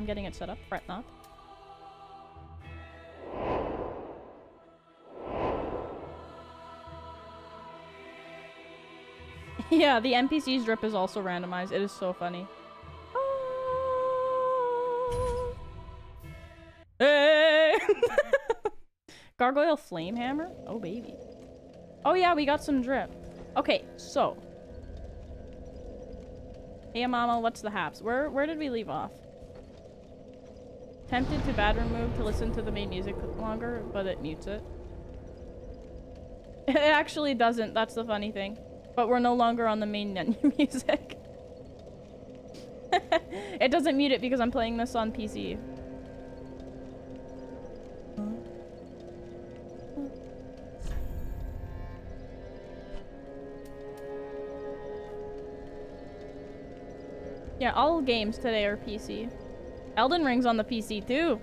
I'm getting it set up. Fret not. yeah, the NPC's drip is also randomized. It is so funny. Ah. Hey! Gargoyle Flame Hammer? Oh, baby. Oh, yeah, we got some drip. Okay, so. Hey, mama, what's the haps? Where, where did we leave off? Tempted to bad move to listen to the main music longer, but it mutes it. It actually doesn't. That's the funny thing. But we're no longer on the main music. it doesn't mute it because I'm playing this on PC. Yeah, all games today are PC. Elden Ring's on the PC too.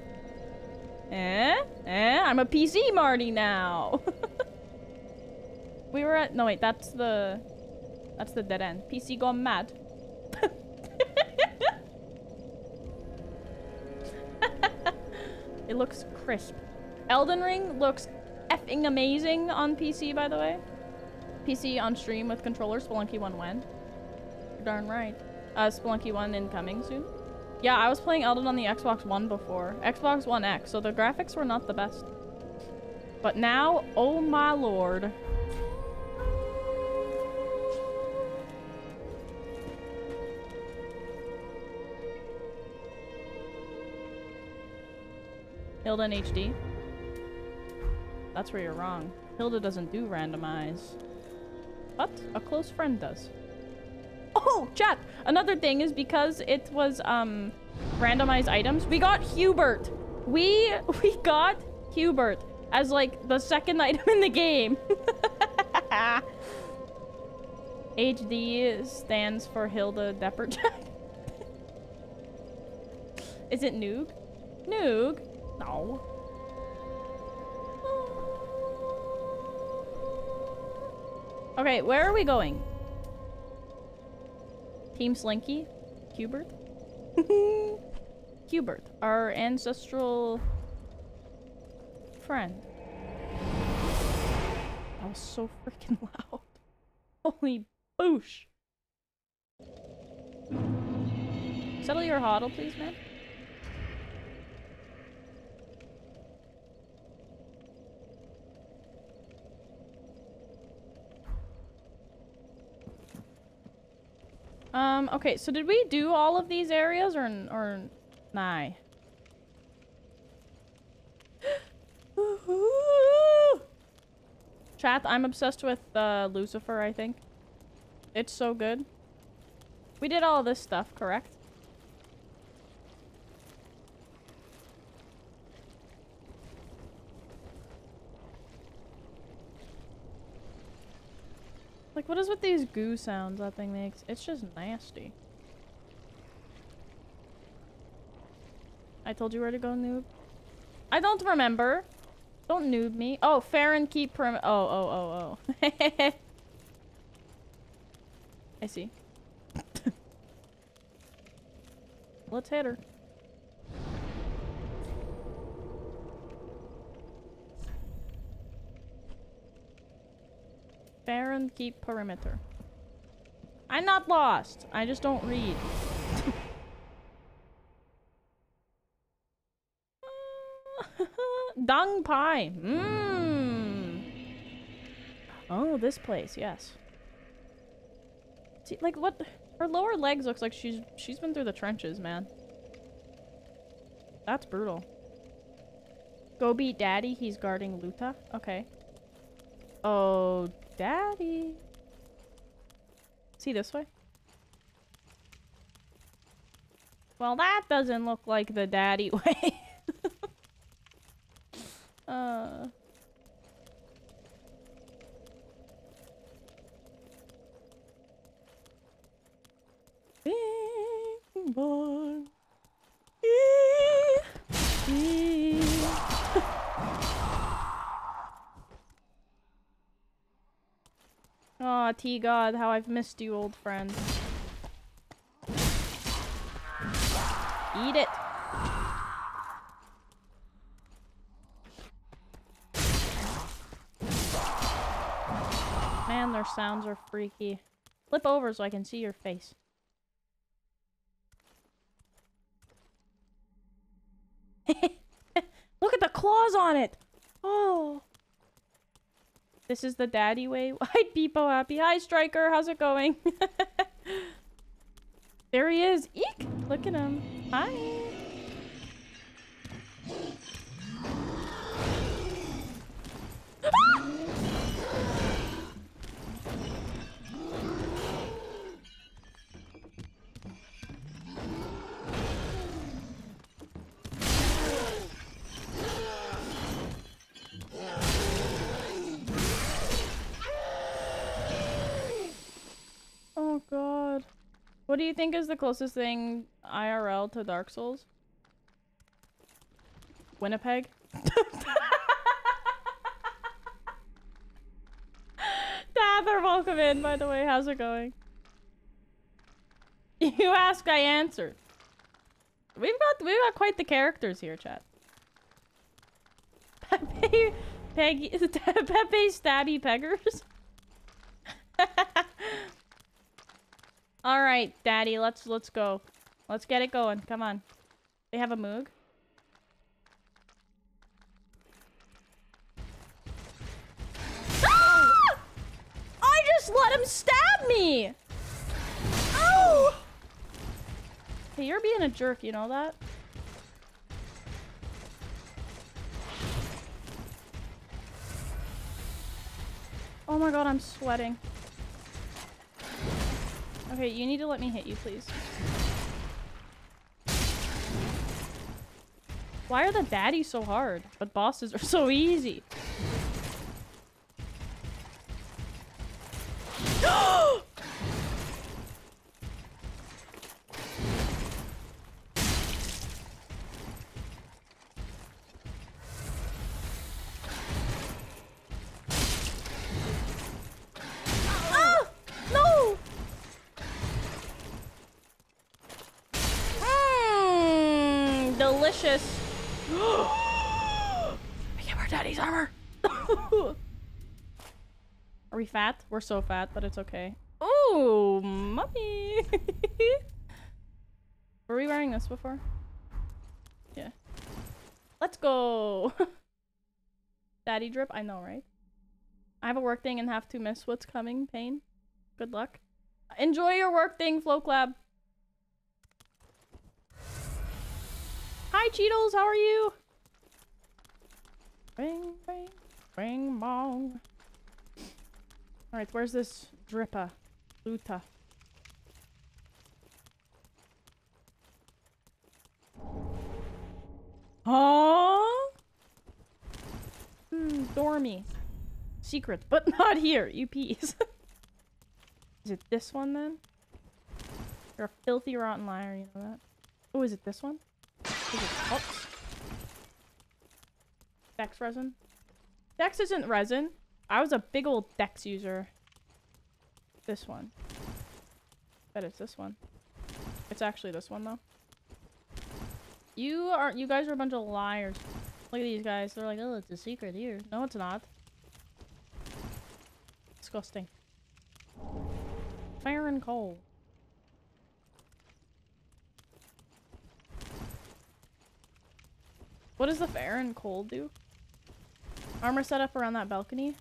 Eh? Eh? I'm a PC Marty now. we were at- no wait, that's the- that's the dead end. PC gone mad. it looks crisp. Elden Ring looks effing amazing on PC, by the way. PC on stream with controller, Spelunky 1 when. Darn right. Uh, Spelunky 1 incoming soon. Yeah, I was playing Elden on the Xbox One before. Xbox One X, so the graphics were not the best. But now, oh my lord. Hilda HD. That's where you're wrong. Hilda doesn't do randomize. But a close friend does. Oh, chat! Another thing is because it was, um, randomized items, we got Hubert! We, we got Hubert as, like, the second item in the game. HD stands for Hilda Depperjack. is it Noog? Noog? No. Okay, where are we going? Team Slinky? Hubert? Hubert, our ancestral friend. That was so freaking loud. Holy boosh. Settle your hodl, please, man. Um, okay, so did we do all of these areas or, or nah? Chat, I'm obsessed with uh, Lucifer, I think. It's so good. We did all this stuff, correct? Like, what is with these goo sounds that thing makes? It's just nasty. I told you where to go, noob. I don't remember. Don't noob me. Oh, fair and keep prim- Oh, oh, oh, oh. I see. Let's hit her. And keep perimeter. I'm not lost. I just don't read. Dung pie. Mmm. Oh, this place. Yes. See, like what? Her lower legs looks like she's she's been through the trenches, man. That's brutal. Go beat daddy. He's guarding Luta. Okay. Oh, daddy. See this way? Well, that doesn't look like the daddy way. uh. Bing bong. Ee. Ee. Aw, oh, T-God, how I've missed you, old friend. Eat it! Man, their sounds are freaky. Flip over so I can see your face. Look at the claws on it! Oh! This is the daddy way. Hi, Beepo Happy. Hi, Striker. How's it going? there he is. Eek! Look at him. Hi. What do you think is the closest thing IRL to Dark Souls? Winnipeg? Dather, welcome in, by the way. How's it going? You ask, I answer. We've got we've got quite the characters here, chat. Pepe, Peggy, Pepe, Stabby Peggers. All right, Daddy, let's let's go. Let's get it going. Come on. They have a Moog. Ah! I just let him stab me. Oh! Hey, you're being a jerk. You know that? Oh my god, I'm sweating. Okay, you need to let me hit you, please. Why are the daddies so hard, but bosses are so easy? ah! No! Mmm, delicious. I get our daddy's armor. Are we fat? We're so fat, but it's okay. Oh, mummy. Were we wearing this before? Yeah. Let's go. Daddy drip. I know, right? I have a work thing and have to miss what's coming. Pain. Good luck. Enjoy your work thing, Flow Club. Hi, Cheetos. How are you? Bing, bing, bing, bong. Alright, where's this dripper? Luta. Huh? Hmm, dormy. Secret, but not here, you peas. is it this one then? You're a filthy rotten liar, you know that? Oh, is it this one? Is it oops. Dex resin? Dex isn't resin. I was a big old Dex user. This one. Bet it's this one. It's actually this one though. You are you guys are a bunch of liars. Look at these guys. They're like, oh, it's a secret here. No, it's not. Disgusting. Farron Coal. What does the Farron Coal do? Armor set up around that balcony.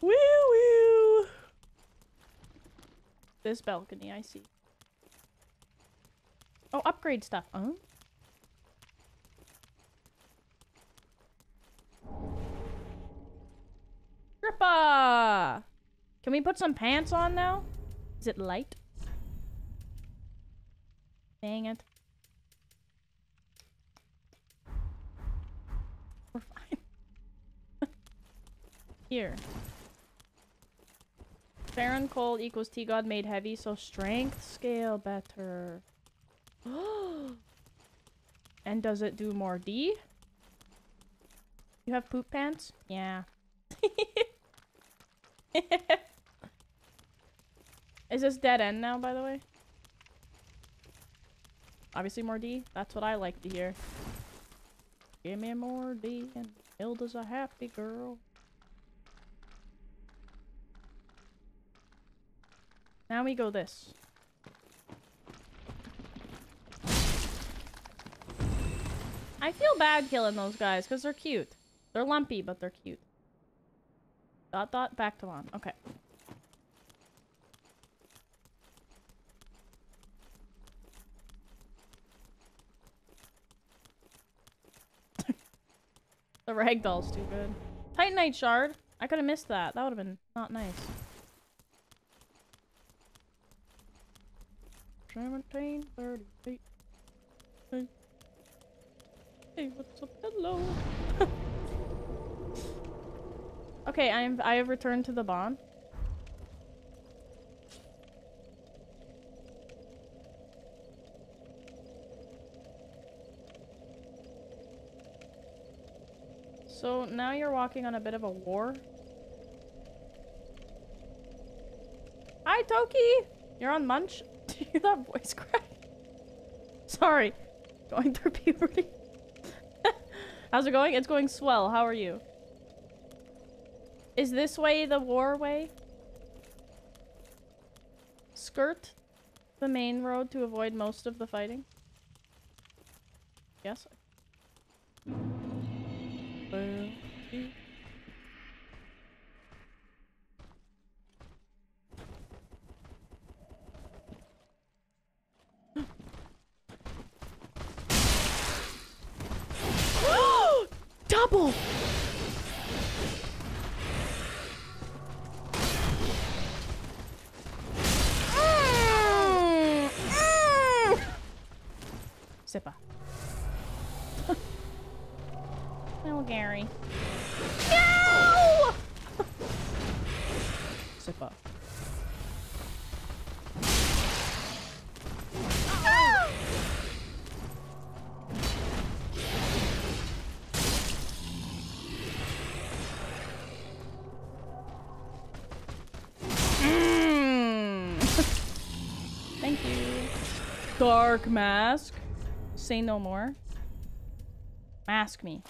Woo woo. This balcony, I see. Oh, upgrade stuff. Huh? Grippa! Can we put some pants on now? Is it light? Dang it. We're fine. Here. Farron Coal equals T-God made heavy, so strength scale better. and does it do more D? You have poop pants? Yeah. Is this dead end now, by the way? Obviously more D. That's what I like to hear. Give me more D and Hilda's a happy girl. Now we go this. I feel bad killing those guys because they're cute. They're lumpy, but they're cute. Dot dot back to lawn. Okay. The ragdoll's too good. Titanite shard. I could have missed that. That would have been not nice. 17, 38. Hey, hey what's up? Hello. okay, I'm I have returned to the bond. So now you're walking on a bit of a war. Hi, Toki! You're on Munch? Do you hear that voice crack? Sorry. Going through puberty. How's it going? It's going swell. How are you? Is this way the war way? Skirt the main road to avoid most of the fighting? Yes. Double! Dark mask. Say no more. Mask me.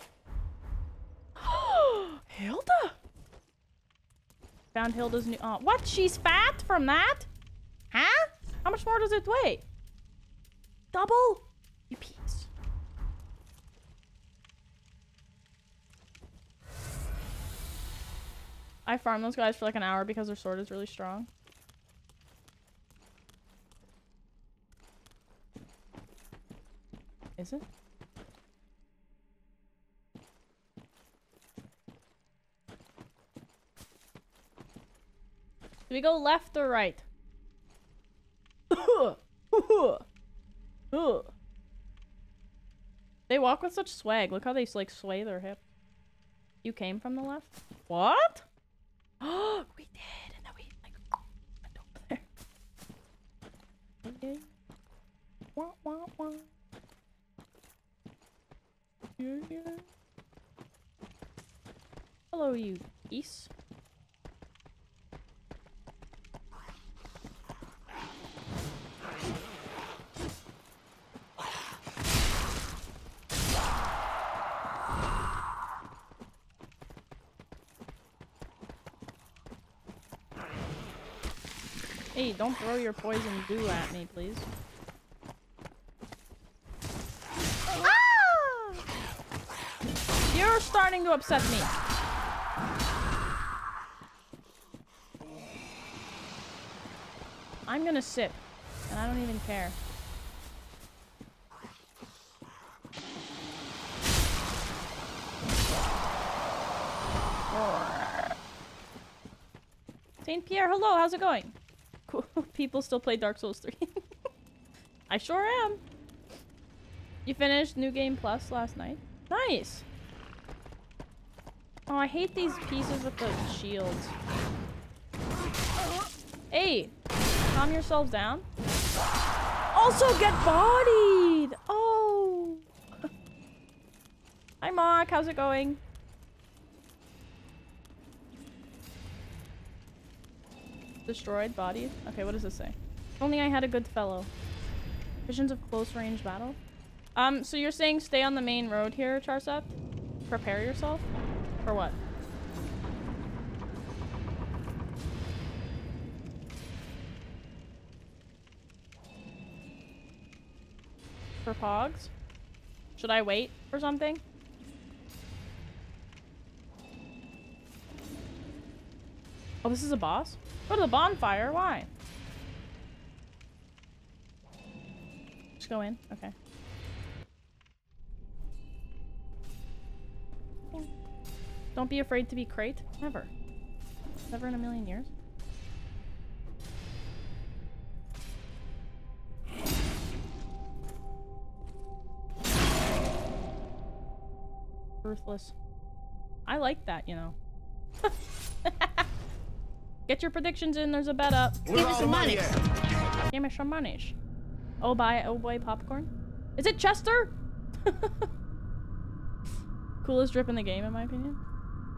Hilda! Found Hilda's new- oh, what? She's fat from that? Huh? How much more does it weigh? Double? You piece. I farm those guys for like an hour because their sword is really strong. Is it? Do we go left or right? They walk with such swag. Look how they like sway their hip. You came from the left? What? Oh, we did, and then we like went over there. Okay. Wah, wah, wah. Hello, you geese. Hey, don't throw your poison goo at me, please. You're starting to upset me. I'm gonna sip, and I don't even care. Saint Pierre, hello, how's it going? Cool. People still play Dark Souls 3. I sure am. You finished New Game Plus last night? Nice. Oh, I hate these pieces with the shields. Hey, calm yourselves down. Also get bodied! Oh! Hi, Mock. How's it going? Destroyed bodies? Okay, what does this say? Only I had a good fellow. Visions of close range battle. Um, so you're saying stay on the main road here, Charcept? Prepare yourself? For what? For pogs? Should I wait for something? Oh, this is a boss? Go to the bonfire. Why? Just go in. Okay. Don't be afraid to be crate. Never. Never in a million years. Ruthless. I like that, you know. Get your predictions in, there's a bet up. Give me some money. Give me some money. Oh, buy oh boy popcorn. Is it Chester? Coolest drip in the game, in my opinion.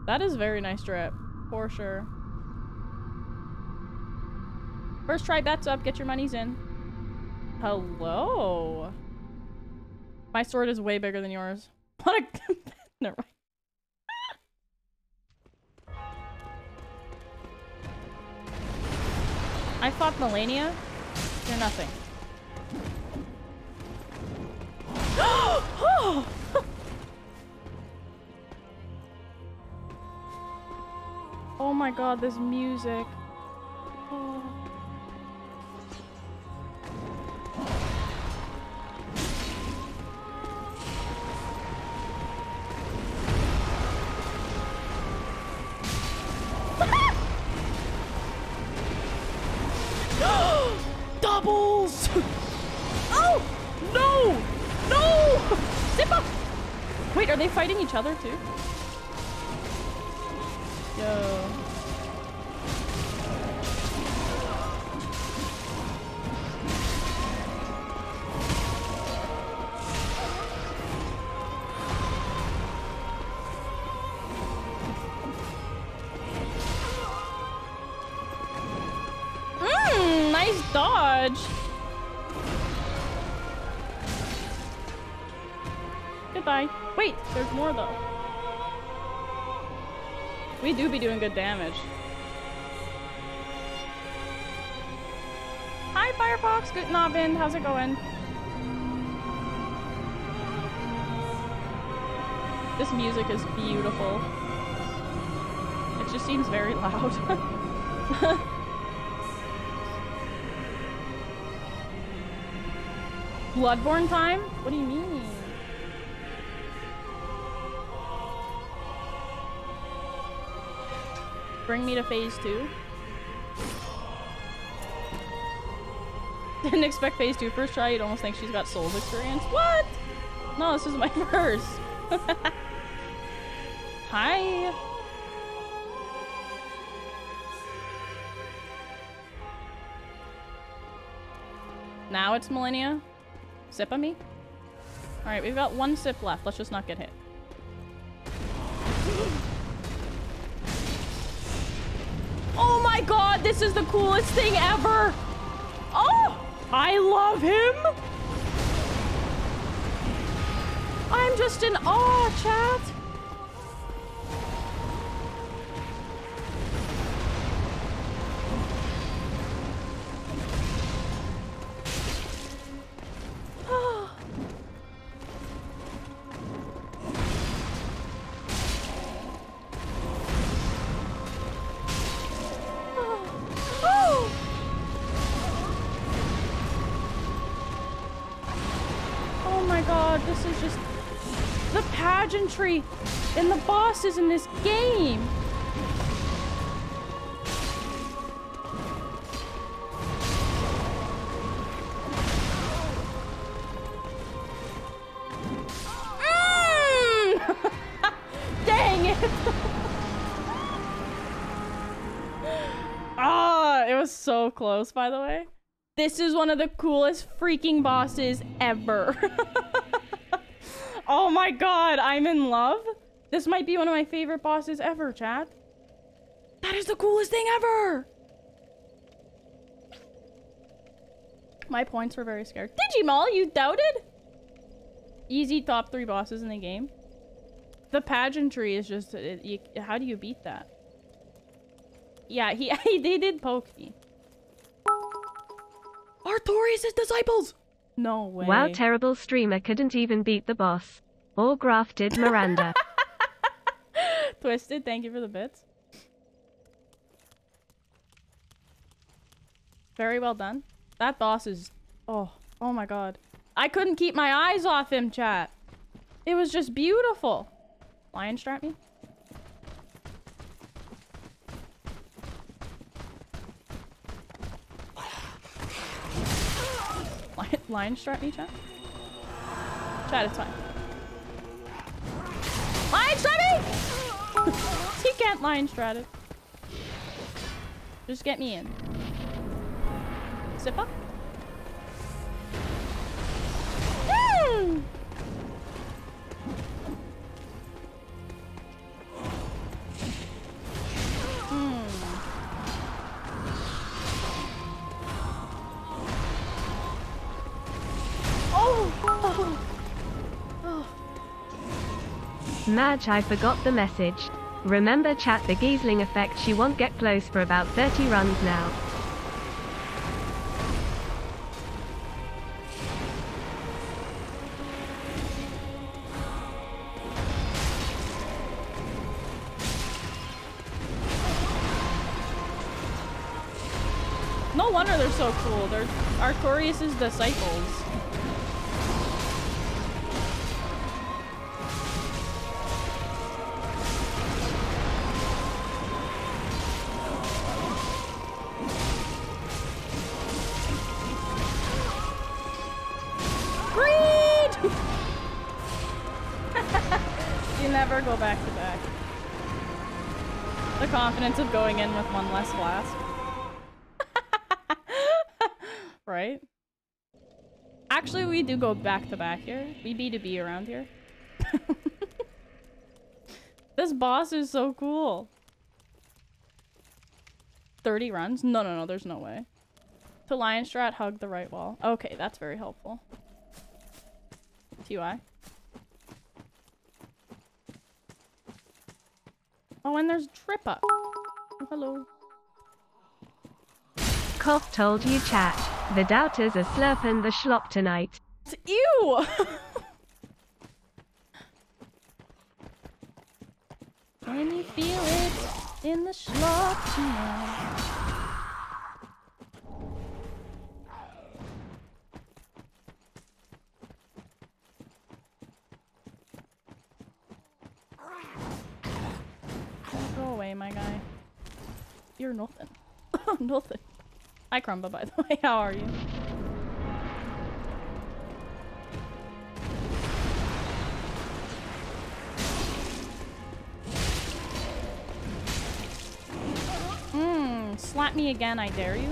That is very nice drip, for sure. First try bets up, get your monies in. Hello. My sword is way bigger than yours. What a never mind. I fought Malenia. You're nothing. oh Oh my god, this music. Oh. Good damage. Hi, Firefox. Good Abend. How's it going? This music is beautiful. It just seems very loud. Bloodborne time? What do you mean? Bring me to phase two. Didn't expect phase two. First try, you'd almost think she's got Souls experience. What? No, this is my first. Hi. Now it's Malenia. Sip of me. Alright, we've got one sip left. Let's just not get hit. Oh my god, this is the coolest thing ever! Oh! I love him! I'm just in awe, chat! Bosses in this game. Mm! Dang it! Ah, it was so close, by the way. This is one of the coolest freaking bosses ever. oh my god, I'm in love. This might be one of my favorite bosses ever, chat. That is the coolest thing ever. My points were very scared. Digimall, you doubted? Easy top three bosses in the game. The pageantry is just... It, you, how do you beat that? Yeah, he, he they did poke me. Artorias' disciples! No way. Wow, terrible streamer couldn't even beat the boss. All grafted Miranda. Twisted, thank you for the bits. Very well done. That boss is... Oh, oh my god. I couldn't keep my eyes off him, chat. It was just beautiful. Lion strap me? Lion, strap me, chat? Chat, it's fine. Lion strap me! he can't lion strat it. Just get me in. Zipper? Mm. Oh! Madge, I forgot the message. Remember chat the Giesling effect she won't get close for about 30 runs now. No wonder they're so cool. They're Artorias' disciples. Going in with one less blast. right? Actually, we do go back to back here. We B2B around here. this boss is so cool. 30 runs? No, no, no, there's no way. To Lion Strat, hug the right wall. Okay, that's very helpful. TY. Oh, and there's Trippa. Oh, hello. Cough told you chat. The doubters are slurping the schlop tonight. Ew! Can you feel it in the schlop tonight? Go away, my guy. You're nothing. nothing. Hi, Crumba, by the way. How are you? Mmm, slap me again, I dare you.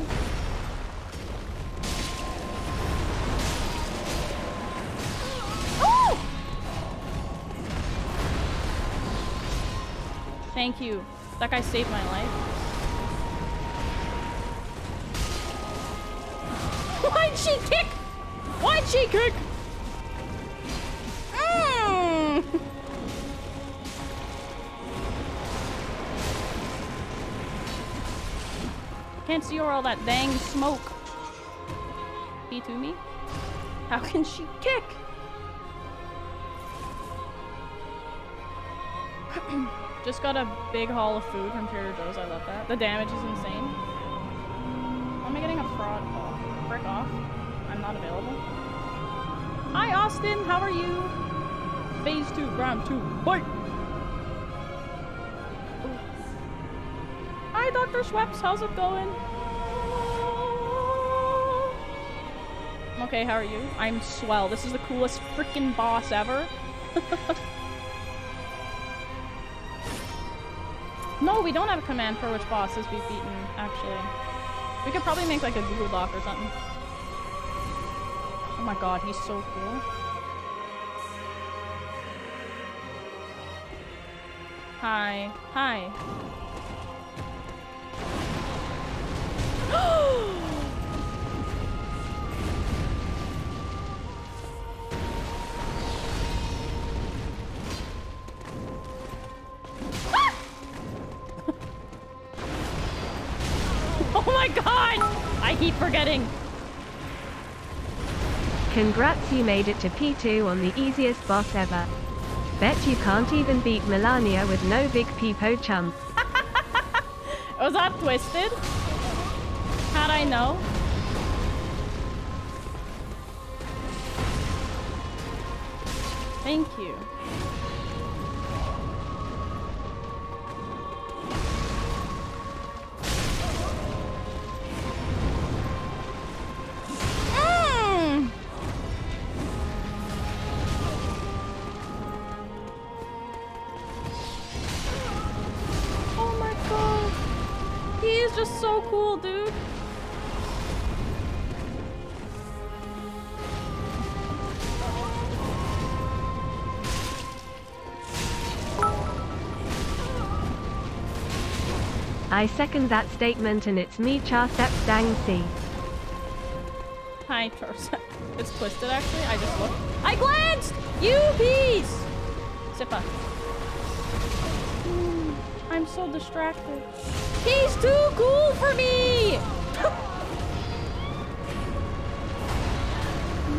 Thank you. That guy saved my life. Why'd she kick? Why'd she kick? Mm. Can't see all that dang smoke. Be to me? How can she kick? Just got a big haul of food from Trader Joe's. I love that. The damage is insane. Why am I getting a fraud call? Off. I'm not available. Hi, Austin. How are you? Phase two, round two. Bye. Hi, Dr. Schweppes. How's it going? Okay. How are you? I'm swell. This is the coolest freaking boss ever. No, we don't have a command for which bosses we've beaten, actually. We could probably make like a Google Doc or something. Oh my god, he's so cool. Hi. Hi. Congrats you made it to P2 on the easiest boss ever. Bet you can't even beat Malenia with no big peepo chump. Was that twisted? How'd I know? Thank you. I second that statement and it's me Char Sep Dang C. Hi, Torsa. It's twisted, actually. I just looked. I glanced! You! Sippa. Mm, I'm so distracted. He's too cool for me!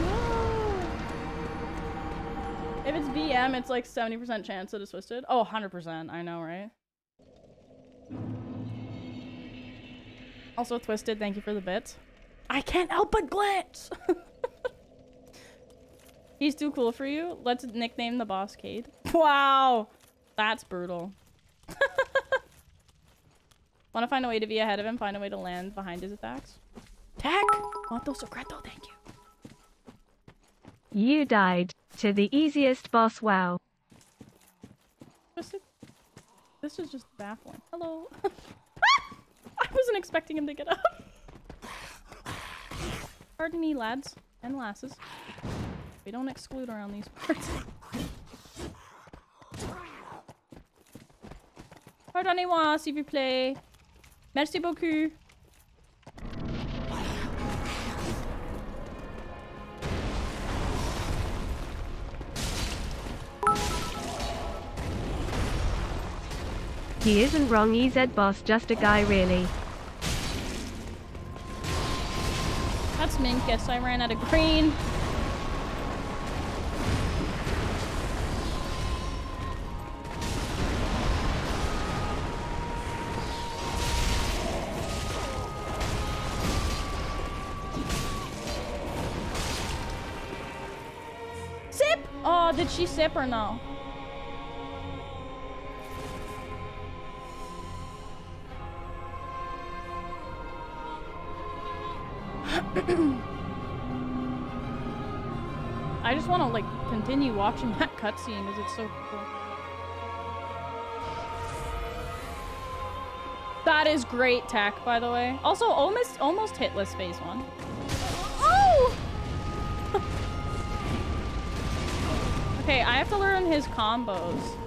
no. If it's BM, it's like 70% chance that it's twisted. Oh, 100%. I know, right? Also twisted, thank you for the bit. I can't help but glance! He's too cool for you? Let's nickname the boss Cade. Wow! That's brutal. Want to find a way to be ahead of him, find a way to land behind his attacks? Tech! Quanto secreto, thank you. You died. To the easiest boss wow. Twisted? This is just baffling. Hello. I wasn't expecting him to get up. Pardon me, lads and lasses. We don't exclude around these parts. Pardonnez-moi, s'il vous plaît. Merci beaucoup. He isn't wrong EZ boss just a guy really. That's Minkus. I ran out of green. Sip! Oh, did she sip or no? Continue watching that cutscene because it's so cool. That is great tech, by the way. Also, almost almost hitless phase one. Oh! okay, I have to learn his combos.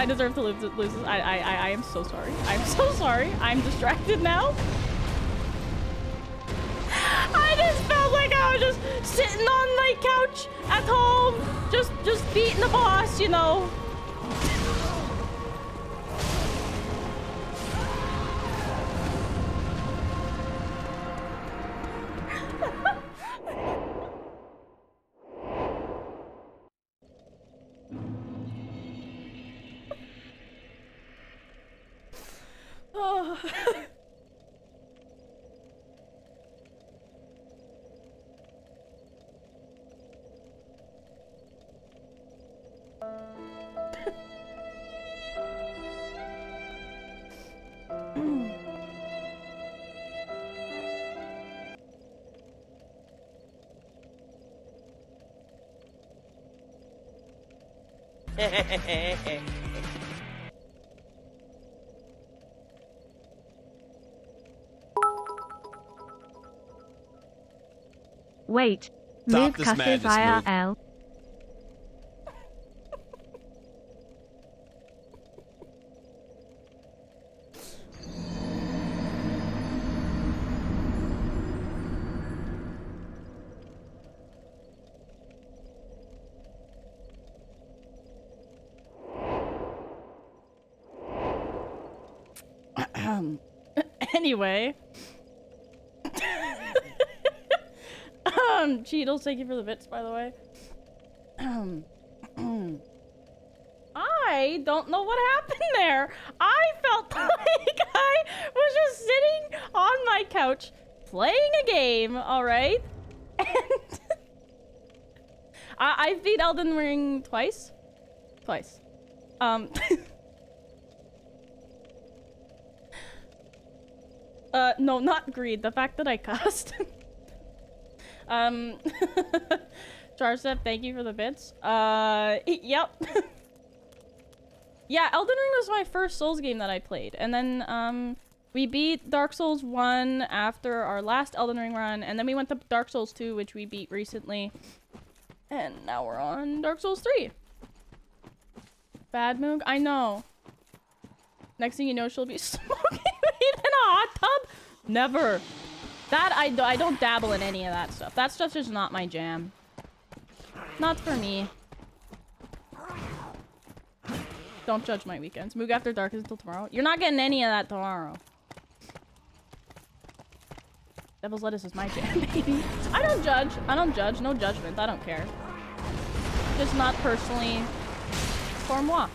I deserve to lose! lose. I, I, I, I am so sorry. I'm so sorry. I'm distracted now. I just felt like I was just sitting on my couch at home, just just beating the boss, you know. Wait. Move cusses. IRL. Anyway. um, Cheetos, thank you for the bits, by the way. Um, I don't know what happened there. I felt like I was just sitting on my couch playing a game, alright? And I, I beat Elden Ring twice. Twice. Um, Uh, no, not greed. The fact that I cussed. um, Charstep, thank you for the bits. Uh, yep. yeah, Elden Ring was my first Souls game that I played. And then, um, we beat Dark Souls 1 after our last Elden Ring run. And then we went to Dark Souls 2, which we beat recently. And now we're on Dark Souls 3. Bad Moog? I know. Next thing you know, she'll be smoking hot tub? Never. That, I, I don't dabble in any of that stuff. That stuff is not my jam. Not for me. Don't judge my weekends. Moog After Dark until tomorrow. You're not getting any of that tomorrow. Devil's Lettuce is my jam, baby. I don't judge. I don't judge. No judgment. I don't care. Just not personally for moi.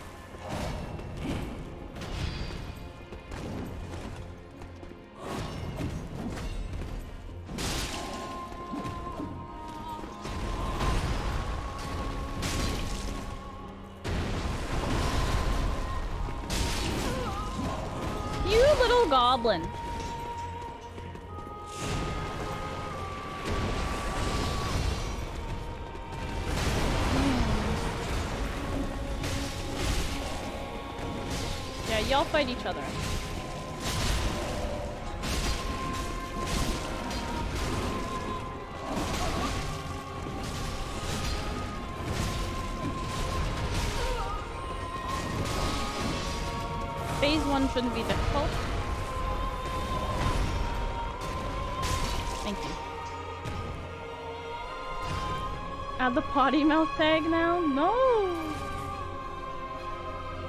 Goblin. Yeah, y'all fight each other. Phase one shouldn't be difficult. The potty mouth tag now? No!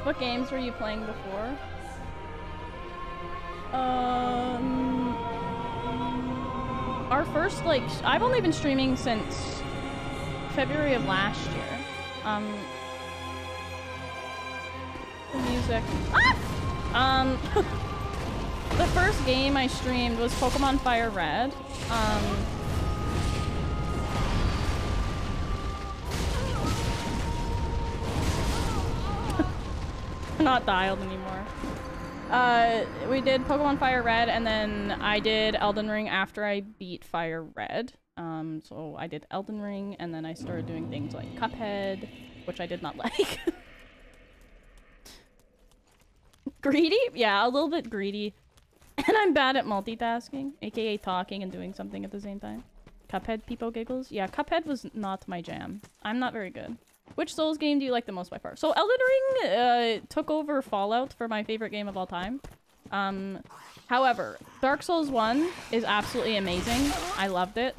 What games were you playing before? Um... Our first, like, I've only been streaming since February of last year. Um... The music. Ah! Um... the first game I streamed was Pokemon Fire Red. Um... not dialed anymore. Uh, we did Pokemon Fire Red, and then I did Elden Ring after I beat Fire Red. Um, so I did Elden Ring, and then I started doing things like Cuphead, which I did not like. greedy? Yeah, a little bit greedy. And I'm bad at multitasking, aka talking and doing something at the same time. Cuphead, people Giggles? Yeah, Cuphead was not my jam. I'm not very good. Which Souls game do you like the most by far? So Elden Ring uh, took over Fallout for my favorite game of all time. Um, however, Dark Souls 1 is absolutely amazing. I loved it.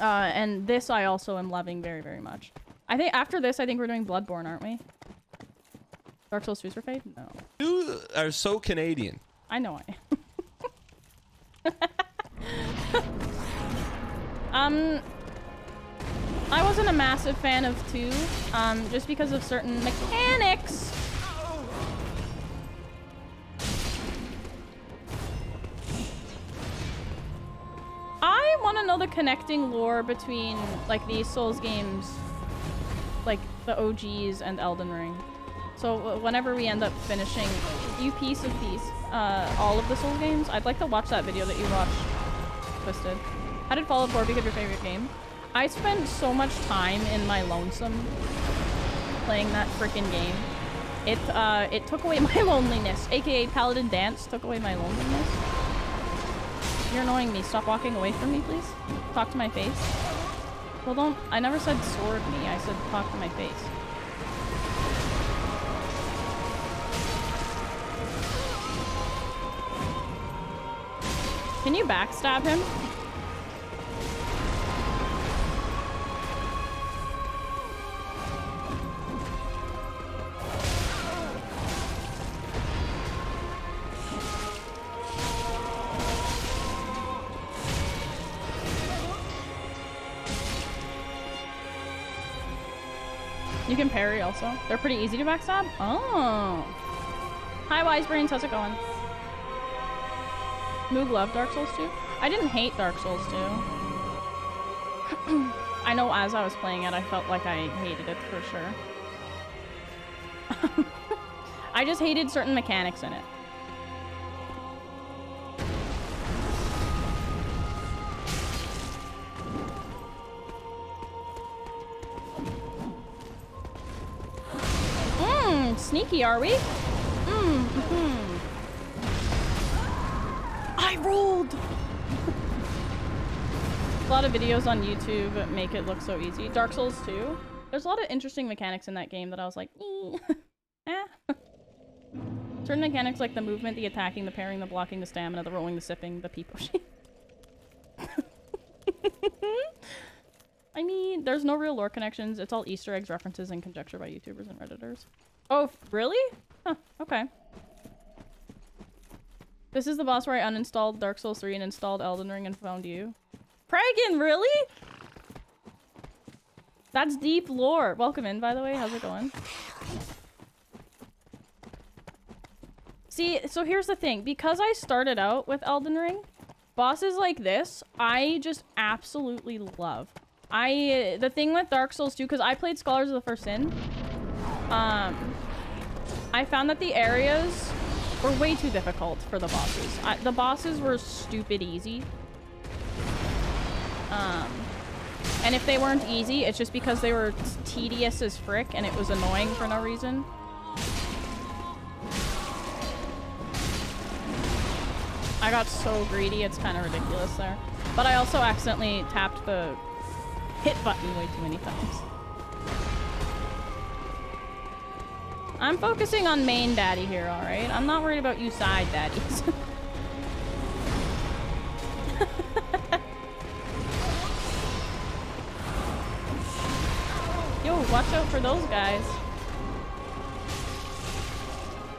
Uh, and this I also am loving very, very much. I think after this, I think we're doing Bloodborne, aren't we? Dark Souls 2's for Fade? No. You are so Canadian. I know I am. um, I wasn't a massive fan of 2, um, just because of certain mechanics. I want to know the connecting lore between, like, these Souls games, like, the OGs and Elden Ring. So uh, whenever we end up finishing you piece of piece, uh, all of the Souls games, I'd like to watch that video that you watched, Twisted. How did Fallout 4 become your favorite game? I spent so much time in my lonesome playing that freaking game. It uh, it took away my loneliness, aka Paladin Danse took away my loneliness. You're annoying me. Stop walking away from me, please. Talk to my face. Well, don't. I never said sword me. I said talk to my face. Can you backstab him? You can parry also. They're pretty easy to backstab. Oh. Hi, Wise Brains. How's it going? Moog loved Dark Souls 2. I didn't hate Dark Souls 2. I know as I was playing it, I felt like I hated it for sure. I just hated certain mechanics in it. Sneaky are we? Mmm, hmm I rolled! a lot of videos on YouTube make it look so easy. Dark Souls 2. There's a lot of interesting mechanics in that game that I was like, eh. Certain mechanics like the movement, the attacking, the parrying, the blocking, the stamina, the rolling, the sipping, the pee people I mean, there's no real lore connections. It's all Easter eggs, references, and conjecture by YouTubers and Redditors. Oh, really? Huh, okay. This is the boss where I uninstalled Dark Souls 3 and installed Elden Ring and found you. Pragan, really? That's deep lore. Welcome in, by the way. How's it going? See, so here's the thing. Because I started out with Elden Ring, bosses like this, I just absolutely love. I, the thing with Dark Souls 2, because I played Scholars of the First Sin, um, I found that the areas were way too difficult for the bosses. I, the bosses were stupid easy. Um, and if they weren't easy, it's just because they were tedious as frick and it was annoying for no reason. I got so greedy, it's kind of ridiculous there. But I also accidentally tapped the hit button way too many times. I'm focusing on main daddy here, alright? I'm not worried about you side daddies. Yo, watch out for those guys.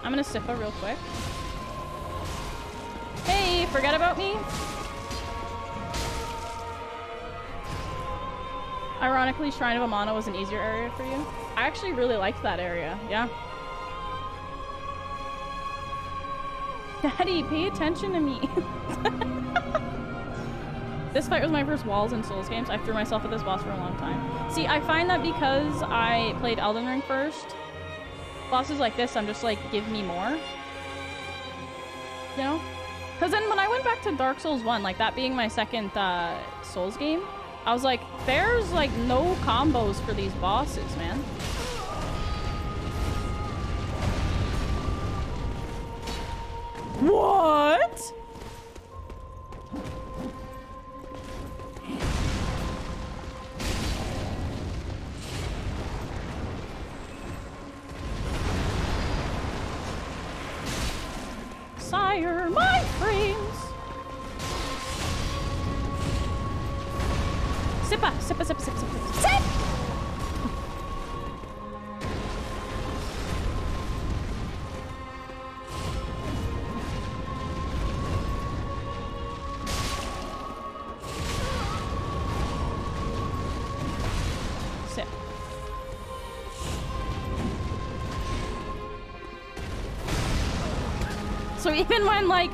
I'm gonna Sippa real quick. Hey, forget about me? Ironically, Shrine of Amana was an easier area for you. I actually really liked that area, yeah. Daddy, pay attention to me. this fight was my first Walls and Souls games. I threw myself at this boss for a long time. See, I find that because I played Elden Ring first, bosses like this, I'm just like, give me more. You know? Because then when I went back to Dark Souls 1, like that being my second uh, Souls game, I was like, there's like no combos for these bosses, man. What? Sire, my frames. Sippa, sippa, sippa, sippa, sippa, sip. Sip. Even when like,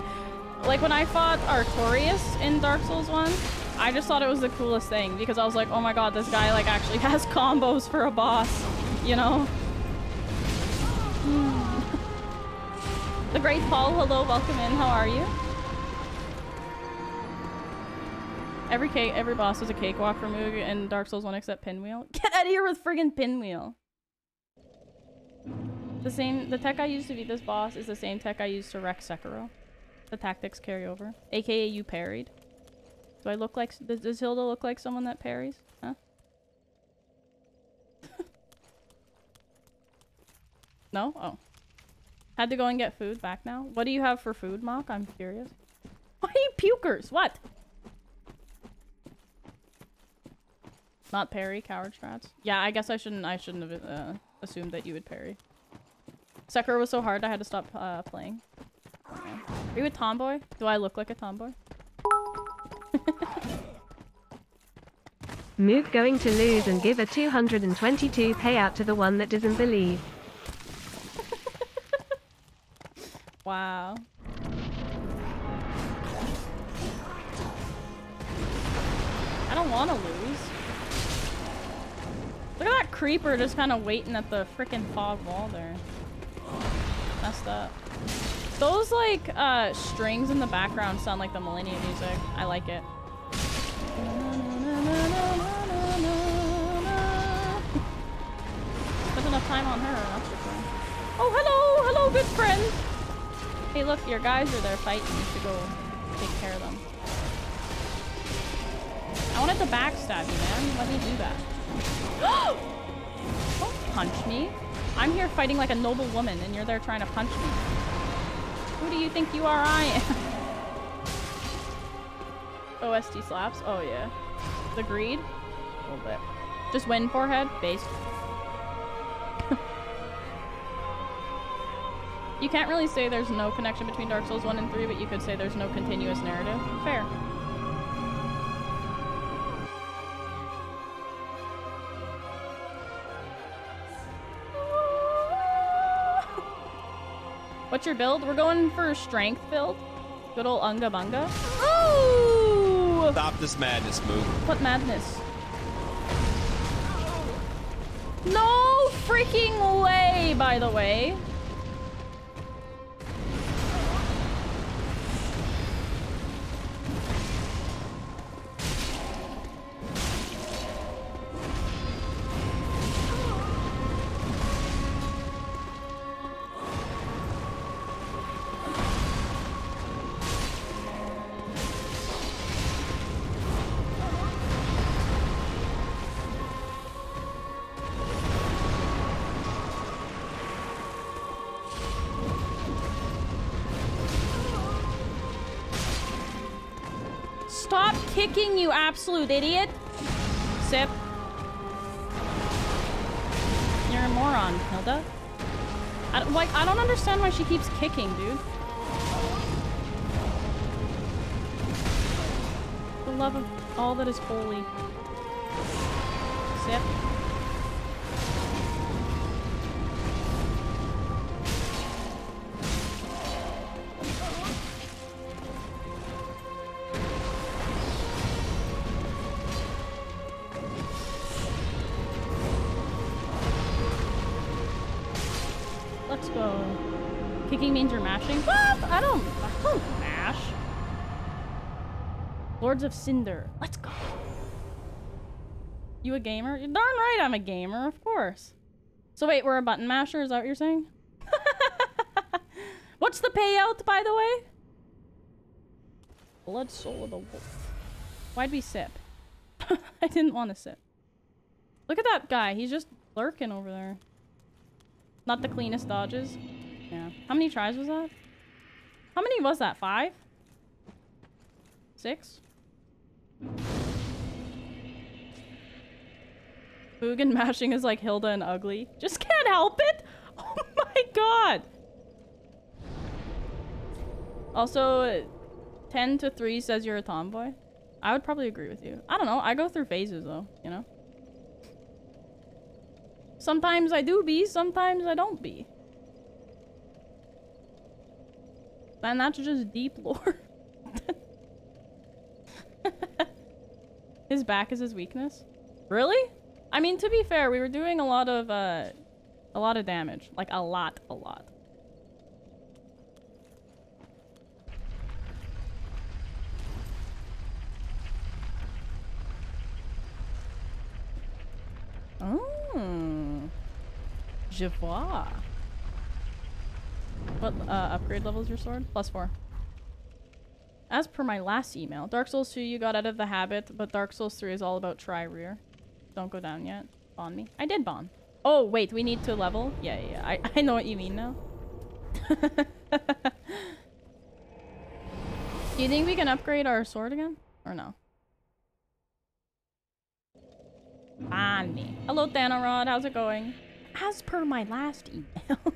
like when I fought Artorias in Dark Souls 1, I just thought it was the coolest thing because I was like, oh my god, this guy like actually has combos for a boss, you know? Hmm. the Great Paul, hello, welcome in, how are you? Every cake, every boss is a cakewalk for Moog in Dark Souls 1 except Pinwheel. Get out of here with friggin' Pinwheel! The same, the tech I used to beat this boss is the same tech I used to wreck Sekiro. The tactics carry over. AKA you parried. Do I look like, does, does Hilda look like someone that parries? Huh? no? Oh. Had to go and get food back now? What do you have for food, Mock? I'm curious. Why you pukers? What? Not parry, coward strats. Yeah, I guess I shouldn't, I shouldn't have uh, assumed that you would parry. Sekiro was so hard I had to stop uh, playing. Are you a tomboy? Do I look like a tomboy? Moog going to lose and give a 222 payout to the one that doesn't believe. wow. I don't want to lose. Look at that creeper just kind of waiting at the freaking fog wall there. Messed up. Those like uh, strings in the background sound like the Malenia music. I like it. Spent enough time on her. Oh, hello! Hello, good friend! Hey, look, your guys are there fighting. You should go take care of them. I wanted to backstab you, man. Let me do that. Don't punch me. I'm here fighting like a noble woman, and you're there trying to punch me. Who do you think you are? I am. OST slaps? Oh, yeah. The greed? A little bit. Just win forehead? Base. you can't really say there's no connection between Dark Souls 1 and 3, but you could say there's no continuous narrative. Fair. What's your build? We're going for strength build. Good old Unga Bunga. Oh! Stop this madness, Moog. What madness? No freaking way, by the way. Kicking, you absolute idiot! Sip. You're a moron, Hilda. I don't, like, I don't understand why she keeps kicking, dude. The love of all that is holy. Sip. Lords of Cinder. Let's go. You a gamer? You're darn right I'm a gamer, of course. So wait, we're a button masher? Is that what you're saying? What's the payout, by the way? Blood Soul of the Wolf. Why'd we sip? I didn't want to sip. Look at that guy. He's just lurking over there. Not the cleanest dodges. Yeah. How many tries was that? How many was that? Five? Six? Boogan mashing is like Hilda and ugly. Just can't help it! Oh my god! Also, 10 to 3 says you're a tomboy. I would probably agree with you. I don't know. I go through phases though, you know? Sometimes I do be, sometimes I don't be. And that's just deep lore. his back is his weakness? Really? I mean, to be fair, we were doing a lot of, uh, a lot of damage. Like, a lot, a lot. Oh. Je vois. What uh, upgrade level is your sword? Plus four. As per my last email, Dark Souls 2 you got out of the habit, but Dark Souls 3 is all about try rear. Don't go down yet. Bond me. I did bond. Oh, wait, we need to level? Yeah, yeah. I, I know what you mean now. Do you think we can upgrade our sword again? Or no? Bond me. Hello, Thanarod. How's it going? As per my last email.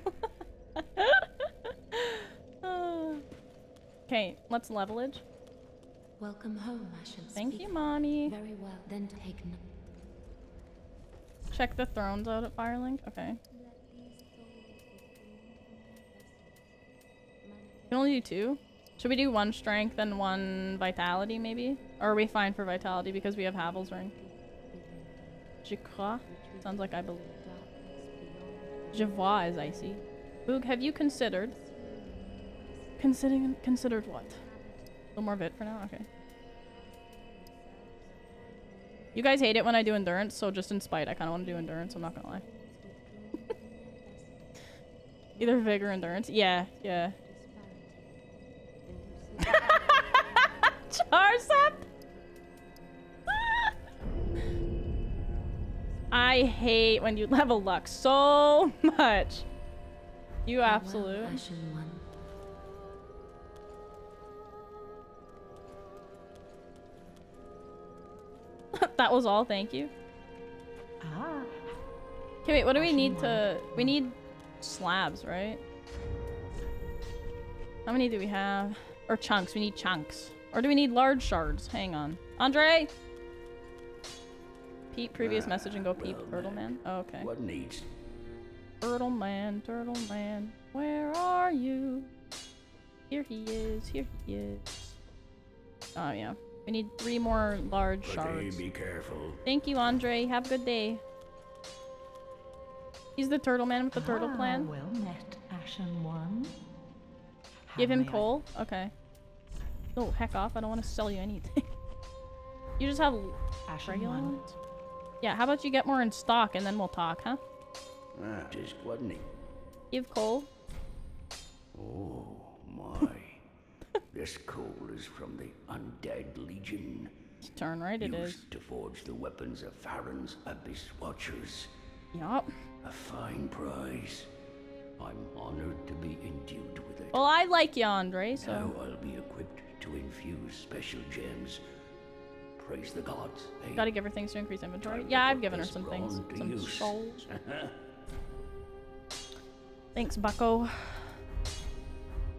Uh, Okay, let's levelage. Welcome home, Ashen. Thank you, mommy. Very well. Then take Check the thrones out at Firelink. Okay. Can only do two. Should we do one strength and one vitality, maybe? Or are we fine for vitality because we have Havel's ring? Je crois. Sounds like I believe. Je vois, as I see. Boog, have you considered? Considering considered what? A little more vit for now? Okay. You guys hate it when I do endurance, so just in spite, I kind of want to do endurance. I'm not gonna lie. Either vigor or endurance. Yeah, yeah. Charsep! I hate when you level luck so much. You absolute. Ashen that was all, thank you. Ah. Okay, wait, what do we need to... We need slabs, right? How many do we have? Or chunks, we need chunks. Or do we need large shards? Hang on. Andre! Peep previous message and go peep Turtle Man. Oh, okay. What needs? Turtle Man, Turtle Man, where are you? Here he is, here he is. Oh yeah. We need three more large But hey, be careful. Thank you, Andre. Have a good day. He's the turtle man with the turtle Ah, plan. Well met, Ashen One. How Give him may I- coal. Okay. Oh, heck off. I don't want to sell you anything. you just have Ashen regular One. ones? Yeah, how about you get more in stock and then we'll talk, huh? Ah, just wasn't he? Give coal. Oh, my. This coal is from the Undead Legion. Turn right, it is. used to forge the weapons of Farron's Abyss Watchers. Yup. A fine prize. I'm honored to be endued with it. Well, I like you, Andre, so. Now I'll be equipped to infuse special gems. Praise the gods. eh? Gotta give her things to increase inventory. Time Yeah, I've given her some things. Some use. souls. Thanks, Bucko.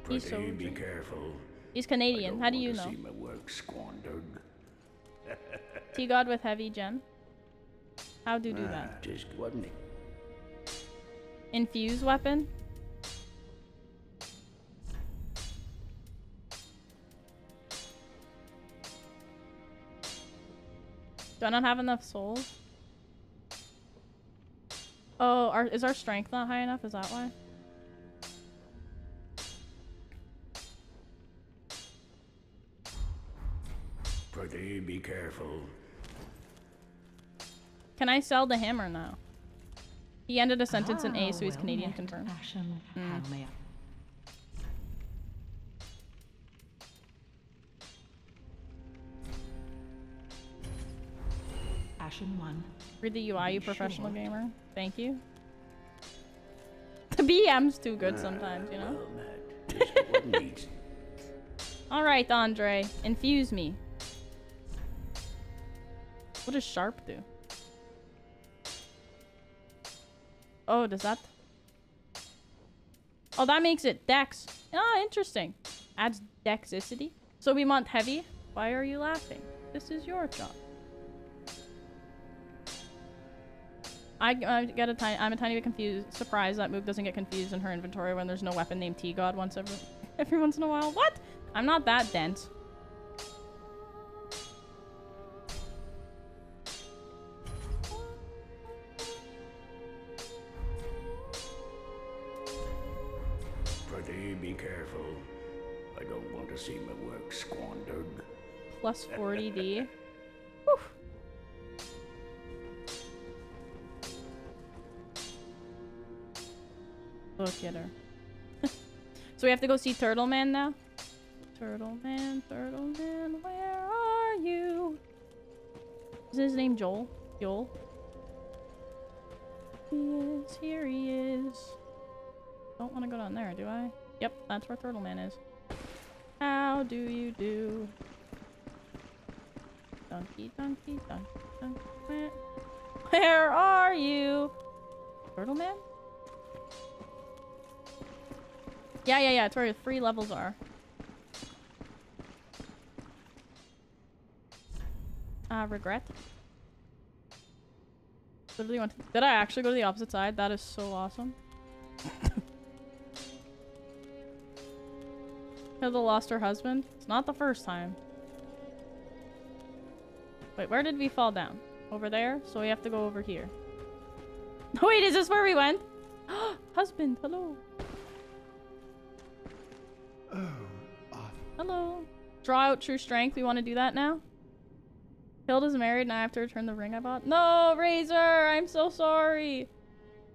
Pretty so be careful. He's Canadian. How do you know? My work squandered. T God with heavy gem. How do you do Ah, that? just wasn't he? Infuse weapon. Do I not have enough souls? Oh, our, is our strength not high enough? Is that why? Pretty be careful. Can I sell to him or no? He ended a sentence in A, Ah, so he's well Canadian met, confirmed. Ashen, Mm. how may Ashen One. Read the UI, you professional sure. gamer. Thank you. The BM's too good sometimes, you know? Well met. Just wasn't he? Alright, Andre. Infuse me. What does sharp do? Oh, does that... Oh, that makes it dex. Ah, interesting. Adds dexicity. So we want heavy. Why are you laughing? This is your job. I, I get a tiny, I'm a tiny bit confused, surprised that Moog doesn't get confused in her inventory when there's no weapon named T-God once every, every once in a while. What? I'm not that dense. 40D. Look at her. so we have to go see Turtle Man now? Turtle Man, Turtle Man, where are you? Is his name Joel? Joel? He is, here he is. Don't want to go down there, do I? Yep, that's where Turtle Man is. How do you do? Donkey, donkey, donkey, donkey. Where, where are you? Turtle Man? Yeah, yeah, yeah. It's where the three levels are. Uh, regret. Literally went. Did I actually go to the opposite side? That is so awesome. Hilda lost her husband. It's not the first time. Wait, where did we fall down? Over there? So we have to go over here. Wait, is this where we went? husband, hello. Oh, uh, Hello. Draw out true strength. We want to do that now? Hilda's married and I have to return the ring I bought. No, Razor! I'm so sorry.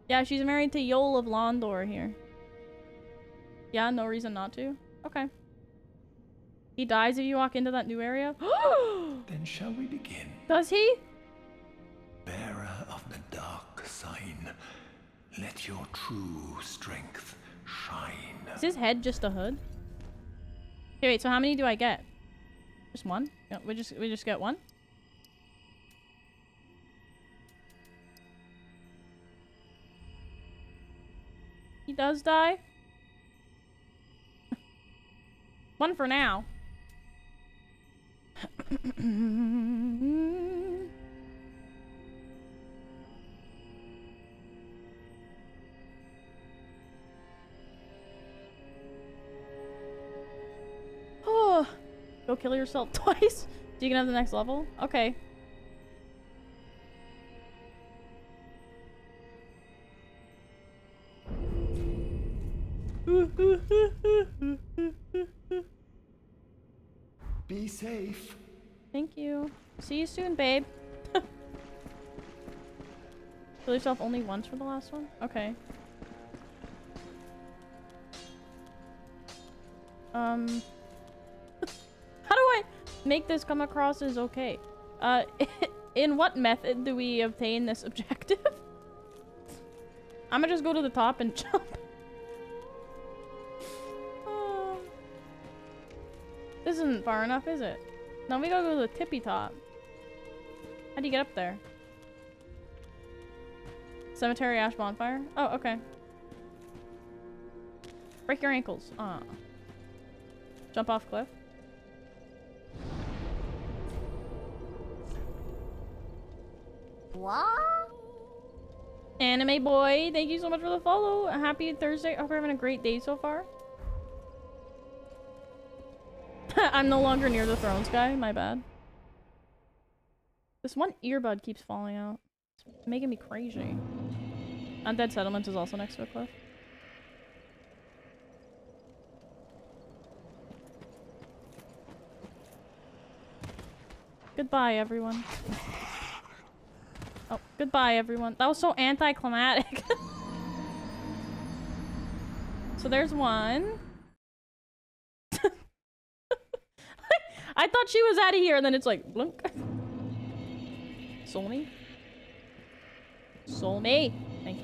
Yeah, she's married to Yol of Londor here. Yeah, no reason not to. Okay. He dies if you walk into that new area. Then shall we begin? Does he? Bearer of the dark sign, let your true strength shine. Is his head just a hood? Okay, wait, so how many do I get? Just one? No, we just we just get one? He does die? one for now. Oh, go kill yourself twice. Do you can have the next level? Okay. Be safe. Thank you. See you soon, babe. Kill yourself only once for the last one? Okay. Um... How do I make this come across as okay? Uh, in what method do we obtain this objective? I'm gonna just go to the top and jump. This isn't far enough, is it? Now we gotta go to the tippy top. How do you get up there? Cemetery ash bonfire? Oh, okay. Break your ankles. Ah. Jump off cliff. What? Anime boy, thank you so much for the follow. Happy Thursday. I Hope you're having a great day so far. I'm no longer near the thrones guy. My bad. This one earbud keeps falling out. It's making me crazy. Undead Settlement is also next to a cliff. Goodbye, everyone. Oh, goodbye, everyone. That was so anticlimactic. so there's one. I thought she was out of here, and then it's like, blunk. Soul me? Soul me! Thank you.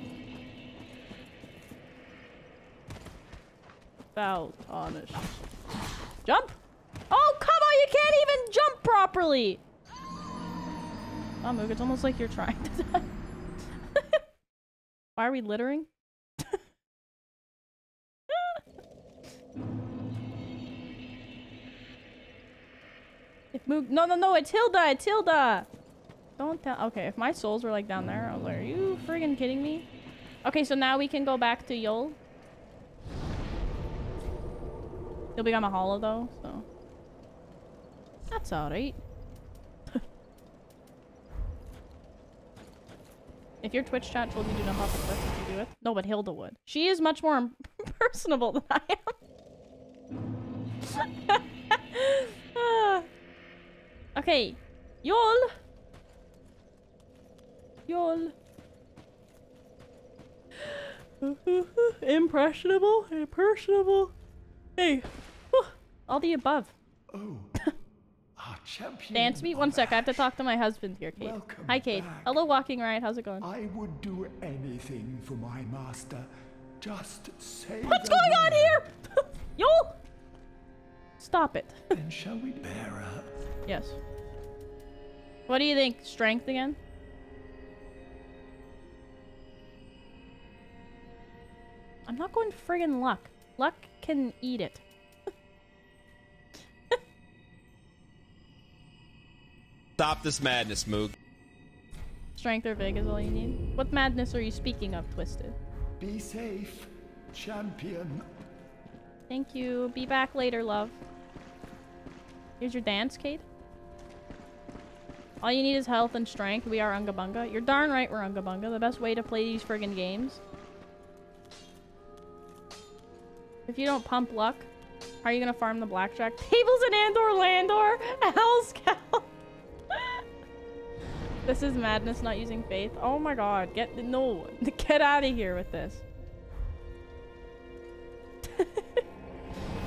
Foul tarnish. Jump! Oh, come on! You can't even jump properly! Oh, Moog, it's almost like you're trying to die. Why are we littering? Moog- No, no, no, it's Hilda! It's Hilda! Don't tell- Okay, if my souls were like down there, I was like, are you friggin' kidding me? Okay, so now we can go back to Yol. He'll become a hollow though, so. That's alright. If your Twitch chat told you to would you do it? No, but Hilda would. She is much more personable than I am. Ah. okay. Yol. Yol. Impressionable. Impressionable. Hey. All the above. Oh, our champion. Dance me? One sec, I have to talk to my husband here, Kate. Welcome Hi, Kate. back. Hello, Walking Riot. How's it going? I would do anything for my master. Just say What's going on word, here? Yo! Stop it. Then shall we bear up? yes. What do you think? Strength again? I'm not going friggin' luck. Luck can eat it. Stop this madness, Moog. Strength or Vig is all you need. What madness are you speaking of, Twisted? Be safe, champion. Thank you. Be back later, love. Here's your dance, Kate. All you need is health and strength. We are Unga Bunga. You're darn right we're Unga Bunga. The best way to play these friggin' games. If you don't pump luck, how are you gonna farm the blackjack? Tables in Andor Landor! Hell's cow! this is madness not using faith. Oh my god. Get the no. Get out of here with this.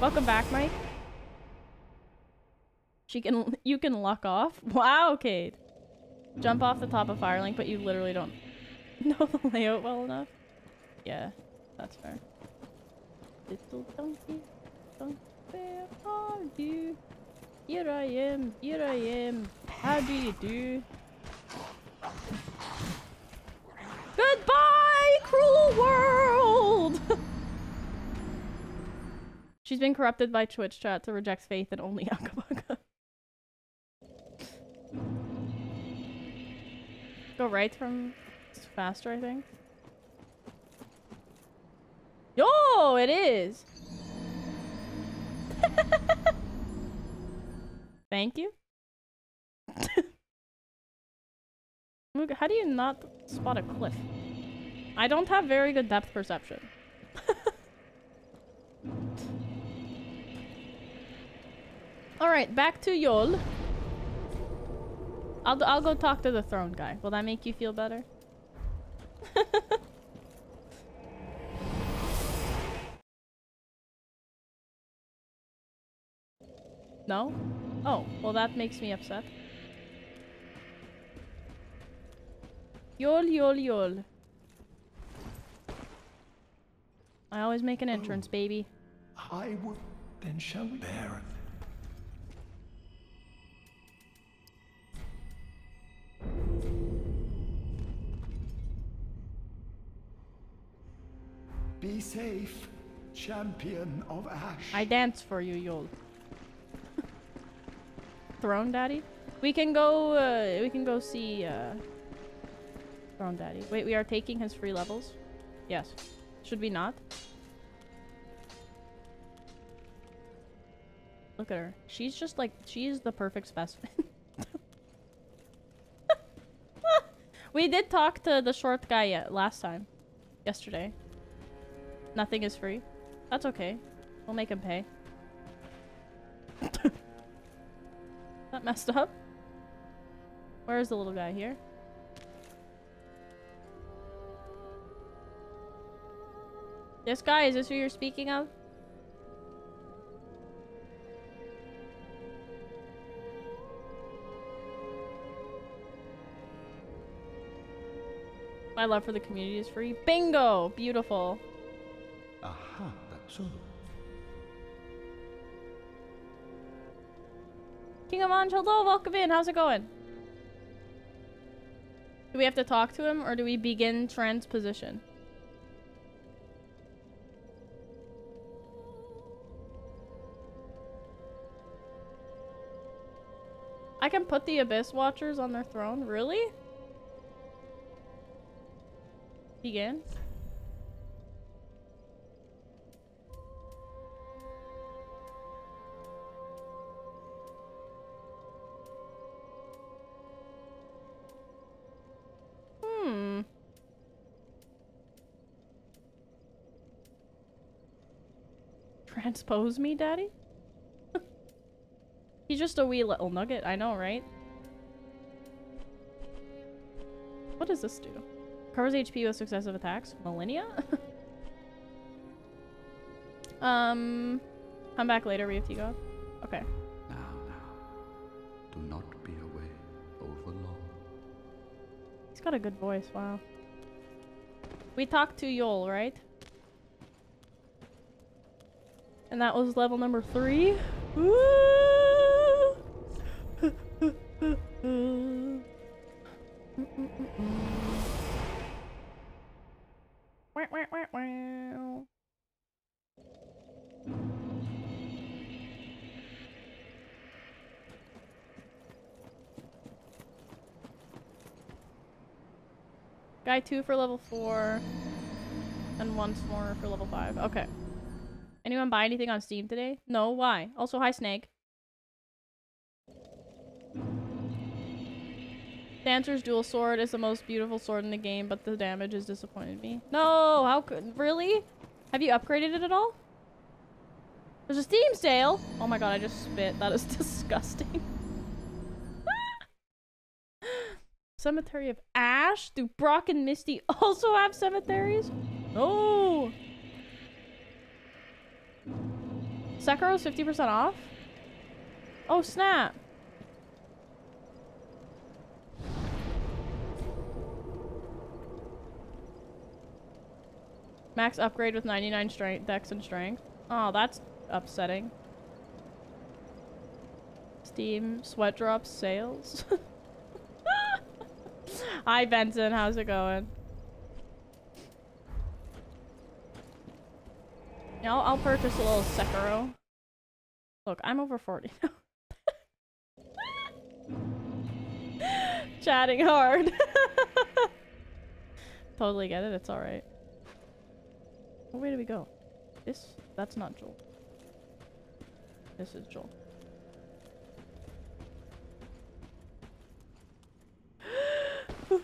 Welcome back, Mike. She can you can luck off. Wow, Cade. Jump off the top of Firelink, but you literally don't know the layout well enough. Yeah, that's fair. Little donkey, donkey, where are you? Here I am, here I am. How do you do? Goodbye, cruel world! She's been corrupted by Twitch chat to reject faith in only Akabaka. Go right from faster, I think. Yo, it is. Thank you. How do you not spot a cliff? I don't have very good depth perception. Alright, back to Yol. I'll, I'll go talk to the throne guy. Will that make you feel better? no? Oh, well that makes me upset. Yol, yol, yol. I always make an entrance, oh. baby. I would. Then shall we bear? Be safe, champion of Ash. I dance for you, Yol. Throne Daddy? We can go, uh, we can go see, uh, Throne Daddy. Wait, we are taking his free levels? Yes. Should we not? Look at her. She's just like, she's the perfect specimen. we did talk to the short guy uh, last time. Yesterday. Nothing is free. That's okay. We'll make him pay. that messed up? Where is the little guy here? This guy, is this who you're speaking of? My love for the community is free. Bingo! Beautiful. Aha, that's. King of Anj, hello, oh, welcome in. How's it going? Do we have to talk to him or do we begin transposition? I can put the Abyss Watchers on their throne? Really? Begin? Transpose me, daddy? He's just a wee little nugget, I know, right? What does this do? Covers HP with successive attacks. Malenia? um, come back later, Reef go. Okay. Now, now. Do not be away over long. He's got a good voice, wow. We talked to Yoel, right? And that was level number three. Guy two for level four, and once more for level five. Okay. Anyone buy anything on Steam today? No, why? Also, hi Snake. Dancer's dual sword is the most beautiful sword in the game, but the damage has disappointed me. No, how could really? Have you upgraded it at all? There's a Steam sale. Oh my god, I just spit. That is disgusting. Cemetery of Ash? Do Brock and Misty also have cemeteries? No. Sekiro's 50% off? Oh, snap. Max upgrade with 99 strength, dex and strength. Oh, that's upsetting. Steam, sweat drops, sales. Hi, Benson. How's it going? Yeah, I'll, I'll purchase a little Sekiro. Look, I'm over 40 now. Chatting hard. totally get it. It's alright. Oh, what way do we go? This? That's not Joel. This is Joel.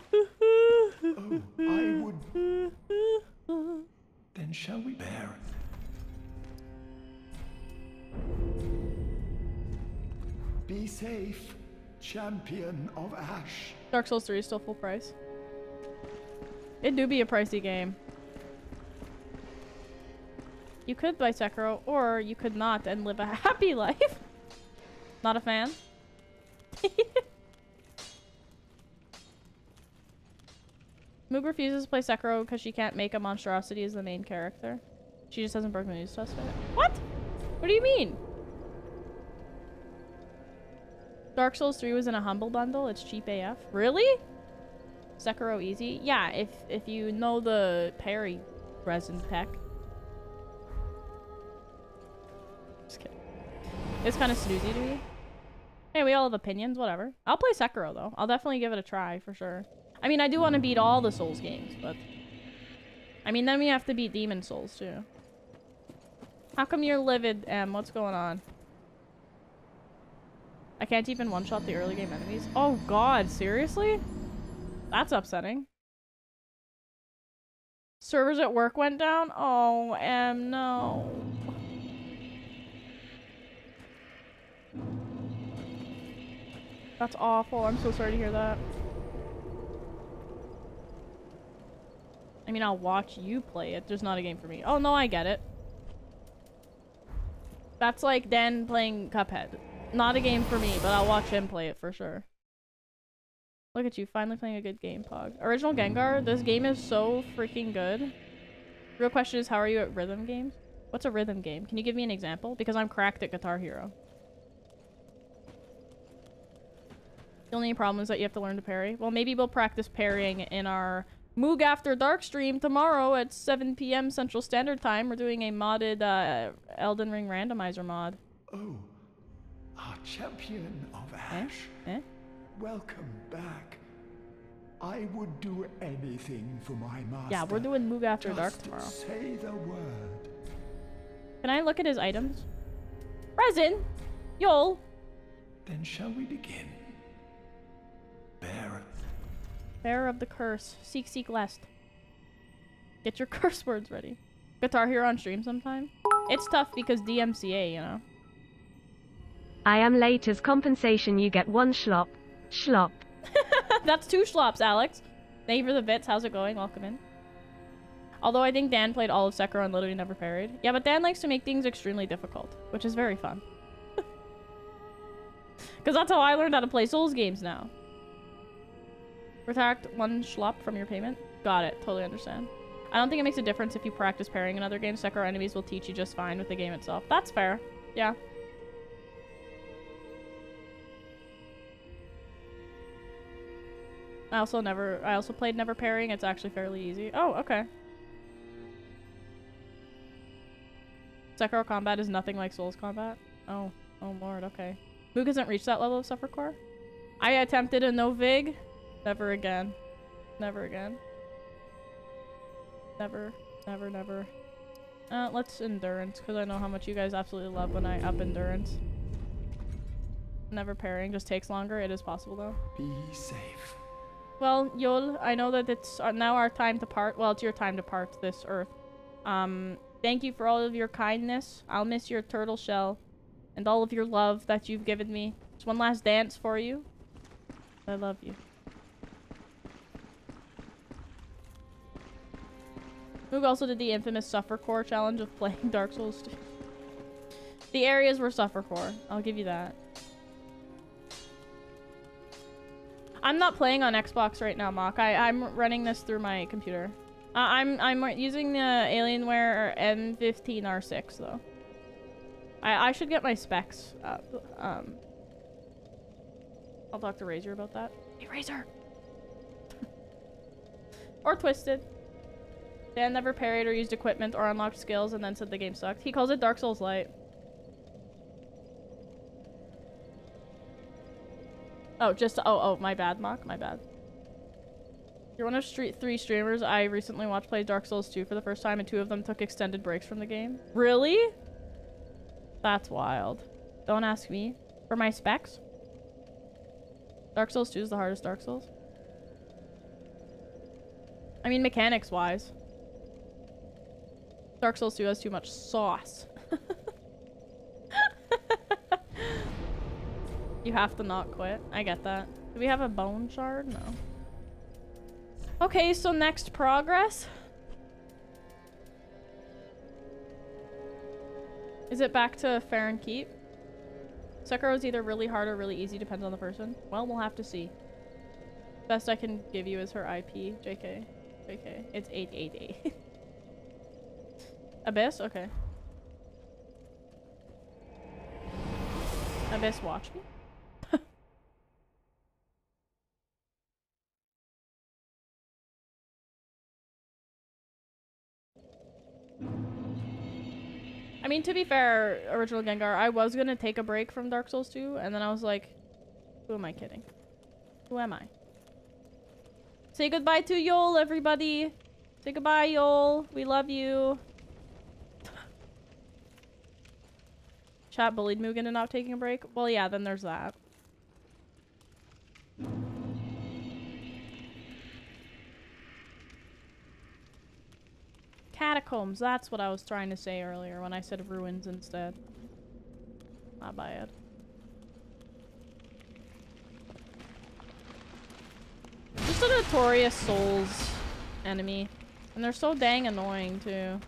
Oh, I would. Then shall we bear? Be safe, champion of Ash. Dark Souls 3 is still full price. It do be a pricey game. You could buy Sekiro, or you could not and live a happy life. Not a fan? Moog refuses to play Sekiro because she can't make a monstrosity as the main character. She just hasn't broken the news us yet. What? What do you mean? Dark Souls 3 was in a humble bundle. It's cheap AF. Really? Sekiro easy? Yeah, if if you know the parry resin pack. Just kidding. It's kind of snoozy to me. Hey, we all have opinions, whatever. I'll play Sekiro though. I'll definitely give it a try for sure. I mean, I do want to beat all the Souls games, but... I mean, then we have to beat Demon Souls, too. How come you're livid, Em? What's going on? I can't even one-shot the early game enemies? Oh god, seriously? That's upsetting. Servers at work went down? Oh, Em, no. That's awful. I'm so sorry to hear that. I mean, I'll watch you play it. There's not a game for me. Oh, no, I get it. That's like Dan playing Cuphead. Not a game for me, but I'll watch him play it for sure. Look at you, finally playing a good game, Pog. Original Gengar, this game is so freaking good. Real question is, how are you at rhythm games? What's a rhythm game? Can you give me an example? Because I'm cracked at Guitar Hero. The only problem is that you have to learn to parry. Well, maybe we'll practice parrying in our Moog After Dark stream tomorrow at 7 p.m. Central Standard Time. We're doing a modded uh, Elden Ring randomizer mod. Oh, our champion of Eh? Ash. Eh? Welcome back. I would do anything for my master. Yeah, we're doing Moog After Just Dark tomorrow. Say the word. Can I look at his items? Resin! Yoel! Then shall we begin? Bear Bearer of the curse. Seek, seek, lest. Get your curse words ready. Guitar Hero on stream sometime. It's tough because DMCA, you know. I am late as compensation you get one schlop. Schlop. That's two schlops, Alex. Thank you for the bits. How's it going? Welcome in. Although I think Dan played all of Sekiro and literally never parried. Yeah, but Dan likes to make things extremely difficult, which is very fun. Because that's how I learned how to play Souls games now. Retract one schlop from your payment. Got it. Totally understand. I don't think it makes a difference if you practice parrying in other games. Sekiro enemies will teach you just fine with the game itself. That's fair. Yeah. I also never- I also played never parrying. It's actually fairly easy. Oh, okay. Sekiro combat is nothing like Souls combat? Oh. Oh lord, okay. Moog hasn't reached that level of Suffer Core? I attempted a no vig. Never again. Never again. Never. Never, never. Uh, let's endurance, because I know how much you guys absolutely love when I up endurance. Never pairing, just takes longer. It is possible though. Be safe. Well, Yoel, I know that it's uh, now our time to part. Well, it's your time to part this earth. Um, thank you for all of your kindness. I'll miss your turtle shell and all of your love that you've given me. Just one last dance for you. I love you. Moog also did the infamous Suffer Core challenge of playing Dark Souls 2. The areas were Suffer Core. I'll give you that. I'm not playing on Xbox right now, Mock. I, I'm running this through my computer. Uh, I'm I'm using the Alienware M15R6 though. I I should get my specs up. Um, I'll talk to Razor about that. Hey Razor. or Twisted. Dan never parried or used equipment or unlocked skills and then said the game sucked. He calls it Dark Souls Light. Oh, just oh oh my bad, Mock, my bad. You're one of street three streamers I recently watched play Dark Souls 2 for the first time, and two of them took extended breaks from the game. Really? That's wild. Don't ask me for my specs. Dark Souls 2 is the hardest Dark Souls. I mean, mechanics wise. Dark Souls 2 has too much sauce. You have to not quit. I get that. Do we have a bone shard? No. Okay, so next progress. Is it back to Farron Keep? Sekiro is either really hard or really easy, depends on the person. Well, we'll have to see. Best I can give you is her IP. JK. JK. It's 888. Abyss? Okay. Abyss, watch me. I mean, to be fair, original Gengar, I was gonna take a break from Dark Souls 2, and then I was like, who am I kidding? Who am I? Say goodbye to Yoel, everybody! Say goodbye, Yoel. We love you. Chat bullied Mugen into not taking a break? Well, yeah, then there's that. Catacombs, that's what I was trying to say earlier when I said ruins instead. Not bad. Just a notorious Souls enemy. And they're so dang annoying too.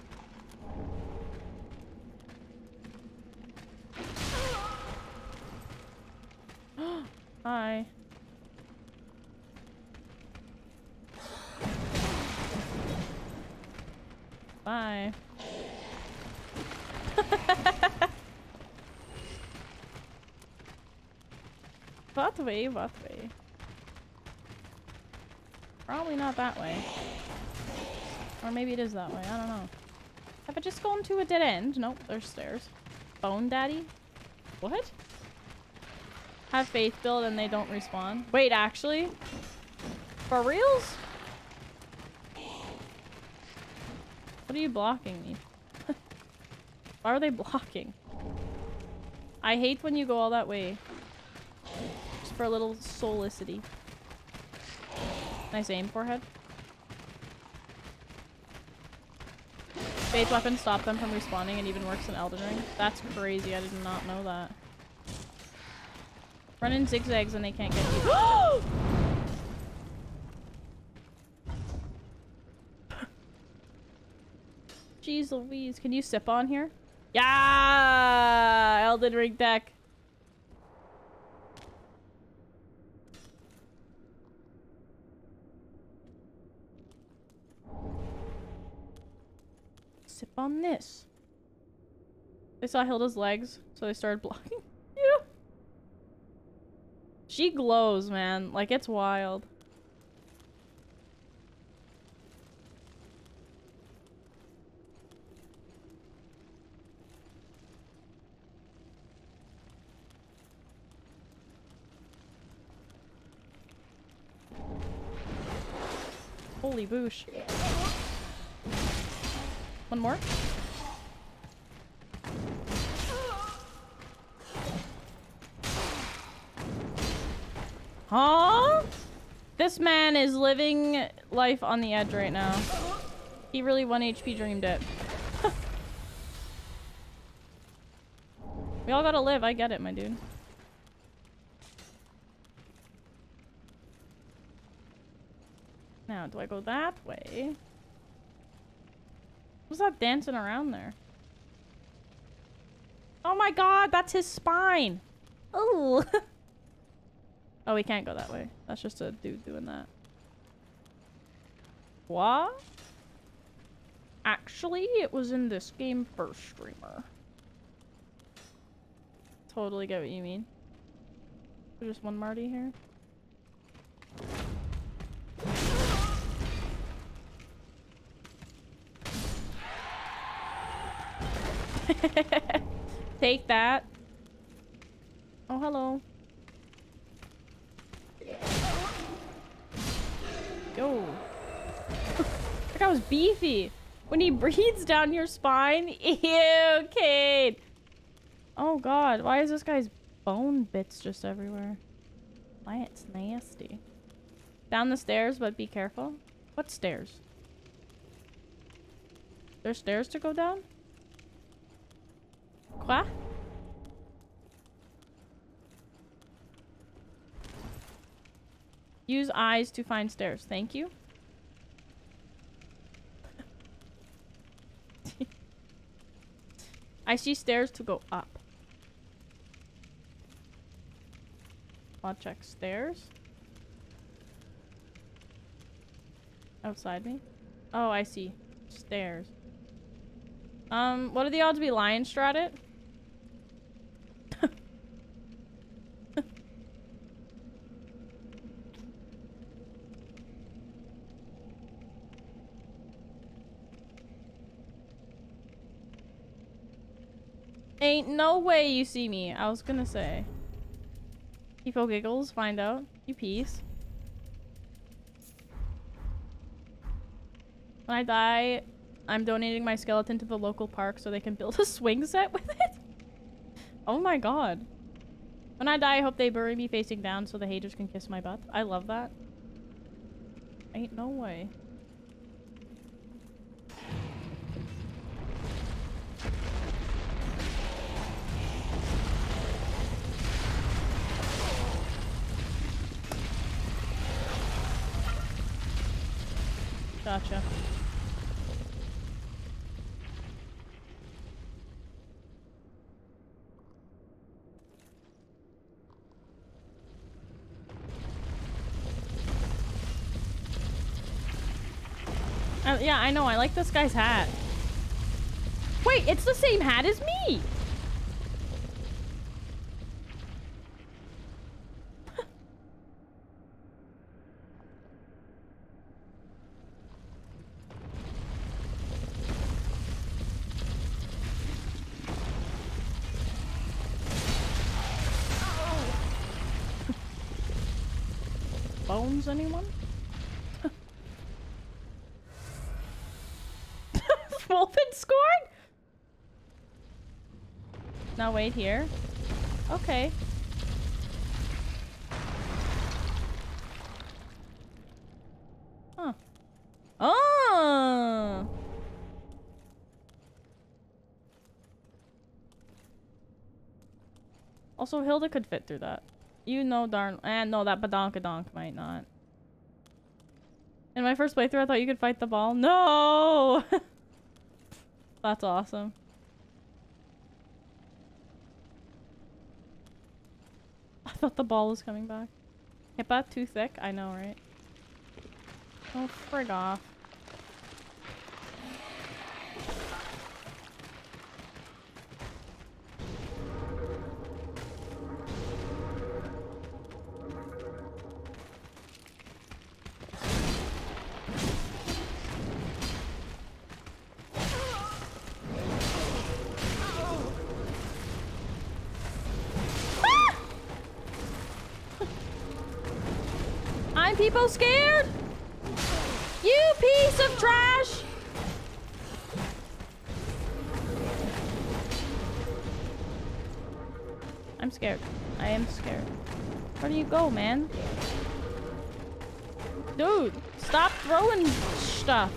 Hi. Bye. what way? What way? Probably not that way. Or maybe it is that way. I don't know. Have I just gone to a dead end? Nope, there's stairs. Bone Daddy? What? Have faith build and they don't respawn. Wait, actually? For reals? What are you blocking me? Why are they blocking? I hate when you go all that way. Just for a little solicity. Nice aim, forehead. Faith weapons stop them from respawning and even works in Elden Ring. That's crazy. I did not know that. Run in zigzags and they can't get you. Jeez Louise. Can you sip on here? Yeah! Elden Ring deck. Sip on this. They saw Hilda's legs, so they started blocking. She glows, man. Like, it's wild. Holy boosh. One more. Huh? This man is living life on the edge right now. He really 1 HP dreamed it. we all gotta live. I get it, my dude. Now, do I go that way? What's that dancing around there? Oh my god, that's his spine! Oh! oh, we can't go that way. That's just a dude doing that. What? Actually, it was in this game first, streamer. Totally get what you mean. There's just one Marty here. Take that. Oh, hello. Yo. that guy was beefy. When he breathes down your spine. Ew, Kate. Oh god, why is this guy's bone bits just everywhere? Why it's nasty. Down the stairs, but be careful. What stairs? There's stairs to go down? Quoi? Use eyes to find stairs. Thank you. I see stairs to go up. I'll check stairs. Outside me? Oh, I see. Stairs. Um, what are the odds we lion strat it? Ain't no way you see me. I was gonna say. People giggles, find out. You peace. When I die, I'm donating my skeleton to the local park so they can build a swing set with it. Oh my god. When I die, I hope they bury me facing down so the haters can kiss my butt. I love that. Ain't no way. Gotcha. Uh, yeah, I know. I like this guy's hat. Wait, it's the same hat as me! knows anyone? Wolfen scored? Now wait here. Okay. Huh. Oh! Also, Hilda could fit through that. You know darn- and eh, no, that badonkadonk might not. In my first playthrough, I thought you could fight the ball. No! That's awesome. I thought the ball was coming back. Hippa, too thick? I know, right? Oh, frig off. Scared! You piece of trash! I'm scared. I am scared. Where do you go, man? Dude, stop throwing stuff.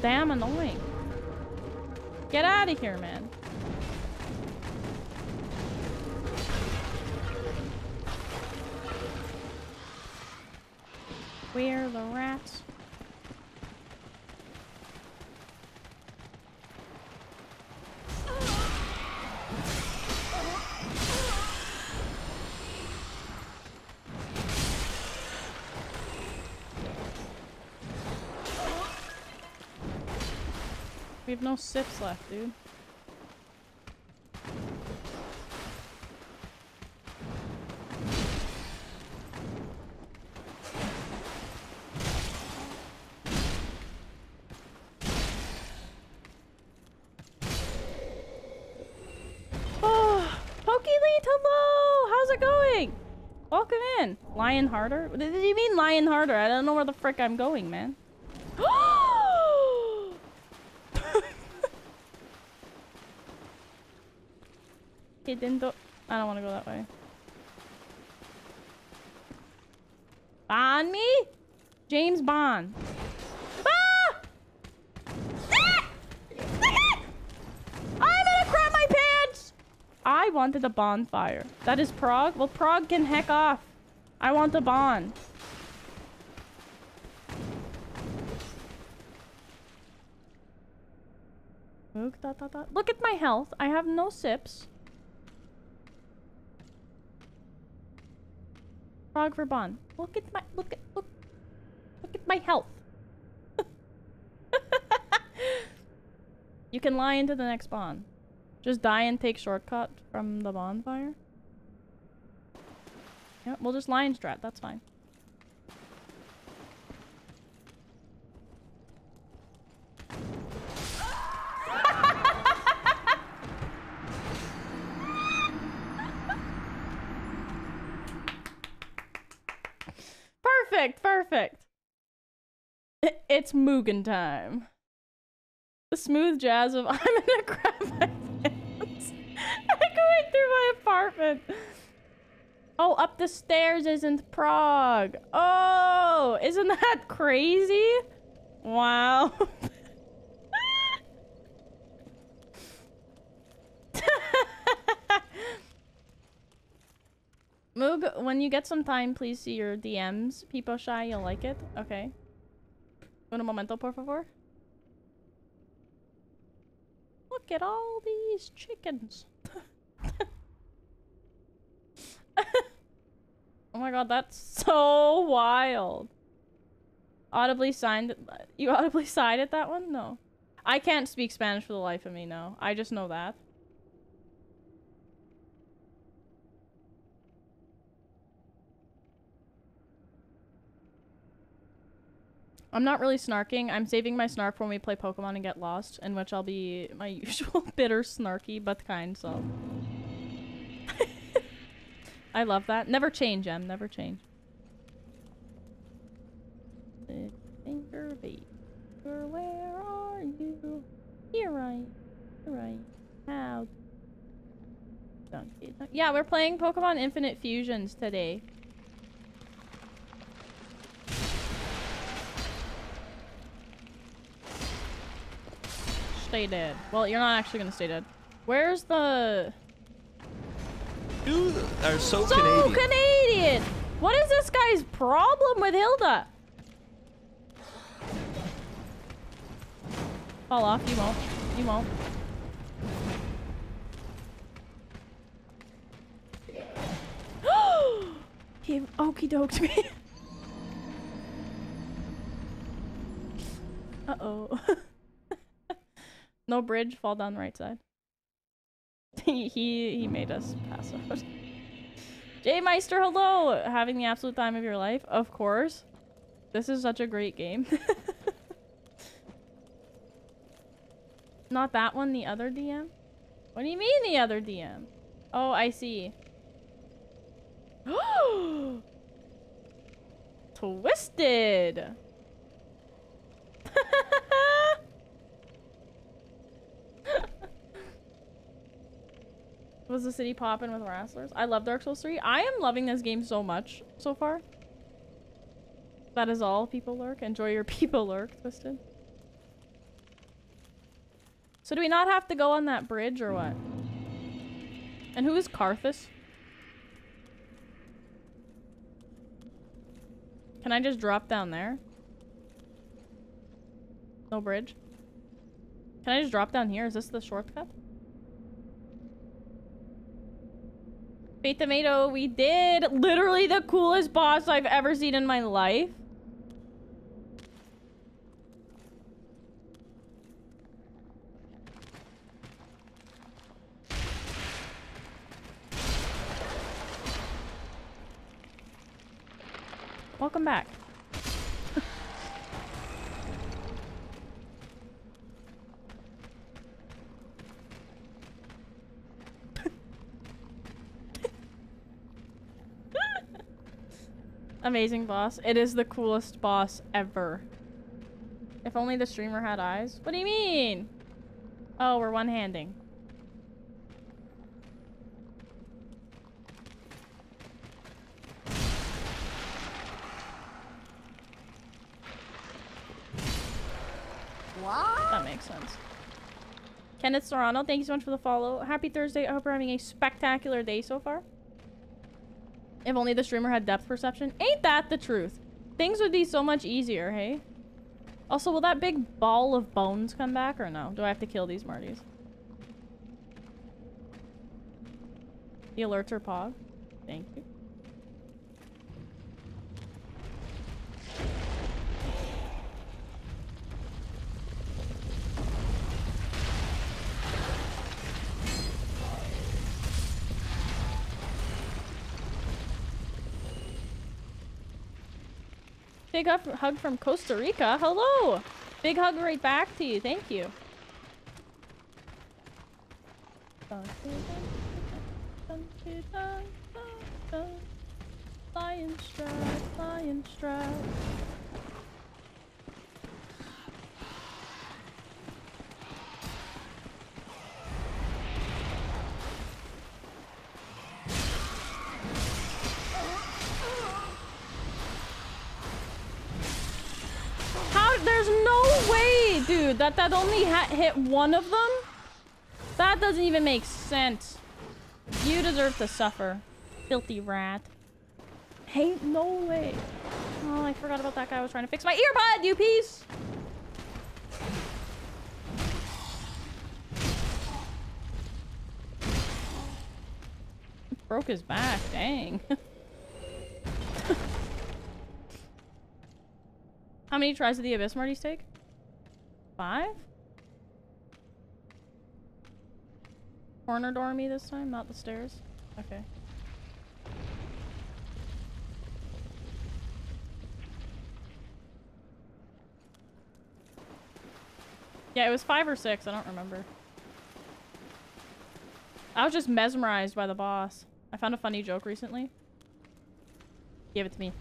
Damn annoying. Get out of here, man. No sips left, dude. Oh, hello! How's it going? Welcome in. Lion Harder? Did you mean Lion Harder? I don't know where the frick I'm going, man. I don't want to go that way. Bond me? James Bond. Ah! Ah! I'm gonna crap my pants! I wanted a bonfire. That is Prague? Well, Prague can heck off. I want a bond. Look at my health. I have no sips. Frog for bond. Look at my look at look look at my health. you can lie into the next bond. Just die and take shortcut from the bonfire. Yeah, we'll just lion strat, that's fine. Perfect, perfect. I- It's Mugen time. The smooth jazz of I'm gonna grab my pants. going through my apartment. Oh, up the stairs isn't Prague. Oh, isn't that crazy? Wow. Moog, when you get some time, please see your DMs. People shy, you'll like it. Okay. Un momento, por favor. Look at all these chickens. oh my god, that's so wild. Audibly signed. You audibly sighed at that one? No. I can't speak Spanish for the life of me, no. I just know that. I'm not really snarking. I'm saving my snark for when we play Pokemon and get lost, in which I'll be my usual bitter, snarky, but kind self. I love that. Never change, Em. Never change. Finger baby, where are you? Here I am. Here I am. How? Yeah, we're playing Pokemon Infinite Fusions today. Stay dead. Well, you're not actually gonna stay dead. Where's the... You are so, So Canadian. Canadian! What is this guy's problem with Hilda? Fall off. You won't. You won't. he okie doked me. uh oh. no bridge. Fall down the right side. he he made us pass out. J Meister, hello! Having the absolute time of your life, of course. This is such a great game. Not that one, the other DM? What do you mean the other DM? Oh, I see. Twisted! Was the city popping with wrestlers? I love Dark Souls 3. I am loving this game so much so far. That is all, people lurk. Enjoy your people lurk, Twisted. So do we not have to go on that bridge or what? And who is Carthus? Can I just drop down there? No bridge? Can I just drop down here? Is this the shortcut? Fate Tomato, we did literally the coolest boss I've ever seen in my life. Welcome back. Amazing boss. It is the coolest boss ever. If only the streamer had eyes. What do you mean? Oh, we're one-handing. What? That makes sense. Kenneth Serrano, thank you so much for the follow. Happy Thursday. I hope you're having a spectacular day so far. If only the streamer had depth perception. Ain't that the truth? Things would be so much easier, hey? Also, will that big ball of bones come back or no? Do I have to kill these Martys? The alerts are pog. Thank you. Big hug, from Costa Rica. Hello. Big hug right back to you. Thank you. Lion lion. There's no way, dude, that that only hit one of them? That doesn't even make sense. You deserve to suffer, filthy rat. Ain't no way. Oh, I forgot about that guy. I was trying to fix my earbud, you piece! Broke his back, dang. How many tries did the Abyss Marties take? Five? Corner door me this time, not the stairs? Okay. Yeah, it was five or six, I don't remember. I was just mesmerized by the boss. I found a funny joke recently. Give it to me.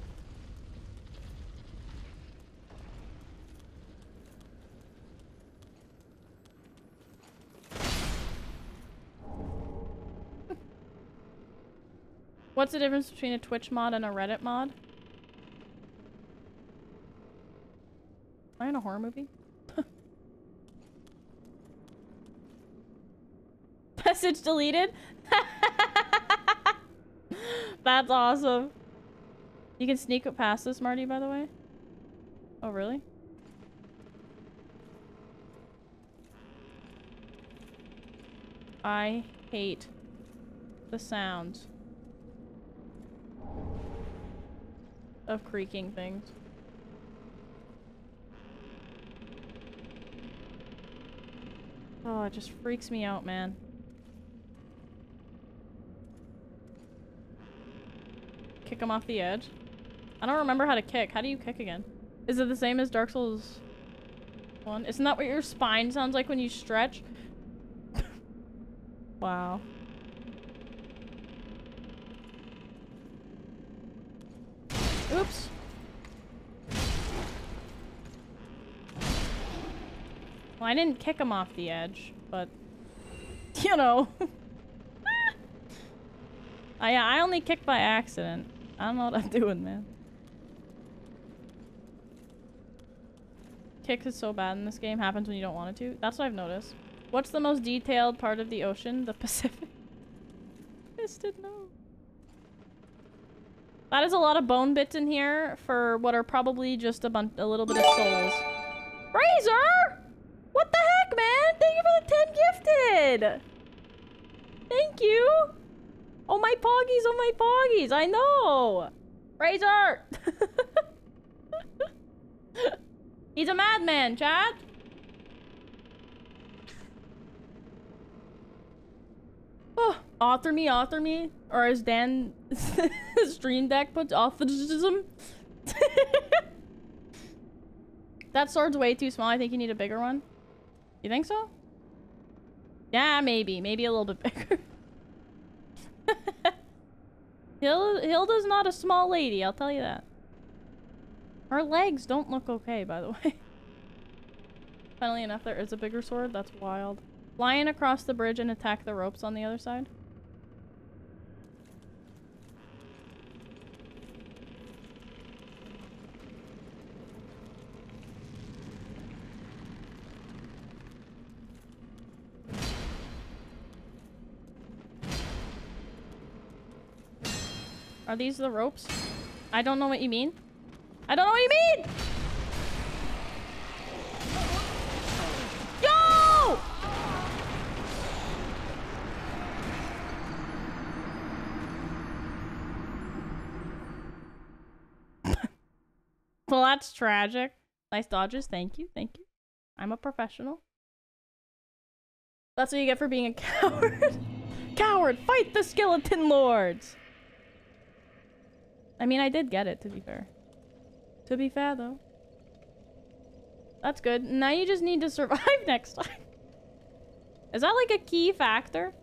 What's the difference between a Twitch mod and a Reddit mod? Am I in a horror movie? Message deleted. That's awesome. You can sneak past this, Marty, by the way. Oh, really? I hate the sounds of creaking things. Oh, it just freaks me out, man. Kick him off the edge. I don't remember how to kick. How do you kick again? Is it the same as Dark Souls 1? Isn't that what your spine sounds like when you stretch? wow. Oops. Well, I didn't kick him off the edge, but you know. I I only kicked by accident. I don't know what I'm doing, man. Kicks is so bad in this game. Happens when you don't want it to. That's what I've noticed. What's the most detailed part of the ocean? The Pacific. I just didn't no. That is a lot of bone bits in here for what are probably just a bunch, a little bit of souls. Razor! What the heck, man? Thank you for the 10 gifted! Thank you! Oh my poggies, oh my poggies, I know! Razor! He's a madman, chat! Oh, author me, author me. Or as Dan Stream Deck puts, authoricism. that sword's way too small. I think you need a bigger one. You think so? Yeah, maybe. Maybe a little bit bigger. Hilda, Hilda's not a small lady, I'll tell you that. Her legs don't look okay, by the way. Funnily enough, there is a bigger sword. That's wild. Fly in across the bridge and attack the ropes on the other side. Are these the ropes? I don't know what you mean. I don't know what you mean! Yo! well, that's tragic. Nice dodges. Thank you. Thank you. I'm a professional. That's what you get for being a coward. coward! Fight the skeleton lords! I mean, I did get it, to be fair. To be fair, though. That's good. Now you just need to survive next time. Is that like a key factor?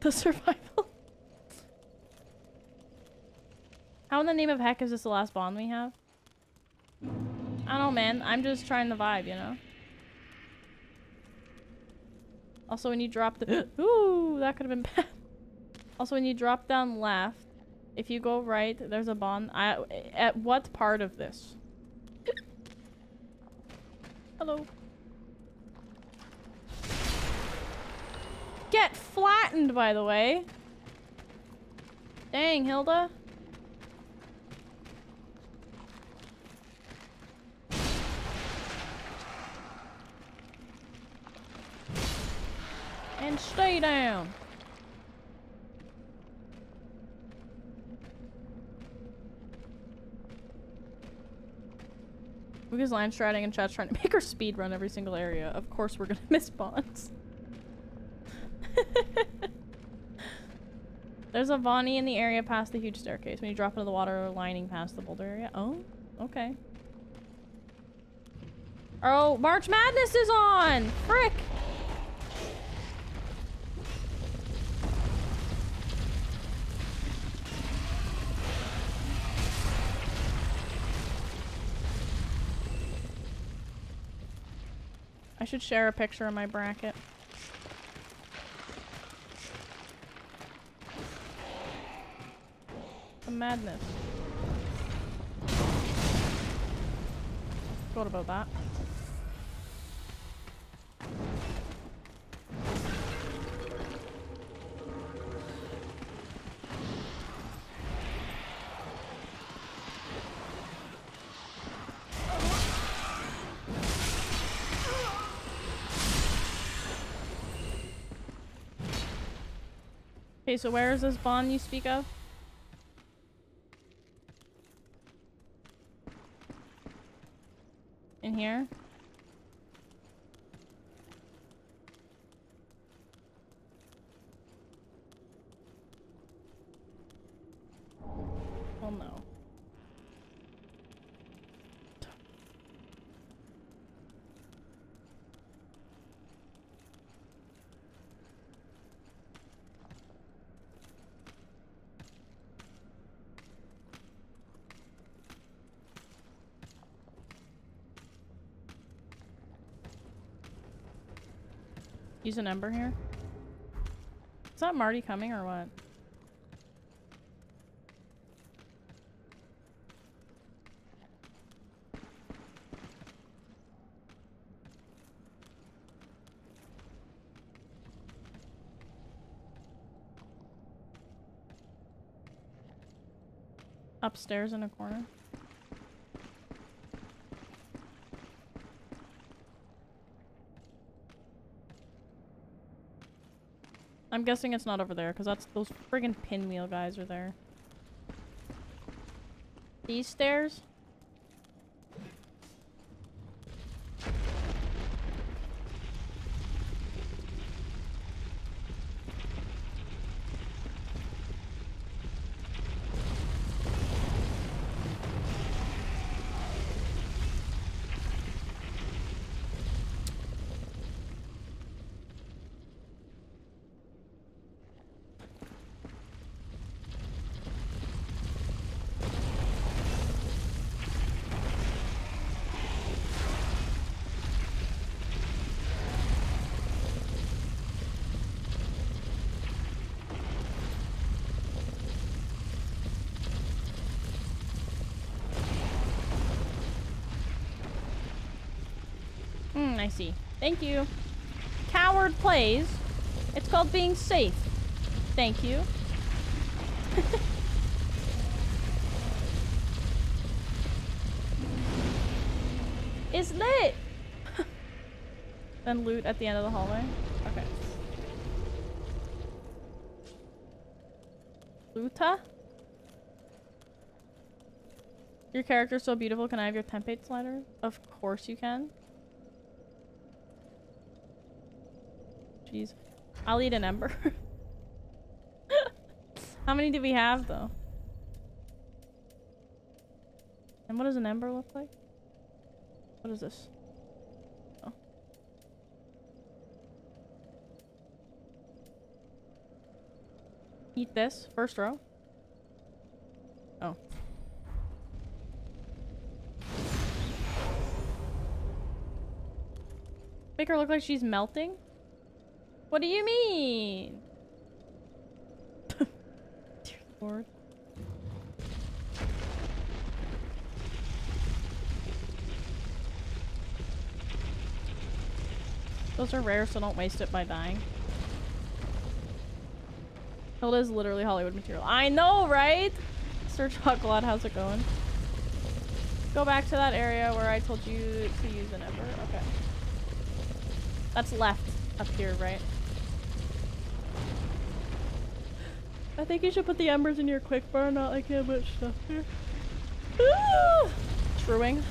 The survival? How in the name of heck is this the last bond we have? I don't know, man. I'm just trying the vibe, you know? Also, when you drop the- Ooh, that could have been bad. Also, when you drop down left, if you go right, there's a bond. I, at what part of this? Hello. Get flattened, by the way. Dang, Hilda. And stay down. Because land striding and chat's trying to make her speed run every single area. Of course we're gonna miss bonds. There's a Vonnie in the area past the huge staircase. When you drop into the water lining past the boulder area. Oh, okay. Oh, March Madness is on! Frick! I should share a picture of my bracket. The madness. What about that? Okay, so where is this bond you speak of? In here? Well, no. Use an ember here. Is that Marty coming or what? Upstairs in a corner. I'm guessing it's not over there because that's those friggin' pinwheel guys are there. These stairs? See. Thank you. Coward plays. It's called being safe. Thank you. it's lit! then loot at the end of the hallway. Okay. Luta? Your character's so beautiful. Can I have your template slider? Of course you can. I'll eat an ember. How many do we have, though? And what does an ember look like? What is this? Oh. Eat this. First row. Oh. Make her look like she's melting? What do you mean? Dear Lord. Those are rare, so don't waste it by dying. Hilda is literally Hollywood material. I know, right? Sir Chocolate, how's it going? Go back to that area where I told you to use an ember. Okay. That's left up here, right? I think you should put the embers in your quick bar, not like have much stuff here. Ah! Truing.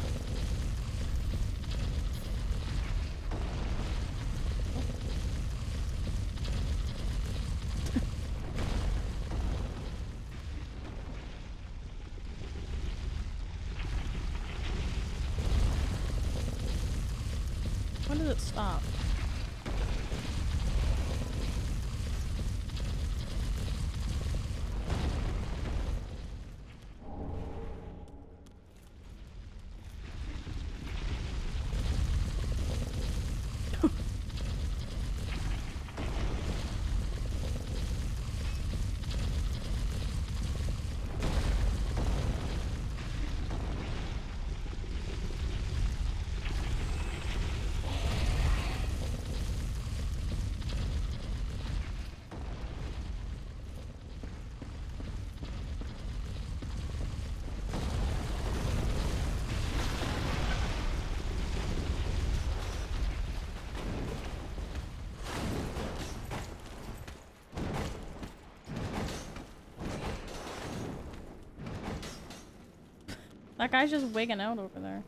That guy's just wigging out over there.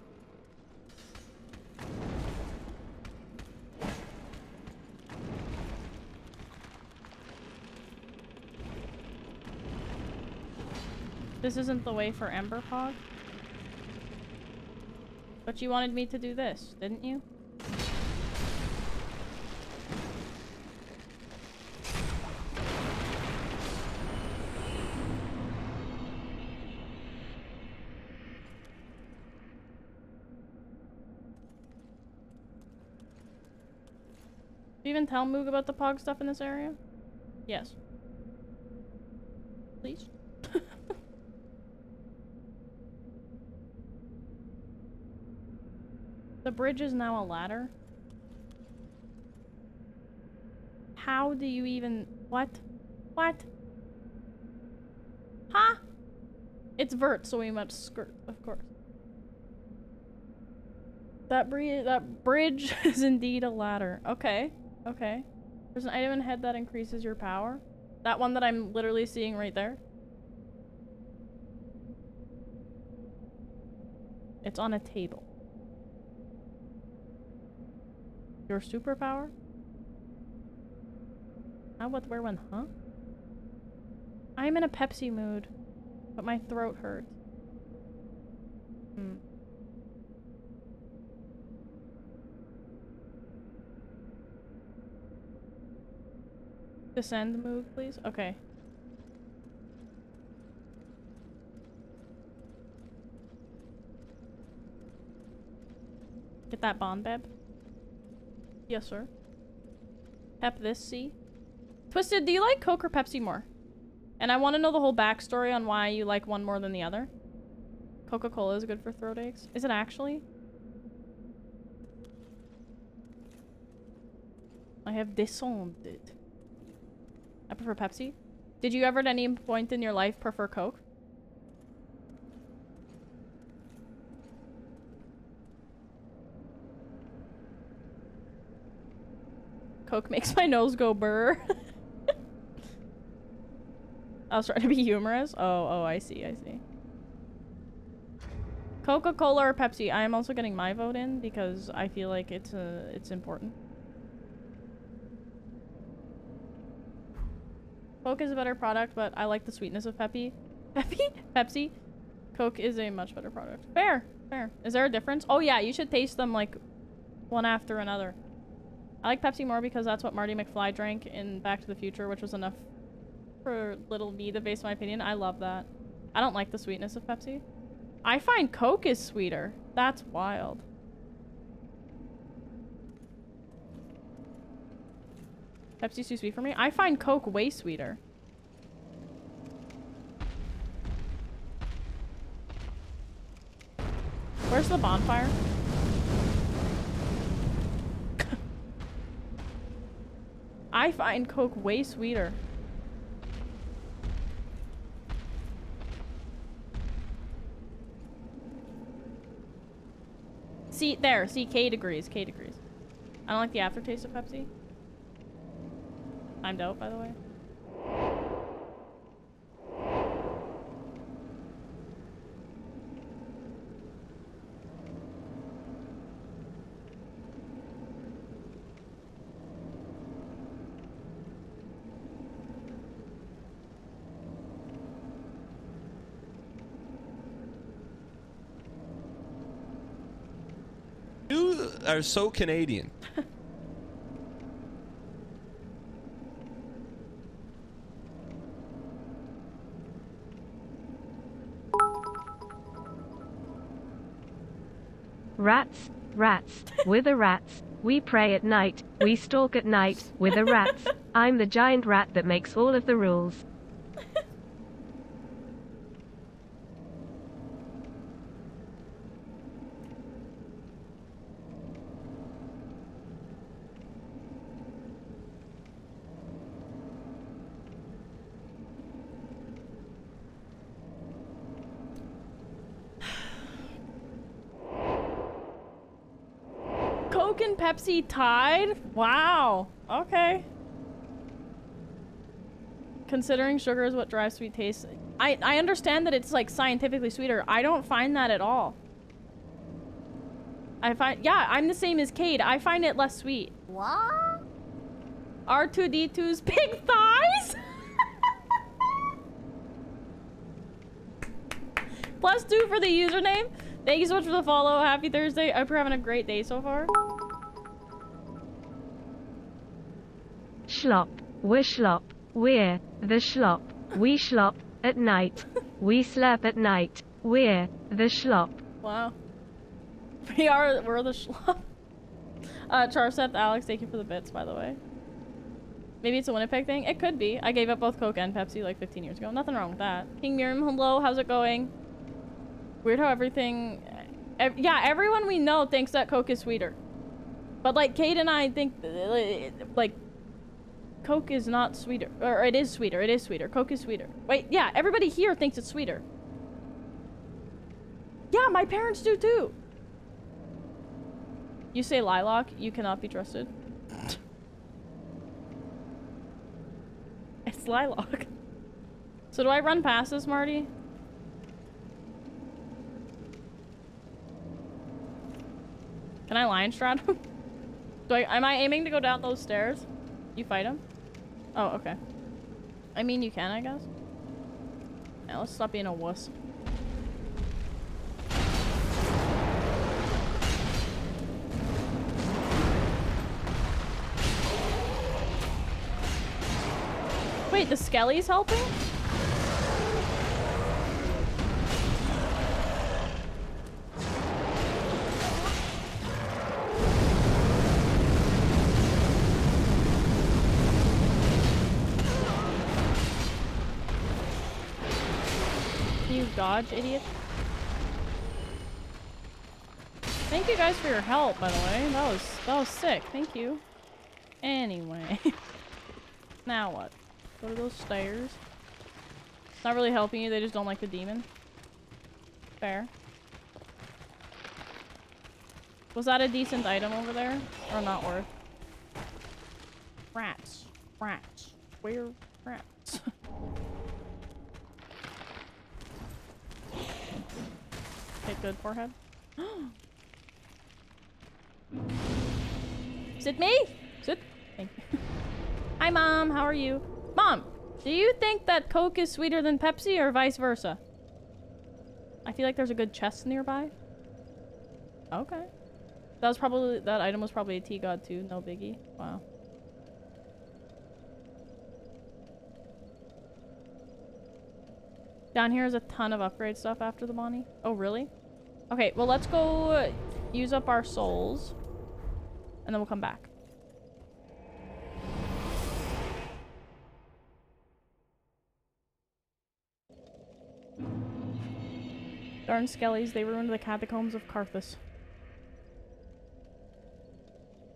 This isn't the way for Ember. But you wanted me to do this, didn't you? Moog about the Pog stuff in this area? Yes. Please? the bridge is now a ladder. How do you even... What? What? Huh? It's vert, so we must skirt, of course. That, that bridge is indeed a ladder. Okay. Okay. There's an item in head that increases your power. That one that I'm literally seeing right there. It's on a table. Your superpower? How, what, where, when, huh? I'm in a Pepsi mood, but my throat hurts. Hmm. Descend move, please? Okay. Get that bond, Beb. Yes, sir. Pep this, see? Twisted, do you like Coke or Pepsi more? And I want to know the whole backstory on why you like one more than the other. Coca-Cola is good for throat aches. Is it actually? I have descended. I prefer Pepsi. Did you ever at any point in your life prefer Coke? Coke makes my nose go burr. I was trying to be humorous. Oh, oh, I see, I see. Coca-Cola or Pepsi? I am also getting my vote in because I feel like it's uh, it's important. Coke is a better product, but I like the sweetness of Peppy. Peppy? Pepsi? Coke is a much better product. Fair. Fair. Is there a difference? Oh yeah, you should taste them like one after another. I like Pepsi more because that's what Marty McFly drank in Back to the Future, which was enough for little me to base my opinion. I love that. I don't like the sweetness of Pepsi. I find Coke is sweeter. That's wild. Pepsi's too sweet for me. I find Coke way sweeter. Where's the bonfire? I find Coke way sweeter. See, there. See, K degrees. K degrees. I don't like the aftertaste of Pepsi. Timed out, by the way. You are so Canadian. Rats, rats, we're the rats. We pray at night, we stalk at night, we're the rats. I'm the giant rat that makes all of the rules. Coke and Pepsi tied? Wow. Okay. Considering sugar is what drives sweet taste, I, I understand that it's like scientifically sweeter. I don't find that at all. I find, yeah, I'm the same as Cade. I find it less sweet. What? R2D2's big thighs? Plus two for the username. Thank you so much for the follow. Happy Thursday. I hope you're having a great day so far. Schlop. We're schlop. We're the schlop. We schlop at night. We slap at night. We're the schlop. Wow. We are, we're the schlop. Uh, Charseth, Alex, thank you for the bits, by the way. Maybe it's a Winnipeg thing? It could be. I gave up both Coke and Pepsi like 15 years ago. Nothing wrong with that. King Miriam, hello, how's it going? Weird how everything... ev- yeah, everyone we know thinks that Coke is sweeter. But like, Kate and I think, like, Coke is not sweeter. Or it is sweeter, it is sweeter. Coke is sweeter. Wait, yeah, everybody here thinks it's sweeter. Yeah, my parents do too. You say lilac, you cannot be trusted. it's lilac. So do I run past this, Marty? Can I lion strap him? Do I, am I aiming to go down those stairs? You fight him? Oh, okay. I mean, you can, I guess. Now let's stop being a wuss. Wait, the Skelly's helping? Dodge, idiot. Thank you guys for your help, by the way. That was that was sick. Thank you. Anyway. now what? Go to those stairs. It's not really helping you, they just don't like the demon. Fair. Was that a decent item over there? Or not worth? Rats. Rats. Where rats? okay, good forehead. Is it me? Is it? Thank you. Hi, Mom. How are you? Mom, do you think that Coke is sweeter than Pepsi or vice versa? I feel like there's a good chest nearby. Okay. That was probably- that item was probably a T-God too. No biggie. Wow. Down here is a ton of upgrade stuff after the Bonnie. Oh, really? Okay, well, let's go use up our souls. And then we'll come back. Darn skellies, they ruined the catacombs of Carthus.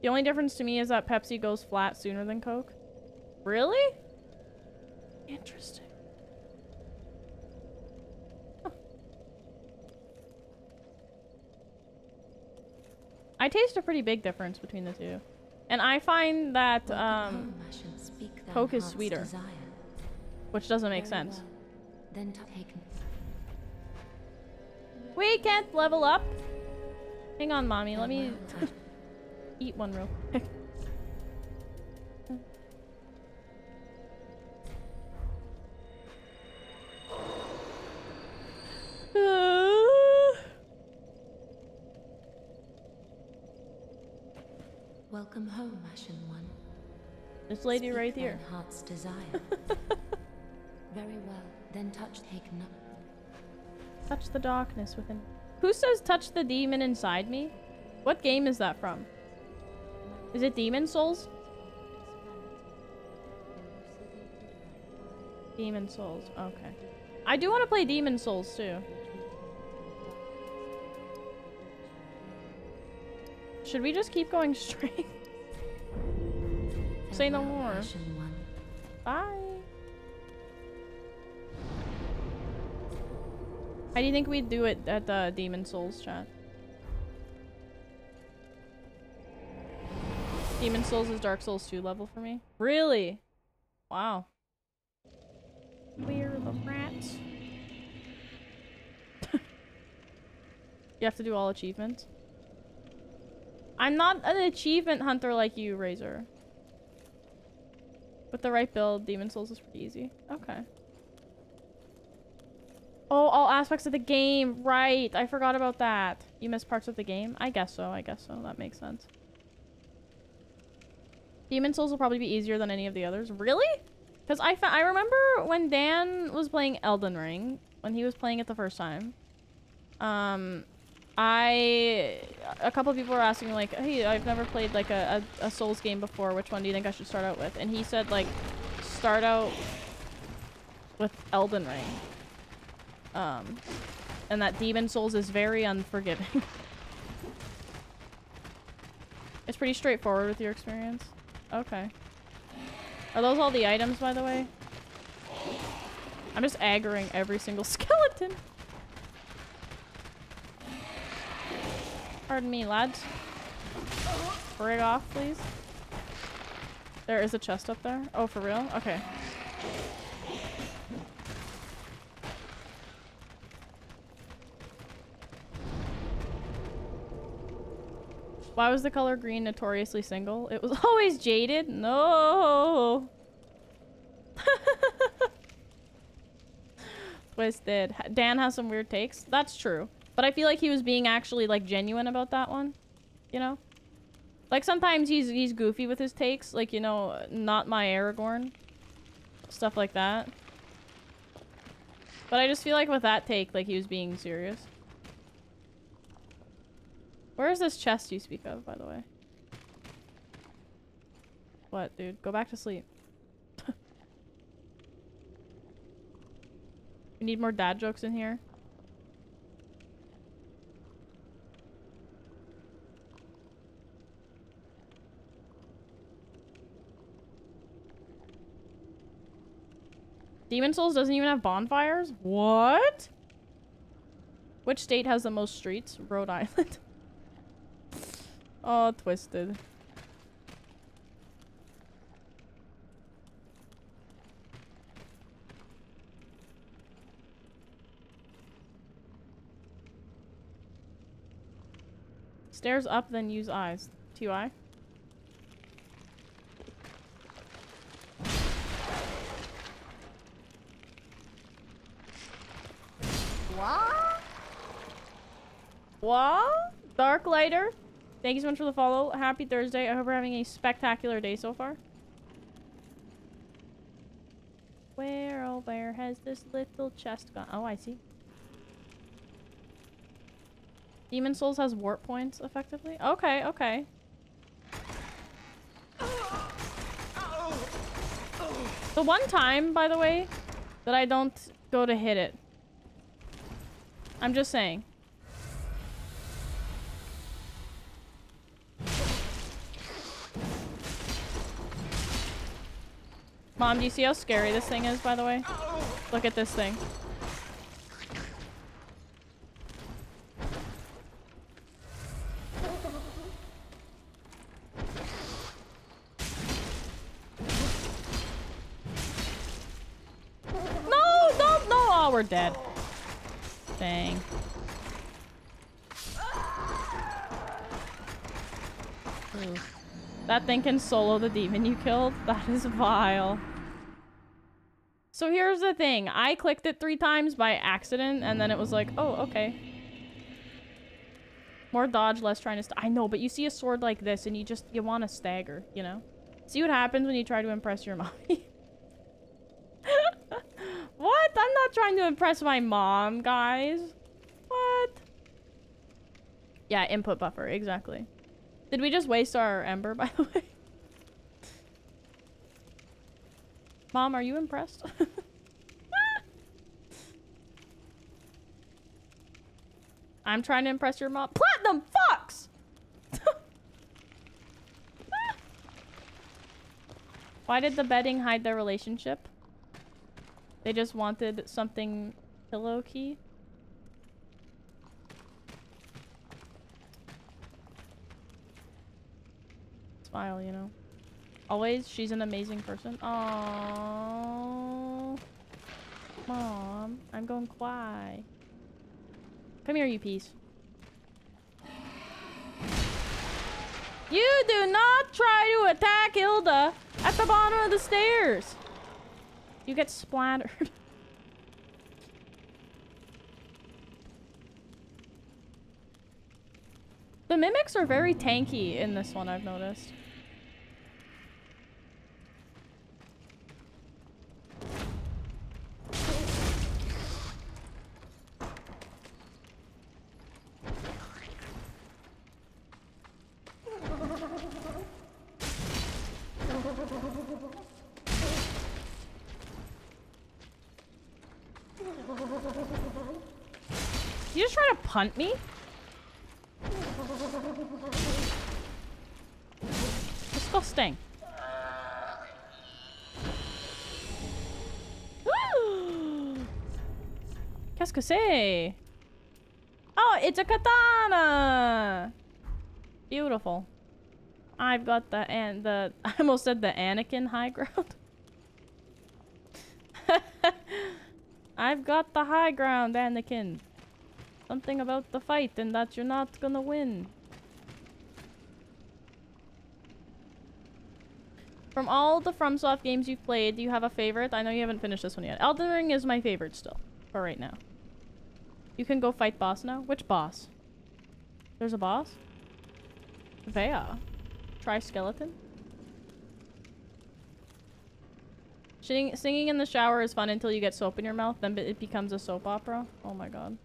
The only difference to me is that Pepsi goes flat sooner than Coke. Really? Interesting. I taste a pretty big difference between the two. And I find that um, home, I shall speak thine Coke is sweeter. desire. which doesn't make Very sense. well. Then take We can't level up. Hang on, mommy. Let me eat one real quick. Welcome home, Ashen One. this lady Speak right thine here. heart's desire. Very well. Then touch take no. Touch the darkness within. Who says touch the demon inside me? What game is that from? Is it Demon Souls? Demon Souls. Okay. I do want to play Demon Souls too. Should we just keep going straight? Say no more. Bye. How do you think we do it at the Demon Souls chat? Demon Souls is Dark Souls 2 level for me. Really? Wow. We're the rats. you have to do all achievements? I'm not an achievement hunter like you, Razor. With the right build, Demon Souls is pretty easy. Okay. Oh, all aspects of the game. Right. I forgot about that. You missed parts of the game? I guess so. I guess so. That makes sense. Demon Souls will probably be easier than any of the others. Really? Because I, I remember when Dan was playing Elden Ring, when he was playing it the first time, um, I, a couple people were asking like, hey, I've never played like a, a, a Souls game before. Which one do you think I should start out with? And he said like, start out with Elden Ring. Um, and that Demon Souls is very unforgiving. it's pretty straightforward with your experience. Okay. Are those all the items, by the way? I'm just aggroing every single skeleton. Pardon me, lads. Break off, please. There is a chest up there. Oh, for real? Okay. Why was the color green notoriously single? It was always jaded? No. Twisted. Dan has some weird takes. That's true. But I feel like he was being actually like genuine about that one. You know? Like sometimes he's he's goofy with his takes, like you know, not my Aragorn. Stuff like that. But I just feel like with that take, like he was being serious. Where is this chest you speak of, by the way? What, dude? Go back to sleep. we need more dad jokes in here. Demon Souls doesn't even have bonfires? What? Which state has the most streets? Rhode Island. oh, twisted. Stairs up, then use eyes. TY. What? What? Dark Lighter. Thank you so much for the follow. Happy Thursday. I hope we're having a spectacular day so far. Where, oh, where has this little chest gone? Oh, I see. Demon Souls has warp points, effectively? Okay, okay. The one time, by the way, that I don't go to hit it. I'm just saying. Mom, do you see how scary this thing is, by the way? Look at this thing. Thing can solo the demon you killed? That is vile. So here's the thing. I clicked it three times by accident, and then it was like, oh, okay. More dodge, less trying to I know, but you see a sword like this, and you just- you want to stagger, you know? See what happens when you try to impress your mommy. what? I'm not trying to impress my mom, guys. What? Yeah, input buffer, exactly. Did we just waste our ember, by the way? Mom, are you impressed? I'm trying to impress your mom. Platinum Fox! Why did the bedding hide their relationship? They just wanted something pillow key. smile, you know? Always, she's an amazing person. Oh, Mom, I'm going quiet. Come here, you piece. You do not try to attack Hilda at the bottom of the stairs. You get splattered. the mimics are very tanky in this one, I've noticed. Punt me? Disgusting. Qu'est-ce que c'est? Oh, it's a katana! Beautiful. I've got the and the I almost said the Anakin high ground. I've got the high ground, Anakin. Something about the fight and that you're not gonna win. From all the FromSoft games you've played, do you have a favorite? I know you haven't finished this one yet. Elden Ring is my favorite still, for right now. You can go fight boss now? Which boss? There's a boss? Vea. Try skeleton? Singing, singing in the shower is fun until you get soap in your mouth, then it becomes a soap opera. Oh my god.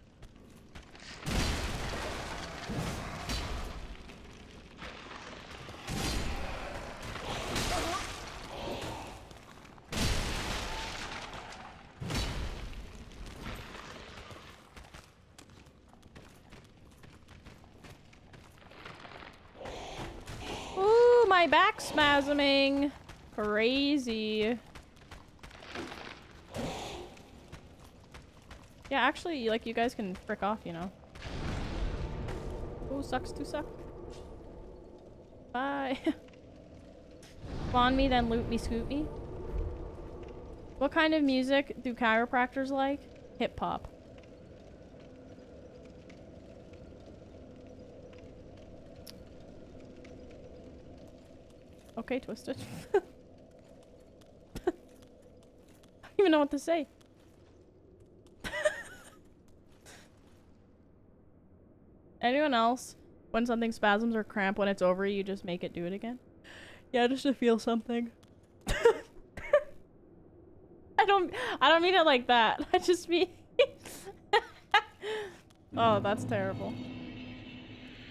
Ooh, my back spasming. Crazy. Yeah, actually, like, you guys can frick off, you know. Ooh, sucks to suck. Bye. Spawn me, then loot me, scoot me. What kind of music do chiropractors like? Hip hop. Okay, Twisted. I don't even know what to say. Anyone else? When something spasms or cramp when it's over, you just make it do it again? Yeah, just to feel something. I don't I don't mean it like that. I just mean Oh, that's terrible.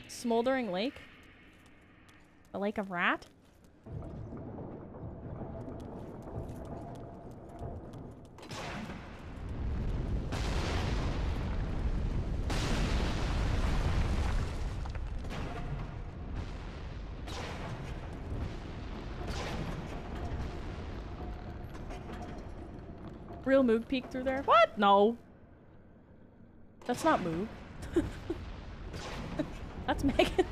Smoldering lake? A lake of rat? Real Moog peek through there? What? No. That's not Moog. That's Megan.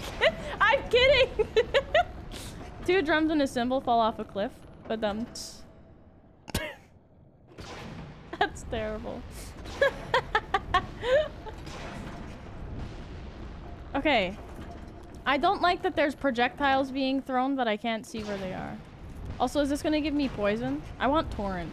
I'm kidding! Two drums and a cymbal fall off a cliff, but um. That's terrible. okay. I don't like that there's projectiles being thrown, but I can't see where they are. Also, is this gonna give me poison? I want torrent.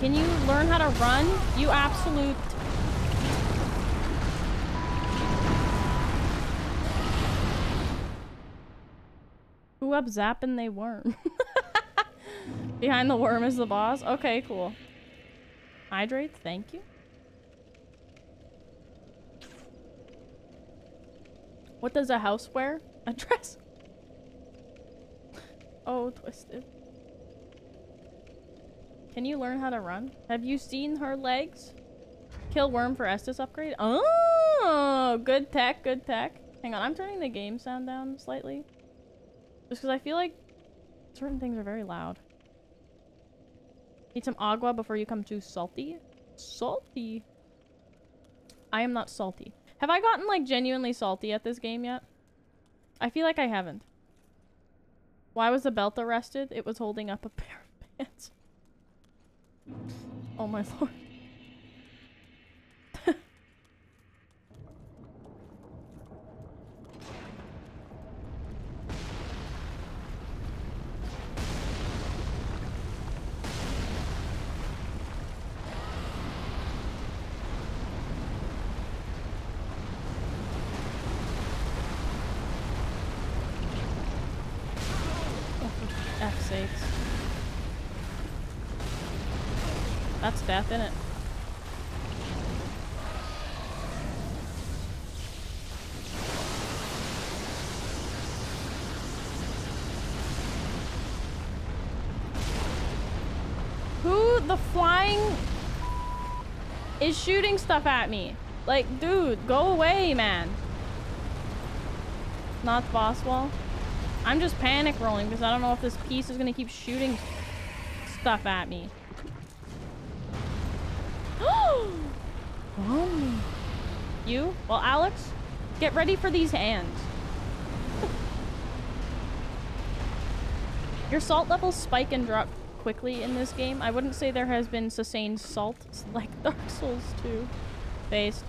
Can you learn how to run? You absolute... Who up zapping they worm? Behind the worm is the boss? Okay, cool. Hydrate, thank you. What does a house wear? A dress? Oh, twisted. Can you learn how to run? Have you seen her legs? Kill worm for Estus upgrade? Oh, good tech, good tech. Hang on, I'm turning the game sound down slightly. Just because I feel like certain things are very loud. Need some agua before you come too salty? Salty? I am not salty. Have I gotten, like, genuinely salty at this game yet? I feel like I haven't. Why was the belt arrested? It was holding up a pair of pants. Oh my lord. Oh, for F's sakes. That's in it? Who the flying is shooting stuff at me? Like, dude, go away, man. Not the boss wall. I'm just panic rolling because I don't know if this piece is gonna keep shooting stuff at me. You? Well, Alex, get ready for these hands. Your salt levels spike and drop quickly in this game. I wouldn't say there has been sustained salt like Dark Souls 2 based.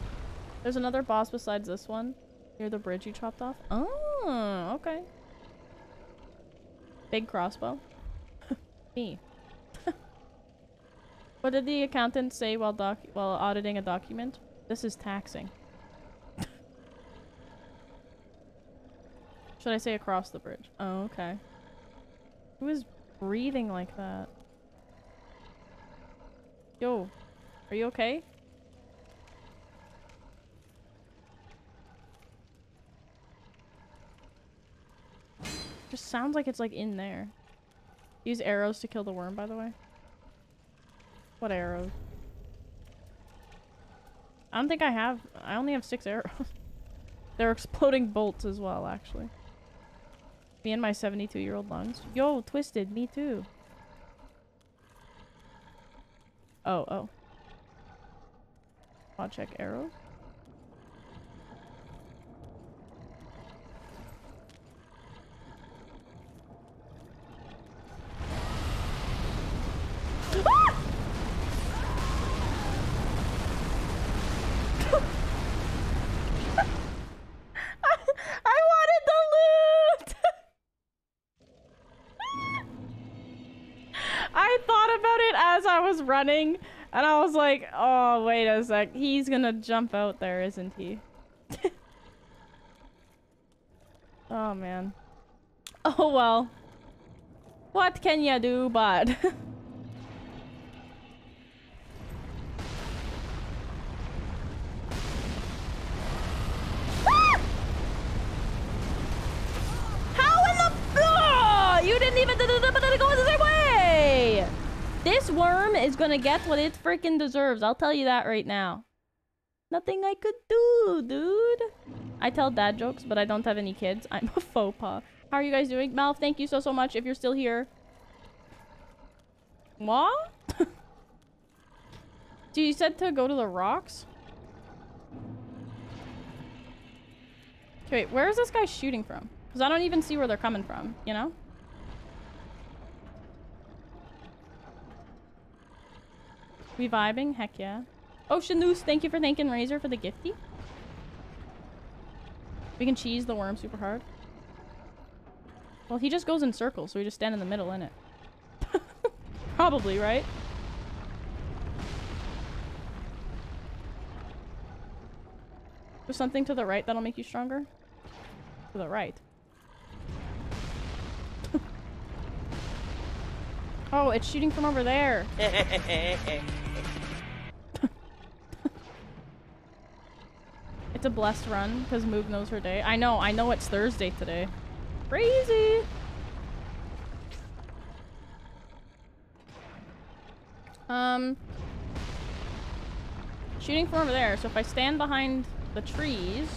There's another boss besides this one near the bridge you chopped off. Oh, okay. Big crossbow. Me. What did the accountant say while doc while auditing a document? This is taxing. Should I say across the bridge? Oh, okay. Who is breathing like that? Yo, are you okay? Just sounds like it's like in there. Use arrows to kill the worm, by the way. What arrows? I don't think I have. I only have six arrows. They're exploding bolts as well, actually. Me and my 72 year old lungs. Yo, Twisted, me too. Oh, oh. I'll check arrows. Ah! I wanted the loot! I thought about it as I running, and I was like, oh, wait a sec. He's gonna jump out there, isn't he? oh, man. Oh, well. What can ya do, bud? How in the... Oh, you didn't even go the same way! This worm is gonna get what it freaking deserves. I'll tell you that right now. Nothing I could do, dude. I tell dad jokes, but I don't have any kids. I'm a faux pas. How are you guys doing? Malf, thank you so, so much if you're still here. What? Dude, you said to go to the rocks? Okay, wait, where is this guy shooting from? Because I don't even see where they're coming from, you know? We vibing? Heck yeah. Oh, Ocean Noose, thank you for thanking Razor for the gifty. We can cheese the worm super hard. Well, he just goes in circles, so we just stand in the middle in it. Probably, right? There's something to the right that'll make you stronger? To the right. Oh, it's shooting from over there. It's a blessed run because Moog knows her day. I know, I know it's Thursday today. Crazy. Um, shooting from over there. So if I stand behind the trees,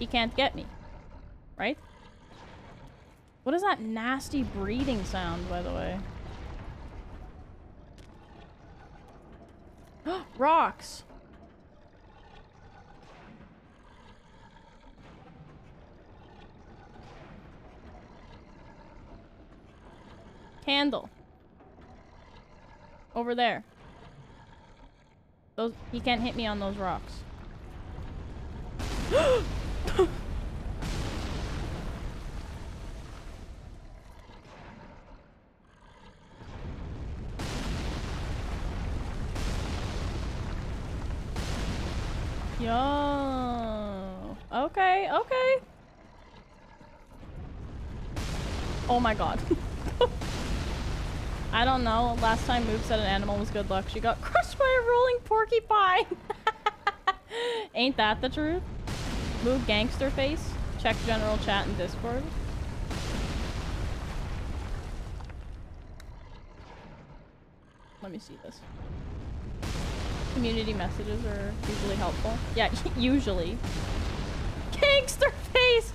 he can't get me, right? What is that nasty breathing sound, by the way? Rocks. Candle. Over there. Those he can't hit me on those rocks. Yo. Okay, okay. Oh my god. I don't know. Last time Moog said an animal was good luck, she got crushed by a rolling porcupine. Ain't that the truth? Moog gangster face. Check general chat and Discord. Let me see this. Community messages are usually helpful. Yeah, usually. Gangster face!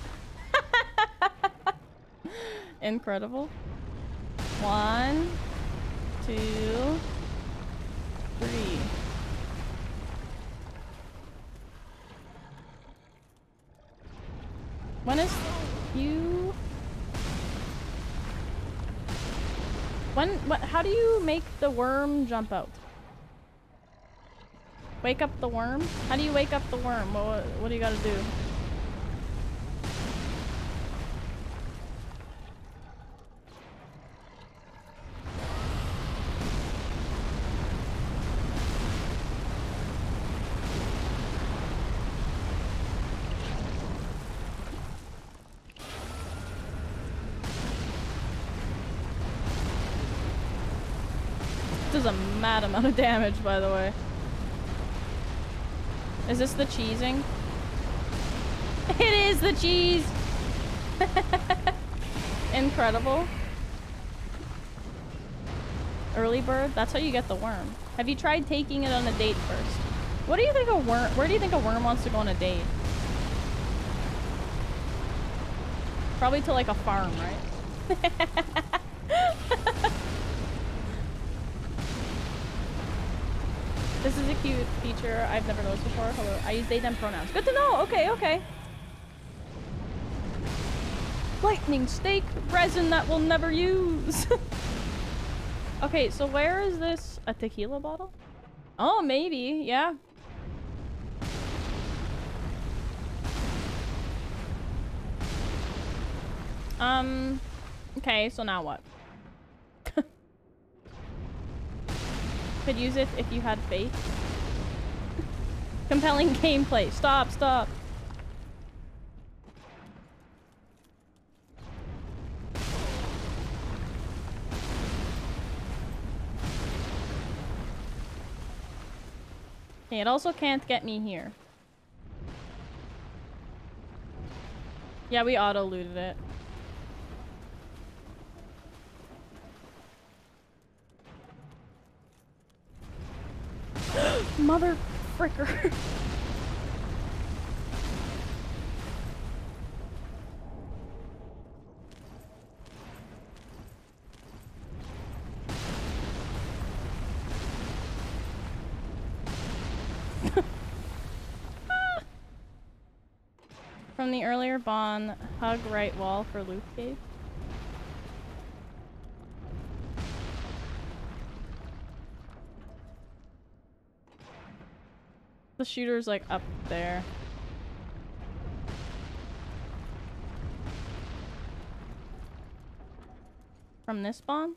Incredible. One, two, three. When is you? When? What? How do you make the worm jump out? Wake up the worm? How do you wake up the worm? What? What do you gotta do? does a of damage, by the way. Is this the cheesing? It is the cheese! Incredible. Early bird? That's how you get the worm. Have you tried taking it on a date first? What do you think a worm- where do you think a worm wants to go on a date? Probably to like a farm, right? This is a cute feature I've never noticed before. Hello. I use they them pronouns. Good to know. Okay, okay. Lightning Stake resin that we'll never use. okay, so where is this? A tequila bottle? Oh, maybe. Yeah. Um, okay, so now what? Could use it if you had faith. Compelling gameplay. Stop, stop. Okay, it also can't get me here. Yeah, we auto-looted it. Mother fricker. From the earlier Bon, hug right wall for loot cave. The shooter's like up there. From this spawn?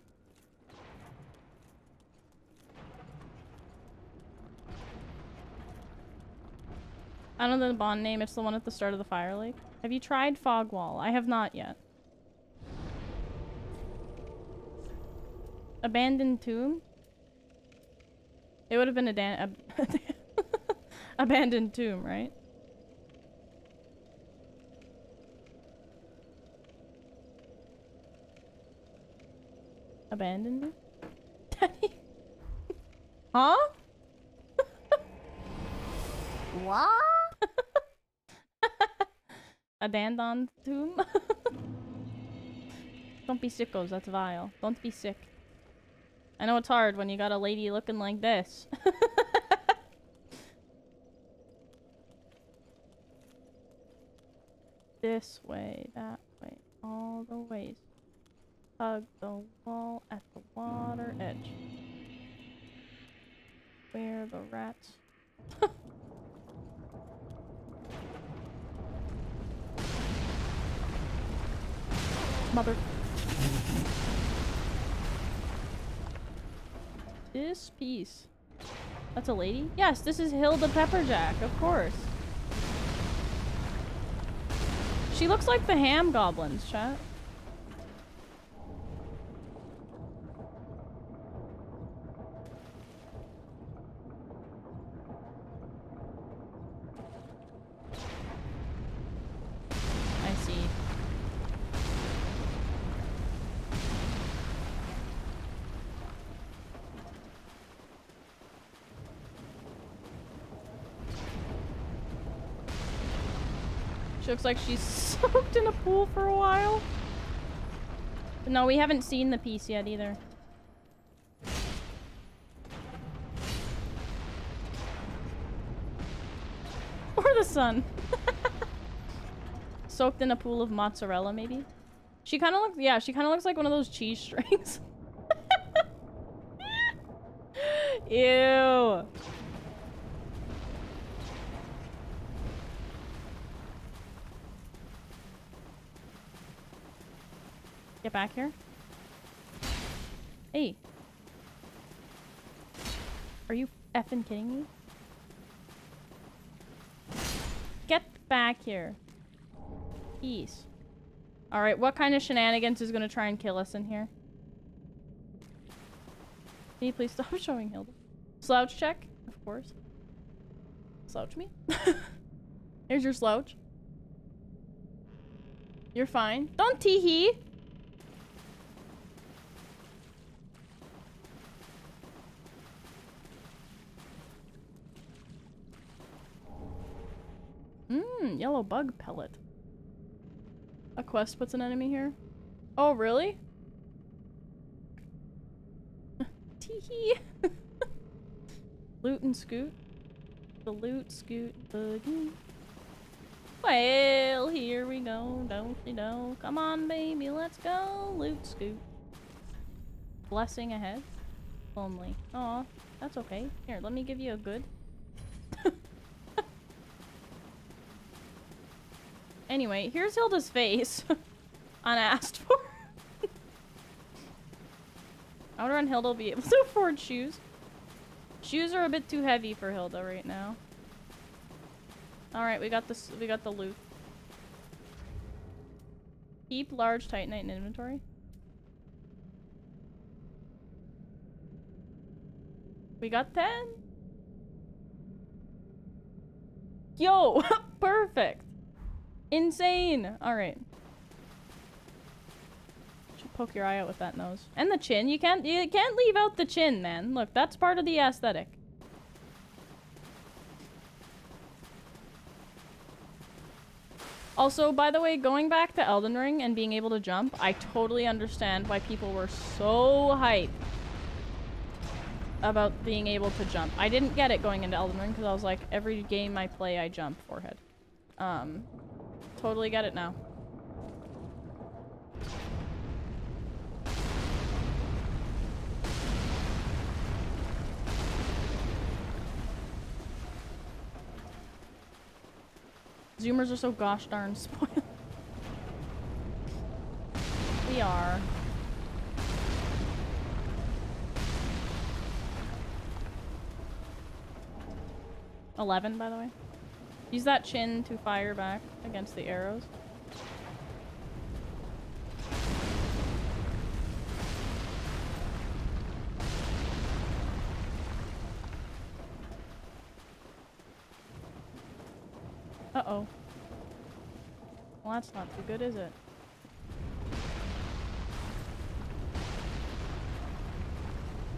I don't know the bond name, it's the one at the start of the fire lake. Have you tried fog wall? I have not yet. Abandoned tomb? It would have been a dan- ab abandoned tomb, right? Abandoned? Daddy? huh? What? Abandoned tomb? Don't be sickos, oh, that's vile. Don't be sick. I know it's hard when you got a lady looking like this. This way, that way, all the ways. Hug the wall at the water edge. Where the rats. Mother. This piece. That's a lady? Yes, this is Hilda Pepperjack, of course. She looks like the ham goblins, chat. I see. She looks like she's soaked in a pool for a while. But no, we haven't seen the piece yet either. Or the sun. Soaked in a pool of mozzarella, maybe? She kind of looks, yeah, she kind of looks like one of those cheese strings. Ew. Get back here. Hey. Are you effing kidding me? Get back here. Peace. Alright, what kind of shenanigans is gonna try and kill us in here? Can you please stop showing Hilda? Slouch check? Of course. Slouch me? Here's your slouch. You're fine. Don't tee-hee! Mmm, yellow bug pellet. A quest puts an enemy here? Oh, really? Teehee. loot and scoot. The loot scoot buggy. Well, here we go. Don't you know? Come on, baby, let's go. Loot scoot. Blessing ahead. Lonely. Aw, that's okay. Here, let me give you a good. Anyway, here's Hilda's face. Unasked for. I wonder when Hilda will be able to afford shoes. Shoes are a bit too heavy for Hilda right now. Alright, we got this we got the loot. Keep large titanite in inventory. We got 10. Yo, perfect. Insane! Alright. Should poke your eye out with that nose. And the chin. You can't you can't leave out the chin, man. Look, that's part of the aesthetic. Also, by the way, going back to Elden Ring and being able to jump, I totally understand why people were so hyped about being able to jump. I didn't get it going into Elden Ring because I was like, every game I play, I jump forehead. Um, totally get it now. Zoomers are so gosh darn spoiled. we are. Eleven, by the way. Use that chin to fire back against the arrows. Uh-oh. Well, that's not too good, is it?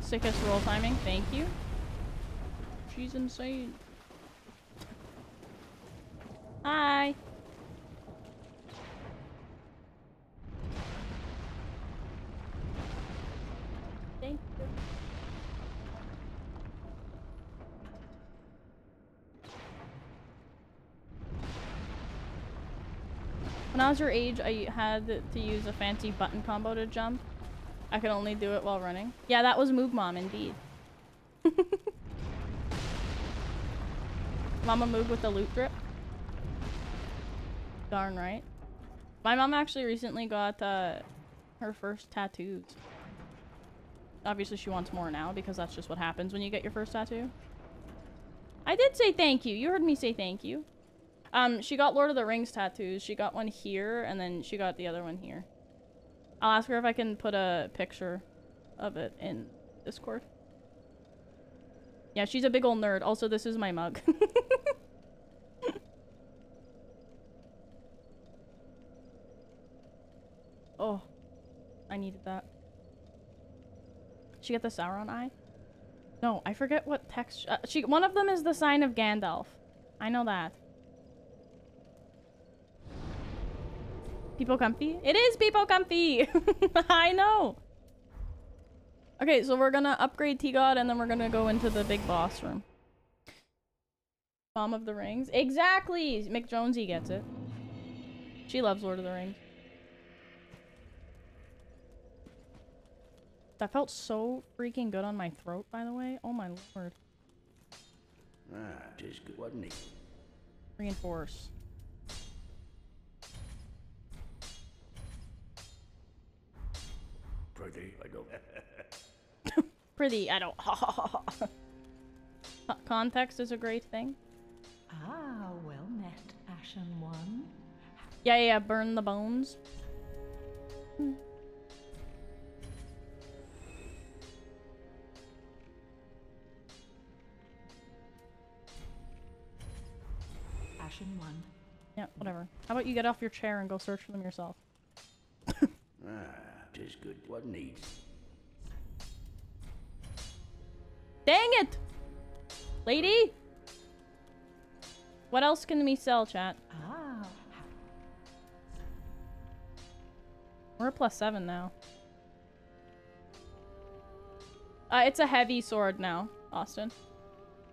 Sickest roll timing, thank you. She's insane. Hi. Thank you. When I was your age, I had to use a fancy button combo to jump. I could only do it while running. Yeah, that was Moog Mom, indeed. Mama Moog with the loot drip. Darn right. My mom actually recently got uh, her first tattoos. Obviously she wants more now because that's just what happens when you get your first tattoo. I did say thank you. You heard me say thank you. Um, she got Lord of the Rings tattoos. She got one here and then she got the other one here. I'll ask her if I can put a picture of it in Discord. Yeah, she's a big old nerd. Also, this is my mug. oh, I needed that. She get the Sauron eye? No, I forget what text. Uh, she one of them is the sign of Gandalf. I know that. People comfy? It is people comfy! I know! Okay, so we're gonna upgrade T-God and then we're gonna go into the big boss room. Bomb of the Rings. Exactly! McJonesy gets it. She loves Lord of the Rings. That felt so freaking good on my throat, by the way. Oh my lord. Ah, tis good, wasn't it? Reinforce. Pretty, I don't. Pretty, I don't. Context is a great thing. Ah, well met, Ashen One. Yeah, yeah, yeah, burn the bones. Hmm. Ashen One. Yeah, whatever. How about you get off your chair and go search for them yourself? ah, tis good, what needs. Dang it! Lady? What else can we sell, chat? Ah, We're at plus seven now. Uh, it's a heavy sword now, Austin.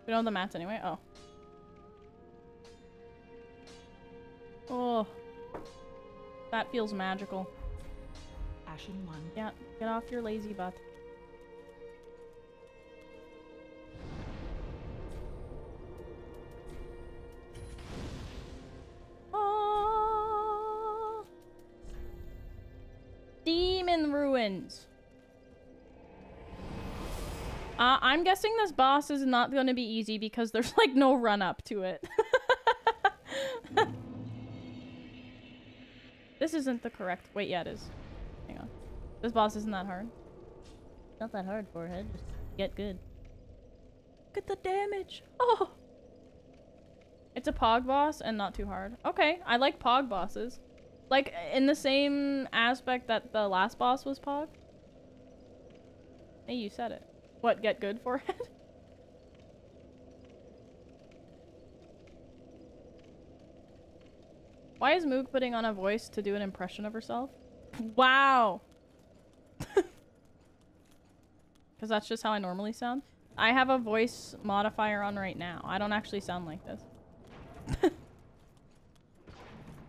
We don't have the mats anyway. Oh. Oh. That feels magical. Ashen One. Yeah, get off your lazy butt. Ah. Demon ruins. Uh, I'm guessing this boss is not going to be easy because there's like no run up to it. this isn't the correct. Wait, yeah, it is. Hang on. This boss isn't that hard. Not that hard, forehead. Just get good. Look at the damage. Oh. It's a pog boss and not too hard. Okay, I like pog bosses. Like in the same aspect that the last boss was pog. Hey, you said it. What, get good forehead? Why is Moog putting on a voice to do an impression of herself? Wow. Because that's just how I normally sound. I have a voice modifier on right now. I don't actually sound like this.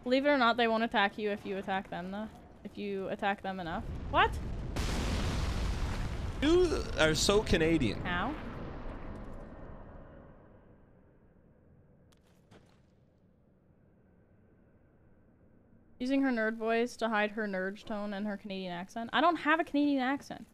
Believe it or not, they won't attack you if you attack them, though. If you attack them enough. What? You are so Canadian. How? Using her nerd voice to hide her nerd tone and her Canadian accent. I don't have a Canadian accent.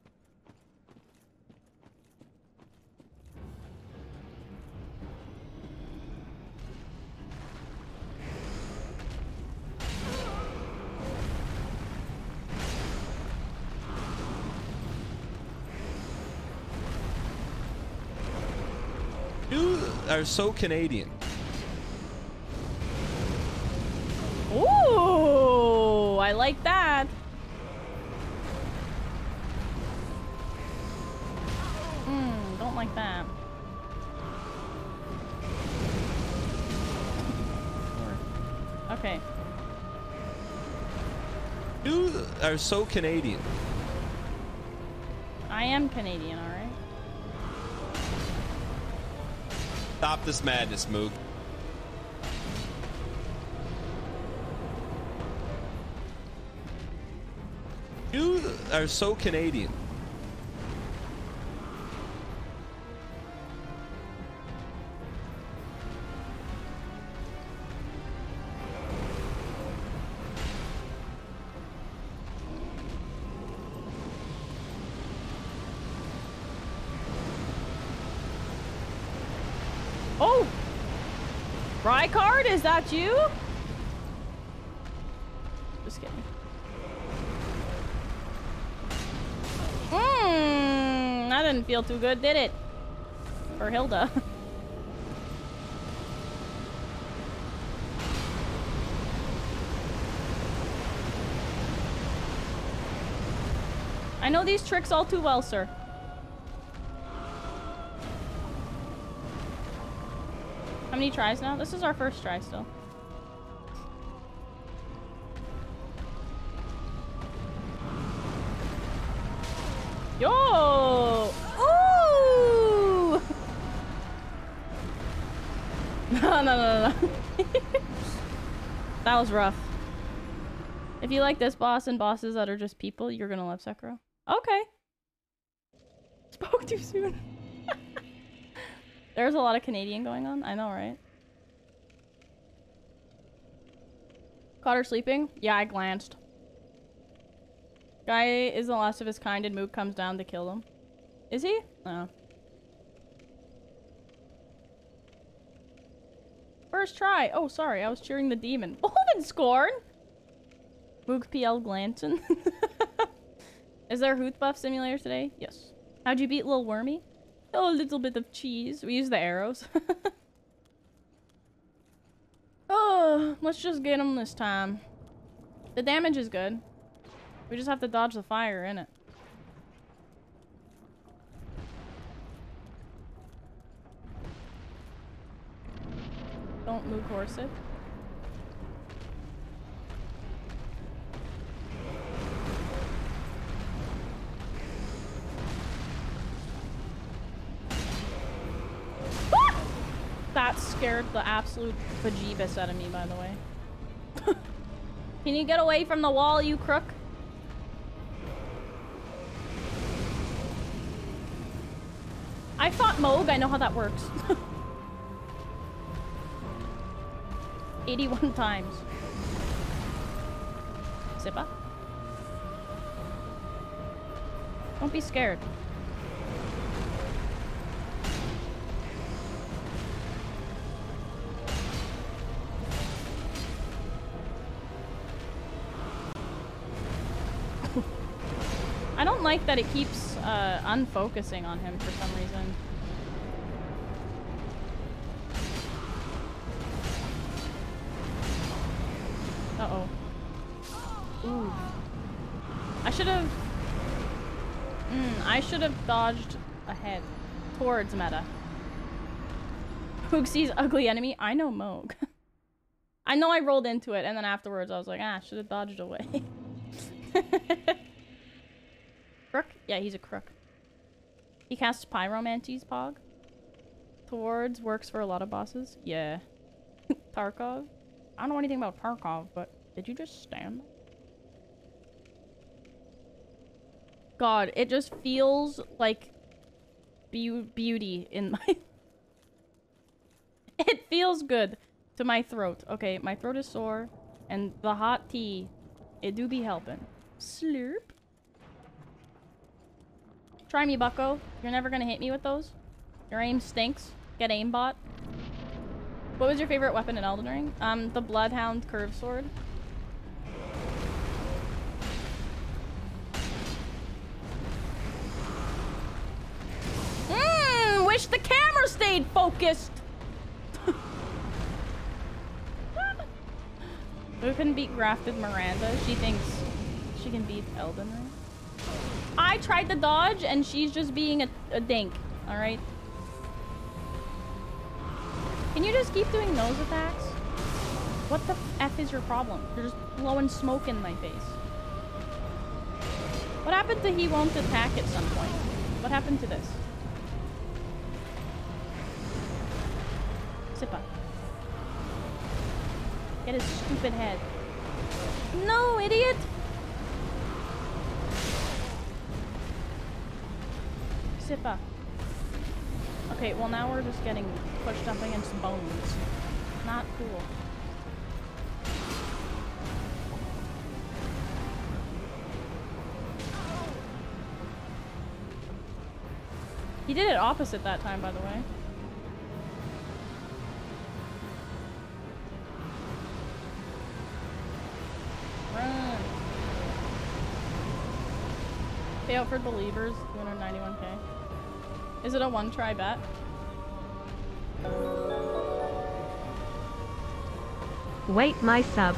You are so Canadian. I like that. Hmm, don't like that. Okay. You are so Canadian. I am Canadian, alright? Stop this madness, Moog. You are so Canadian. Oh! Rykard, is that you? Just kidding. Mmm, that didn't feel too good, did it? For Hilda. I know these tricks all too well, sir. How many tries now? This is our first try still. No, no, no, no. that was rough. If you like this boss and bosses that are just people, you're gonna love Sekiro. Okay. Spoke too soon. There's a lot of Canadian going on. I know, right? Caught her sleeping? Yeah, I glanced. Guy is the last of his kind and Moog comes down to kill him. Is he? No. First try. Oh, sorry. I was cheering the demon. Bolden Scorn! Moog PL Glanton. is there a Hooth buff simulator today? Yes. How'd you beat Lil Wormy? Oh, a little bit of cheese. We use the arrows. oh, let's just get him this time. The damage is good. We just have to dodge the fire in it. Don't move horse it. That scared the absolute bejeebus out of me, by the way. Can you get away from the wall, you crook? I fought Moog, I know how that works. 81 times. Zippa? Don't be scared. I don't like that it keeps uh, unfocusing on him for some reason. Should have... Mm, I should have dodged ahead. Towards meta. Hoog sees ugly enemy. I know Moog. I know I rolled into it, and then afterwards I was like, ah, should have dodged away. crook? Yeah, he's a crook. He casts Pyromancy's Pog. Towards works for a lot of bosses. Yeah. Tarkov. I don't know anything about Tarkov, but did you just stand? God, it just feels like be beauty in my... it feels good to my throat. Okay, my throat is sore, and the hot tea, it do be helping. Slurp. Try me, bucko. You're never gonna hit me with those. Your aim stinks. Get aimbot. What was your favorite weapon in Elden Ring? Um, the Bloodhound Curve Sword. Wish the camera stayed focused. Who can beat Grafted Miranda? She thinks she can beat Elden Ring. I tried to dodge and she's just being a, a dink, alright? Can you just keep doing nose attacks? What the F is your problem? You're just blowing smoke in my face. What happened to he won't attack at some point? What happened to this? Get his stupid head. No, idiot! Sippa. Okay, well now we're just getting pushed up against bones. Not cool. He did it opposite that time, by the way. Payout for believers, 291k. Is it a one try bet? Wait my sub.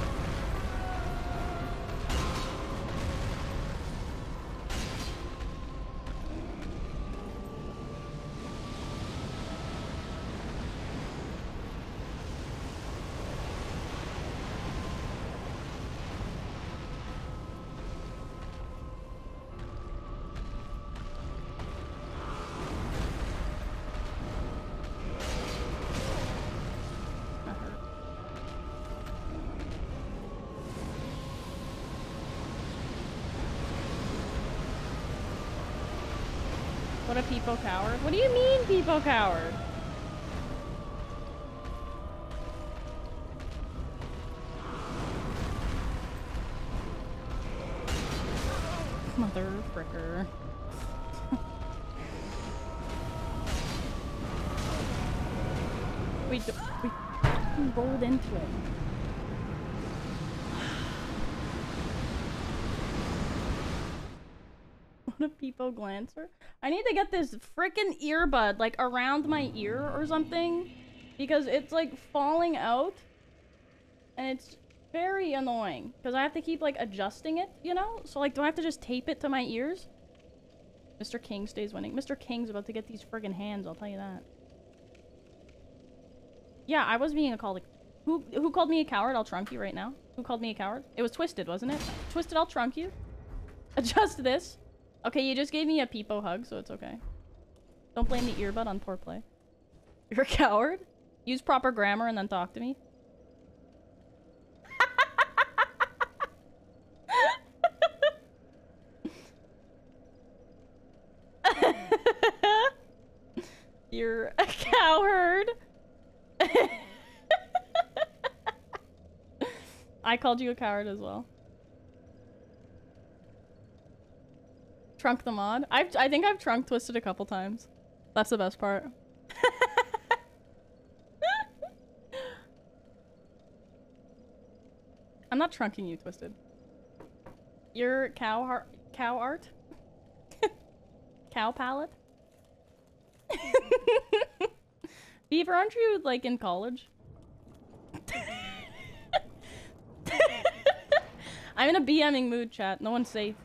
What do you mean people coward? Mother fricker. we, we rolled into it. What a people glancer. I need to get this freaking earbud like around my ear or something because it's like falling out and it's very annoying because I have to keep like adjusting it, you know? So like do I have to just tape it to my ears? Mr. King stays winning. Mr. King's about to get these friggin' hands, I'll tell you that. Yeah, I was being a called. Who who called me a coward? I'll trunk you right now. Who called me a coward? It was Twisted, wasn't it? Twisted, I'll trunk you. Adjust this. Okay, you just gave me a peepo hug, so it's okay. Don't blame the earbud on poor play. You're a coward? Use proper grammar and then talk to me. You're a coward. I called you a coward as well. Trunk the mod. I've I think I've trunk twisted a couple times. That's the best part. I'm not trunking you, Twisted. You're cow heart cow art? cow palette? Beaver, aren't you like in college? I'm in a BMing mood, chat. No one's safe.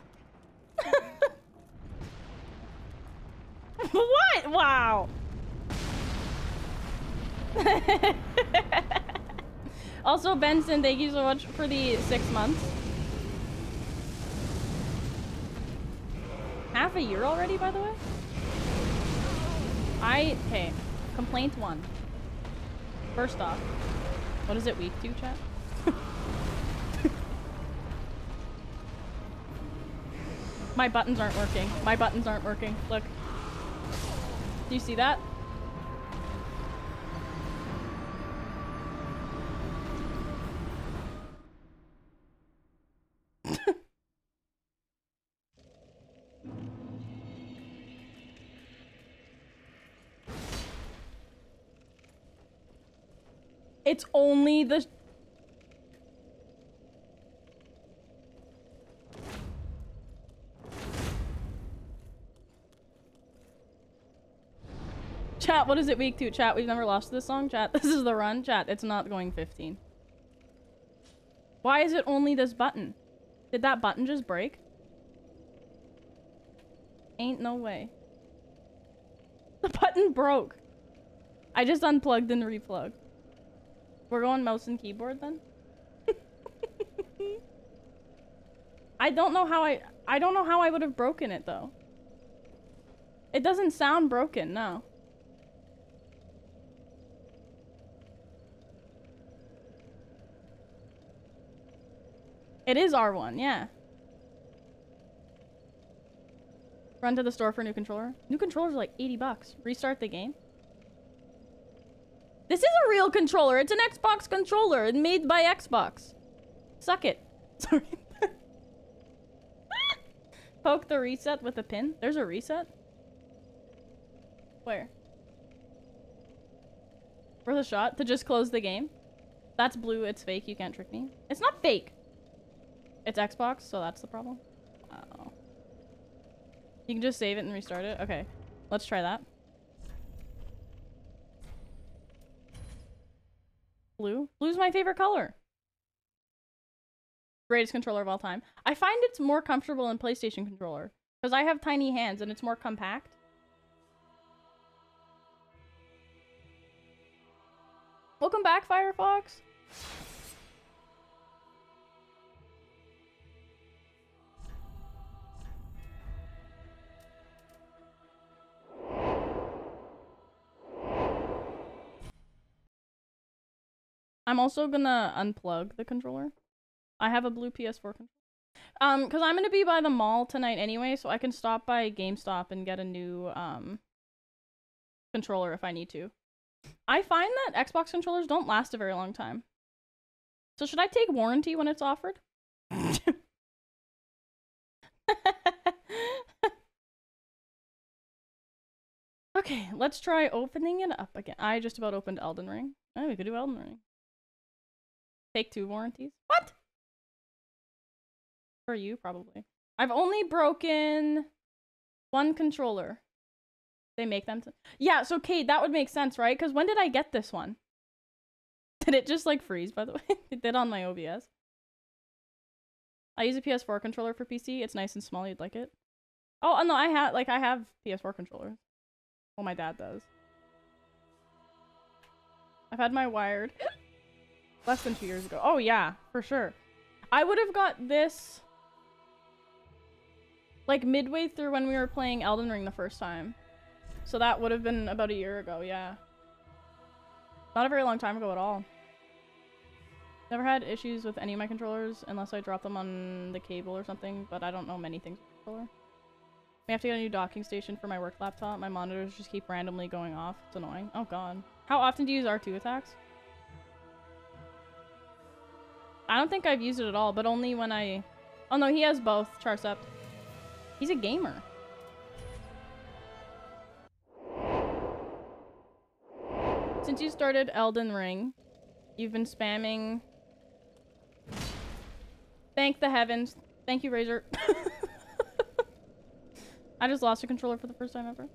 What? Wow. also, Benson, thank you so much for the six months. Half a year already, by the way? I, okay. Complaint one. First off, what is it week to, chat? My buttons aren't working. My buttons aren't working. Look. Do you see that? It's only the Chat, what is it week two? Chat, we've never lost this song. Chat, this is the run. Chat, it's not going 15. Why is it only this button? Did that button just break? Ain't no way. The button broke. I just unplugged and replugged. We're going mouse and keyboard then? I don't know how I... I don't know how I would have broken it though. It doesn't sound broken, no. It is R1, yeah. Run to the store for a new controller. New controllers are like 80 bucks. Restart the game. This is a real controller. It's an Xbox controller made by Xbox. Suck it. Sorry. Poke the reset with a pin. There's a reset? Where? Worth a shot to just close the game? That's blue. It's fake. You can't trick me. It's not fake. It's Xbox, so that's the problem. Oh. You can just save it and restart it? Okay. Let's try that. Blue? Blue's my favorite color. Greatest controller of all time. I find it's more comfortable in PlayStation controller. Because I have tiny hands and it's more compact. Welcome back, Firefox. I'm also gonna unplug the controller. I have a blue PS4 controller. Um, because I'm gonna be by the mall tonight anyway, so I can stop by GameStop and get a new um controller if I need to. I find that Xbox controllers don't last a very long time. So should I take warranty when it's offered? okay, let's try opening it up again. I just about opened Elden Ring. Oh, we could do Elden Ring. Take two warranties? What? For you, probably. I've only broken one controller. They make them. yeah, so Kate, that would make sense, right? Because when did I get this one? Did it just like freeze, by the way? it did on my OBS. I use a PS4 controller for PC. It's nice and small. You'd like it. Oh, uh, no, I have like I have PS4 controllers. Well, my dad does. I've had my wired less than two years ago. Oh yeah, for sure. I would have got this like midway through when we were playing Elden Ring the first time. So that would have been about a year ago, yeah. Not a very long time ago at all. Never had issues with any of my controllers unless I drop them on the cable or something, but I don't know many things with controller. We have to get a new docking station for my work laptop. My monitors just keep randomly going off. It's annoying. Oh god. How often do you use R2 attacks? I don't think I've used it at all, but only when I... Oh no, he has both, Charcept. He's a gamer. Since you started Elden Ring, you've been spamming... Thank the heavens. Thank you, Razor. I just lost a controller for the first time ever.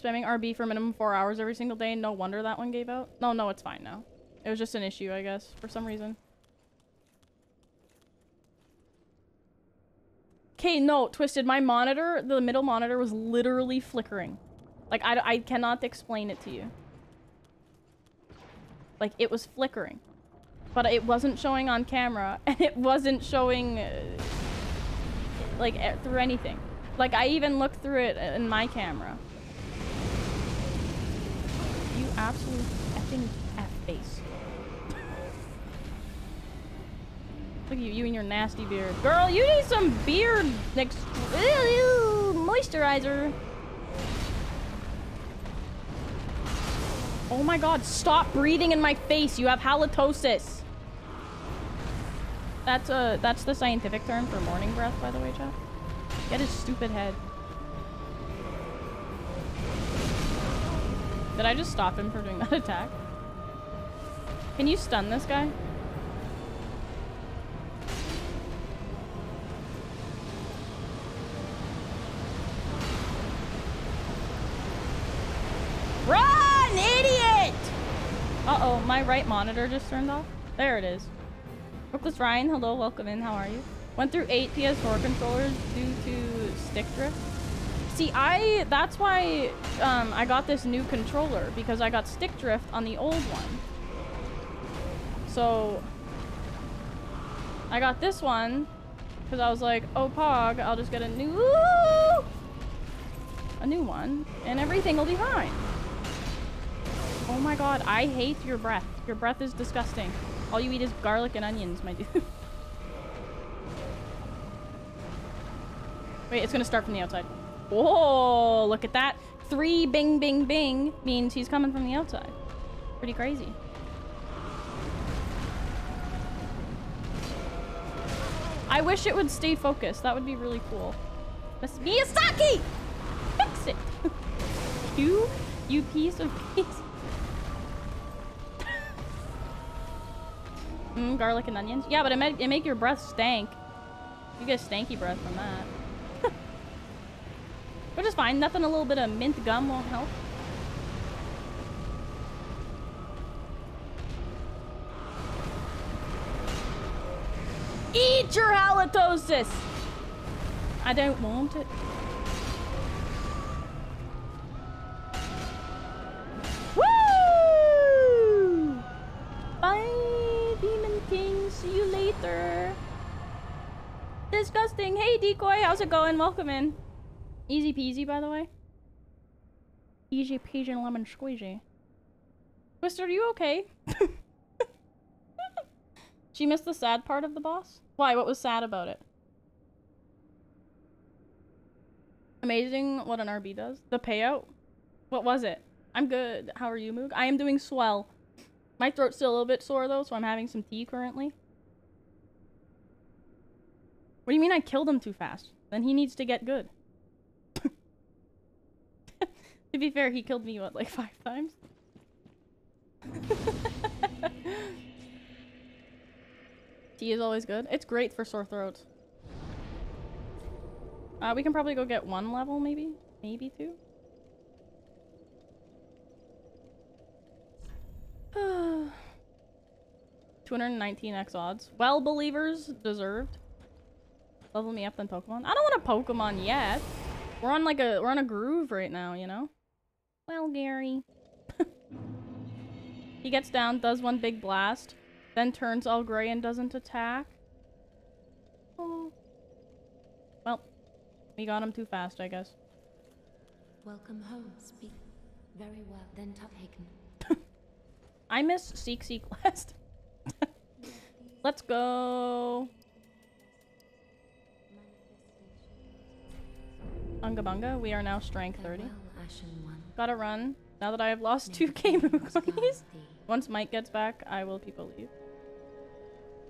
Spamming RB for minimum four hours every single day. No wonder that one gave out. No, no, it's fine now. It was just an issue, I guess, for some reason. Okay, no, Twisted, my monitor, the middle monitor was literally flickering. Like, I, I cannot explain it to you. Like, it was flickering. But it wasn't showing on camera, and it wasn't showing, uh, like, through anything. Like, I even looked through it in my camera. You absolute Look at you, you and your nasty beard. Girl, you need some beard next moisturizer. Oh my god, stop breathing in my face. You have halitosis. That's uh that's the scientific term for morning breath, by the way, chat. Get his stupid head. Did I just stop him from doing that attack? Can you stun this guy? Uh-oh, my right monitor just turned off. There it is. Brookless Ryan, hello, welcome in. How are you? Went through eight PS4 controllers due to stick drift. See, I that's why um, I got this new controller because I got stick drift on the old one. So I got this one because I was like, oh Pog, I'll just get a new a new one and everything will be fine. Oh my god, I hate your breath. Your breath is disgusting. All you eat is garlic and onions, my dude. Wait, it's gonna start from the outside. Whoa, look at that. Three bing bing bing means he's coming from the outside. Pretty crazy. I wish it would stay focused. That would be really cool. Miss Miyazaki! Fix it! you, you piece of piece. Mm, garlic and onions. Yeah, but it make, it make your breath stank. You get stanky breath from that. Which is fine. Nothing a little bit of mint gum won't help. Eat your halitosis! I don't want it. Woo! Bye, Demon King. See you later. Disgusting. Hey, Decoy. How's it going? Welcome in. Easy peasy, by the way. Easy peasy lemon squeezy. Twister, are you okay? she missed the sad part of the boss? Why? What was sad about it? Amazing what an RB does. The payout? What was it? I'm good. How are you, Moog? I am doing swell. My throat's still a little bit sore, though, so I'm having some tea currently. What do you mean I killed him too fast? Then he needs to get good. to be fair, he killed me, what, like five times? Tea is always good. It's great for sore throats. Uh, we can probably go get one level, maybe? Maybe two? 219x odds. Well, believers, deserved. Level me up then Pokemon. I don't want a Pokemon yet. We're on like a we're on a groove right now, you know? Well, Gary. he gets down, does one big blast, then turns all gray and doesn't attack. Oh. Well, we got him too fast, I guess. Welcome home, speak. Very well, then Tuphaken. I miss Seek Seek Quest. Let's go. Unga Bunga, we are now strength 30. Farewell, Ashen One. Gotta run. Now that I have lost two May the game heroes guard cookies. thee. Once Mike gets back, I will people leave.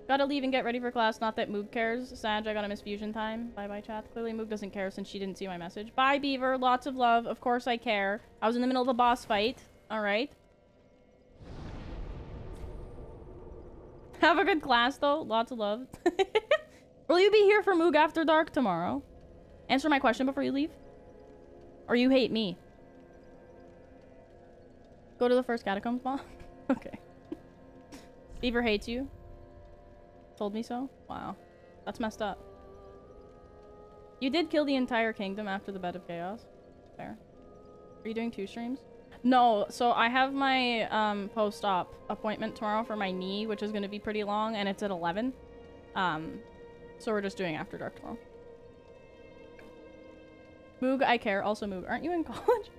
Gotta leave and get ready for class. Not that Moog cares. Sag, I gotta miss fusion time. Bye bye, chat. Clearly, Moog doesn't care since she didn't see my message. Bye, Beaver. Lots of love. Of course, I care. I was in the middle of a boss fight. Alright. Have a good class, though. Lots of love. will you be here for Moog After Dark tomorrow? Answer my question before you leave. Or you hate me. Go to the first catacombs, Mom? okay. Beaver hates you. Told me so? Wow. That's messed up. You did kill the entire kingdom after the bed of chaos. Fair. Are you doing two streams? No, so I have my um, post-op appointment tomorrow for my knee, which is going to be pretty long, and it's at 11. Um, so we're just doing After Dark tomorrow. Moog, I care. Also, Moog, aren't you in college?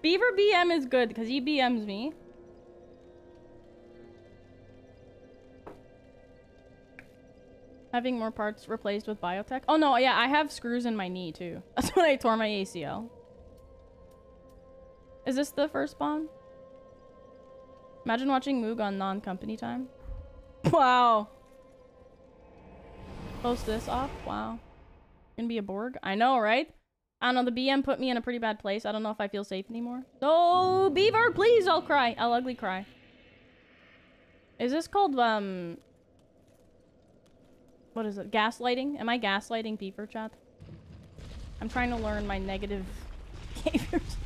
Beaver BM is good because he BMs me. Having more parts replaced with biotech. Oh no, yeah, I have screws in my knee too. That's when I tore my ACL. Is this the first spawn? Imagine watching Moog on non-company time. Wow. Post this off? Wow. Gonna be a Borg? I know, right? I don't know, the BM put me in a pretty bad place. I don't know if I feel safe anymore. No, Beaver, please, I'll cry. I'll ugly cry. Is this called, um... What is it? Gaslighting? Am I gaslighting Beaver, chat? I'm trying to learn my negative behaviors.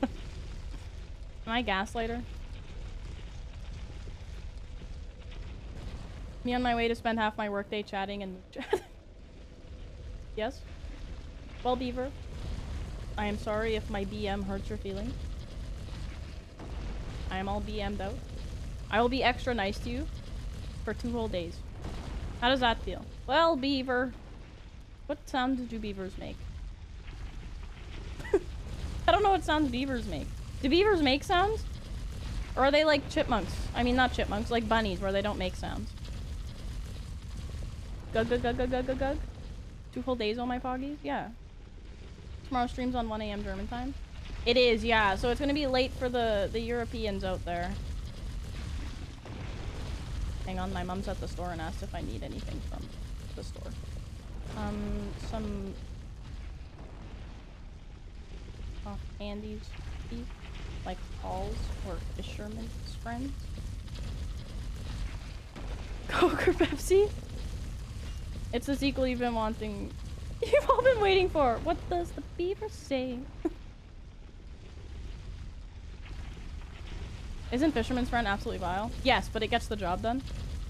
Am I gaslighter? Me on my way to spend half my workday chatting and yes? Well, Beaver, I am sorry if my BM hurts your feelings. I am all BM'd out. I will be extra nice to you for two whole days. How does that feel? Well, Beaver. What sound do beavers make? I don't know what sounds beavers make. Do beavers make sounds? Or are they like chipmunks? I mean, not chipmunks, like bunnies where they don't make sounds. Gug gug gug gug gug gug. Two full days on my foggies? Yeah. Tomorrow streams on 1 a.m. German time. It is, yeah. So it's gonna be late for the, the Europeans out there. Hang on, my mom's at the store and asked if I need anything from the store. Um, some... Off please. Like Halls or Fisherman's friends. Coke or Pepsi? It's the sequel you've been wanting. You've all been waiting for. What does the beaver say? Isn't Fisherman's Friend absolutely vile? Yes, but it gets the job done.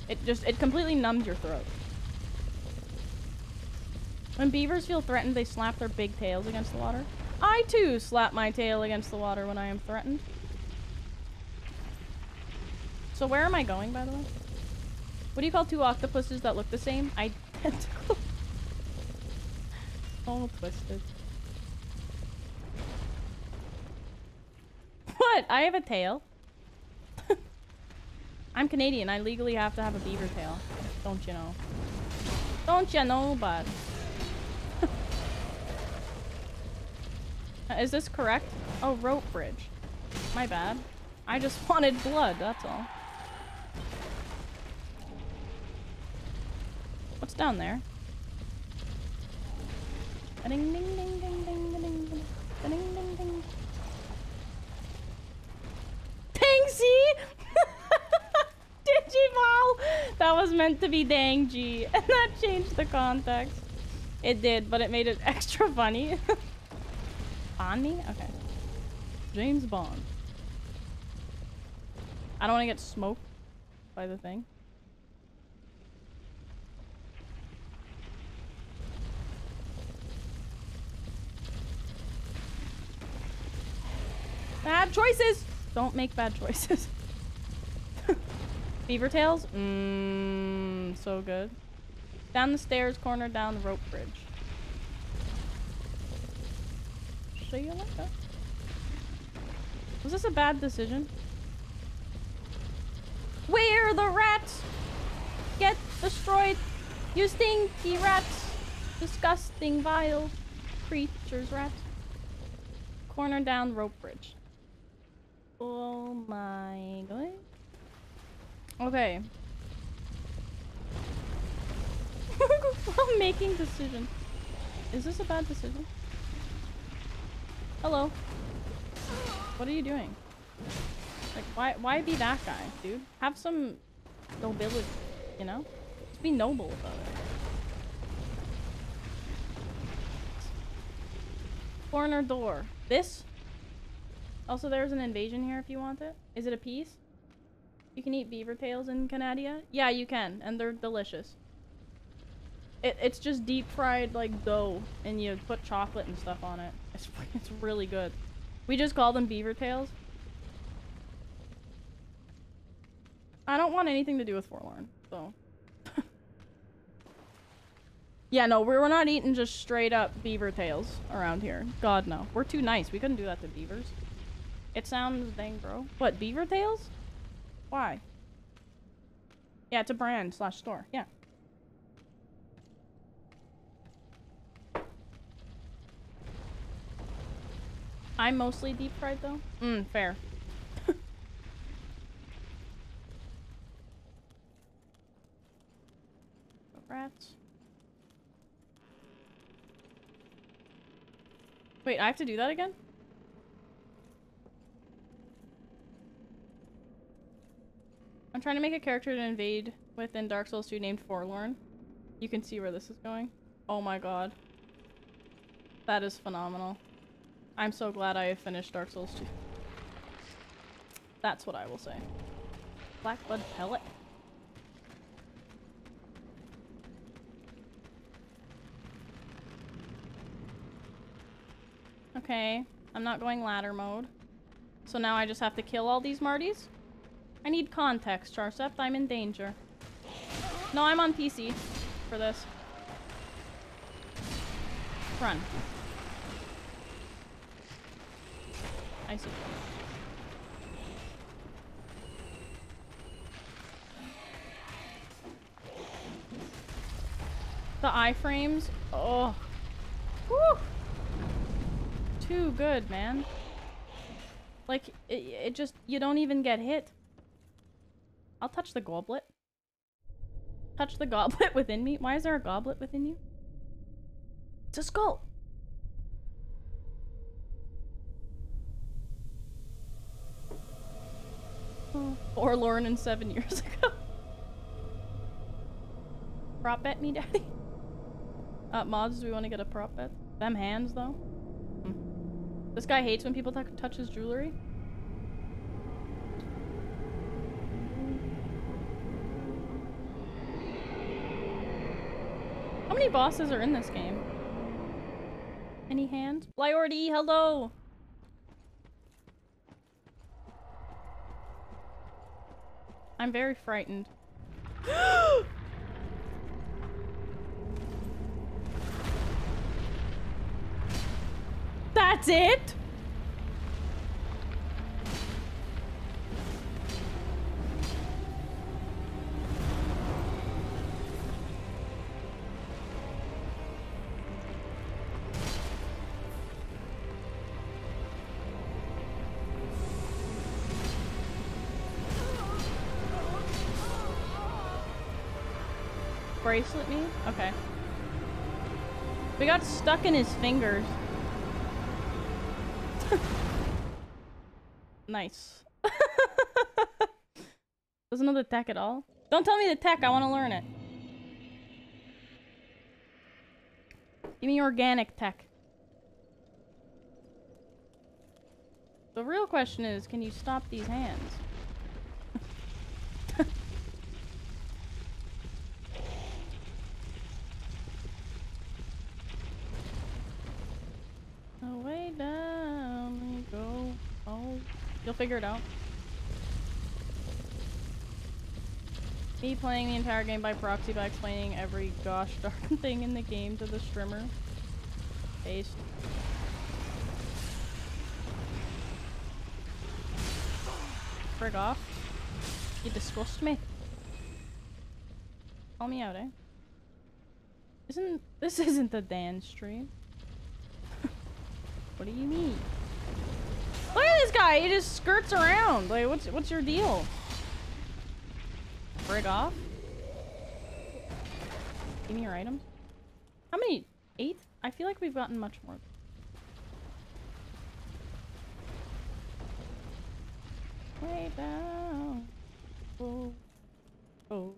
It just, it completely numbs your throat. When beavers feel threatened, they slap their big tails against the water. I too slap my tail against the water when I am threatened. So where am I going, by the way? What do you call two octopuses that look the same? Identical. All twisted. What? I have a tail. I'm Canadian. I legally have to have a beaver tail. Don't you know? Don't you know, bud? Is this correct? Oh, rope bridge. My bad. I just wanted blood, that's all. What's down there? Ding ding ding ding ding ding ding ding ding ding. Tangsy! Digiball! That was meant to be Dang-G, and that changed the context. It did, but it made it extra funny. On me? Okay. James Bond. I don't want to get smoked by the thing. Bad choices! Don't make bad choices. Beaver tails? Mmm, so good. Down the stairs, corner down the rope bridge. See you later. Was this a bad decision? Where the rats get destroyed? You stinky rats! Disgusting, vile creatures, rats. Corner down rope bridge. Oh my god. Okay. I'm making decisions. Is this a bad decision? Hello. What are you doing? Like, why, why be that guy, dude? Have some nobility, you know? Just be noble about it. Corner door. This? Also, there's an invasion here if you want it. Is it a piece? You can eat beaver tails in Canada? Yeah, you can, and they're delicious. It, it's just deep fried like dough, and you put chocolate and stuff on it. It's it's really good. We just call them beaver tails. I don't want anything to do with Forlorn, so. yeah, no, we're, we're not eating just straight up beaver tails around here. God, no. We're too nice. We couldn't do that to beavers. It sounds dang, bro. What, beaver tails? Why? Yeah, it's a brand slash store. Yeah. I'm mostly deep fried though. Mm, fair. Rats. Wait, I have to do that again? I'm trying to make a character to invade within Dark Souls 2 named Forlorn. You can see where this is going. Oh my god. That is phenomenal. I'm so glad I have finished Dark Souls 2. That's what I will say. Black Bug Pellet. Okay, I'm not going ladder mode. So now I just have to kill all these Martys? I need context, Charcept. I'm in danger. No, I'm on PC for this. Run. I see. The iframes. Oh. Whew. Too good, man. Like, it, it just, you don't even get hit. I'll touch the goblet. Touch the goblet within me. Why is there a goblet within you? It's a skull. Oh, or Lauren in seven years ago. Prop bet me, daddy. Uh, mods, do we want to get a prop bet? Them hands, though. Hmm. This guy hates when people touch his jewelry. Many bosses are in this game? Any hands? Priority, hello! I'm very frightened. That's it? Bracelet me? Okay. We got stuck in his fingers. nice. Doesn't know the tech at all? Don't tell me the tech, I want to learn it. Give me organic tech. The real question is, can you stop these hands? Way down we go. Oh, you'll figure it out. Me playing the entire game by proxy by explaining every gosh darn thing in the game to the streamer. Paste. Frig off. You disgust me. Call me out, eh? Isn't- this isn't the Dan stream. What do you mean? Look at this guy! He just skirts around! Like, what's what's your deal? Break off? Give me your items. How many? Eight? I feel like we've gotten much more. Way down. Oh. Oh. oh.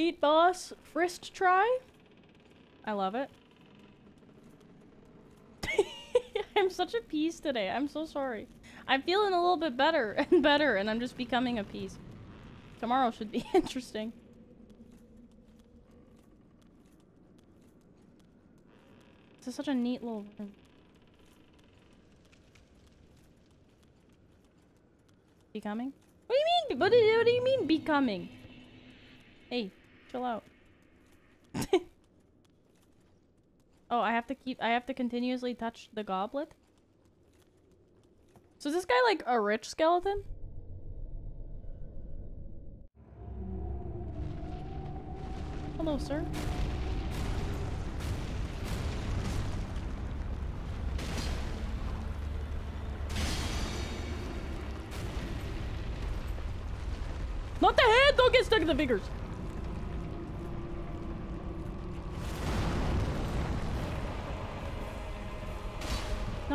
Beat boss, frisked try. I love it. I'm such a piece today. I'm so sorry. I'm feeling a little bit better and better, and I'm just becoming a piece. Tomorrow should be interesting. This is such a neat little room. Becoming? What do you mean? What do you mean becoming? Hey, chill out. oh, I have to keep- I have to continuously touch the goblet? So is this guy like a rich skeleton? Hello, sir. Not the head! Don't get stuck in the fingers!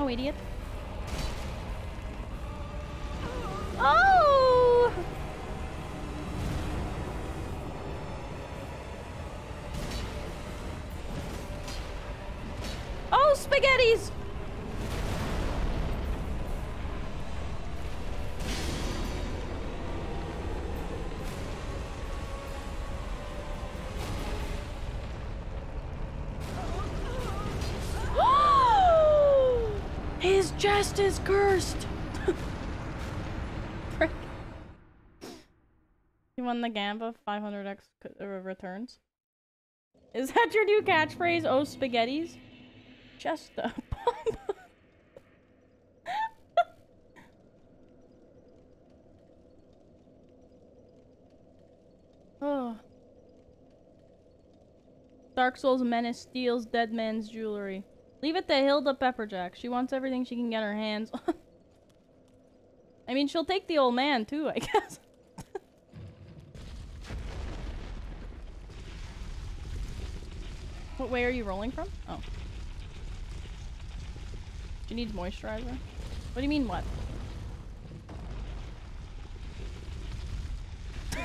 No, idiot. Is cursed! You won the Gamba 500x c- uh, returns. Is that your new catchphrase? Oh, spaghettis? Just pump. oh. Dark Souls Menace steals dead man's jewelry. Leave it to Hilda Pepperjack. She wants everything she can get her hands on. I mean, she'll take the old man too, I guess. what way are you rolling from? Oh. She needs moisturizer. What do you mean, what?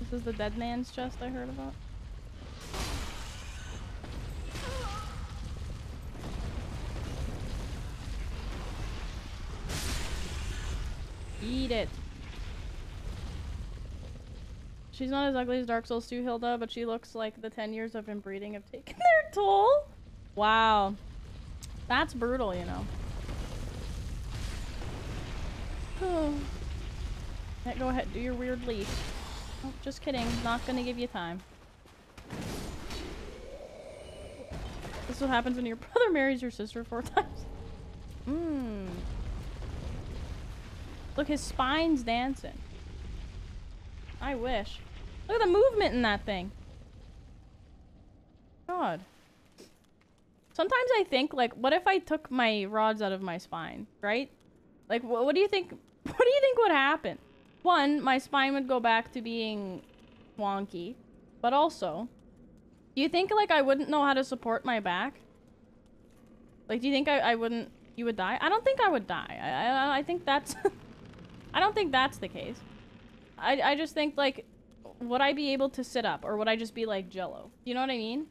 this is the dead man's chest I heard about. Eat it. She's not as ugly as Dark Souls 2 Hilda, but she looks like the 10 years of inbreeding have taken their toll. Wow. That's brutal, you know. go ahead, do your weird leap. Oh, just kidding. Not gonna give you time. This is what happens when your brother marries your sister four times. Mmm. Look, his spine's dancing. I wish. Look at the movement in that thing. God. Sometimes I think, like, what if I took my rods out of my spine, right? Like, wh what do you think? What do you think would happen? One, my spine would go back to being wonky, but also, do you think like I wouldn't know how to support my back? Like, do you think I, I wouldn't? You would die? I don't think I would die. I I, I think that's. I don't think that's the case. I I just think like, would I be able to sit up, or would I just be like Jello? You know what I mean?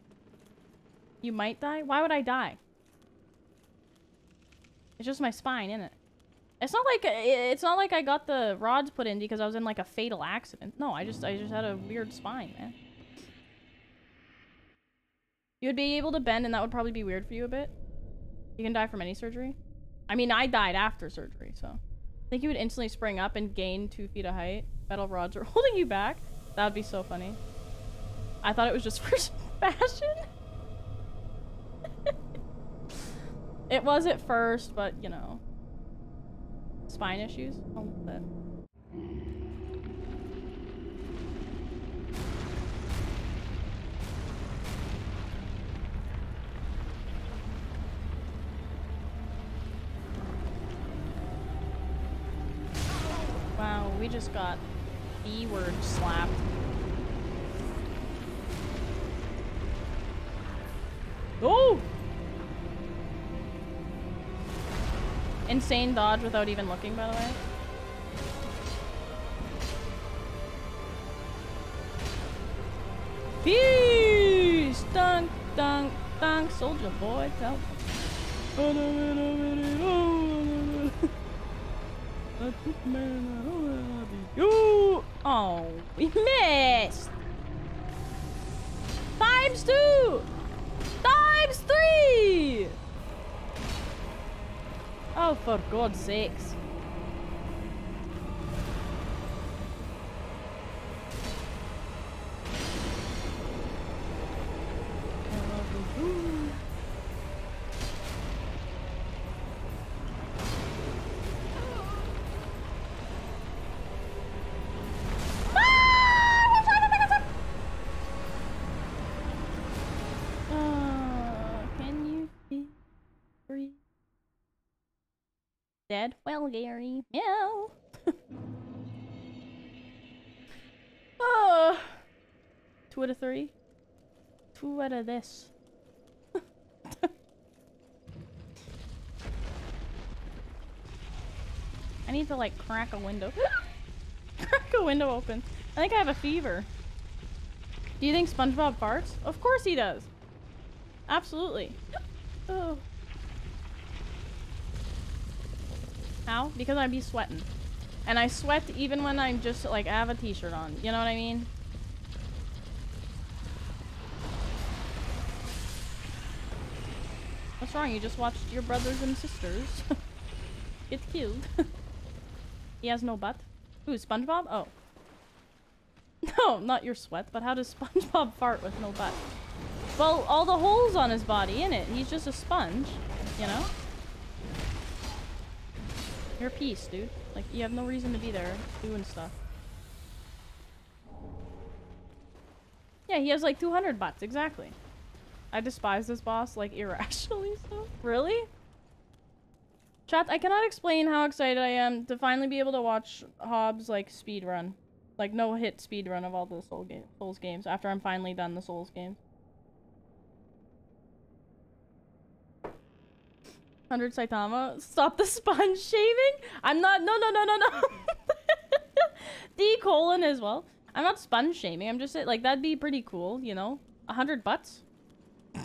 You might die. Why would I die? It's just my spine, isn't it? It's not like it's not like I got the rods put in because I was in like a fatal accident. No, I just I just had a weird spine, man. You would be able to bend and that would probably be weird for you a bit. You can die from any surgery. I mean, I died after surgery, so. I think you would instantly spring up and gain two feet of height. Metal rods are holding you back. That would be so funny. I thought it was just for fashion. it was at first, but you know spine issues a little just got the word slapped. Oh! Insane dodge without even looking, by the way. Peace! Dunk, dunk, dunk, soldier boy, tell You! Oh, we missed! Times two! Times three! Oh, for God's sakes. Dead? Well, Gary. Meow. oh. Two out of three. Two out of this. I need to like crack a window. crack a window open. I think I have a fever. Do you think SpongeBob farts? Of course he does. Absolutely. Oh. How? Because I'd be sweating. And I sweat even when I'm just like I have a t-shirt on. You know what I mean? What's wrong? You just watched your brothers and sisters get killed. he has no butt. Who, SpongeBob? Oh. No, not your sweat, but how does SpongeBob fart with no butt? Well, all the holes on his body, in it. He's just a sponge, you know? You're piece, dude. Like, you have no reason to be there doing stuff. Yeah, he has like 200 butts, exactly. I despise this boss, like, irrationally so. Really? Chat, I cannot explain how excited I am to finally be able to watch Hobbs, like, speed run. Like, no-hit speed run of all the Soul Souls games after I'm finally done the Souls games. 100 Saitama. Stop the sponge shaving? I'm not- no, no, no, no, no. D colon as well. I'm not sponge shaming. I'm just saying, like, that'd be pretty cool, you know? A hundred butts? a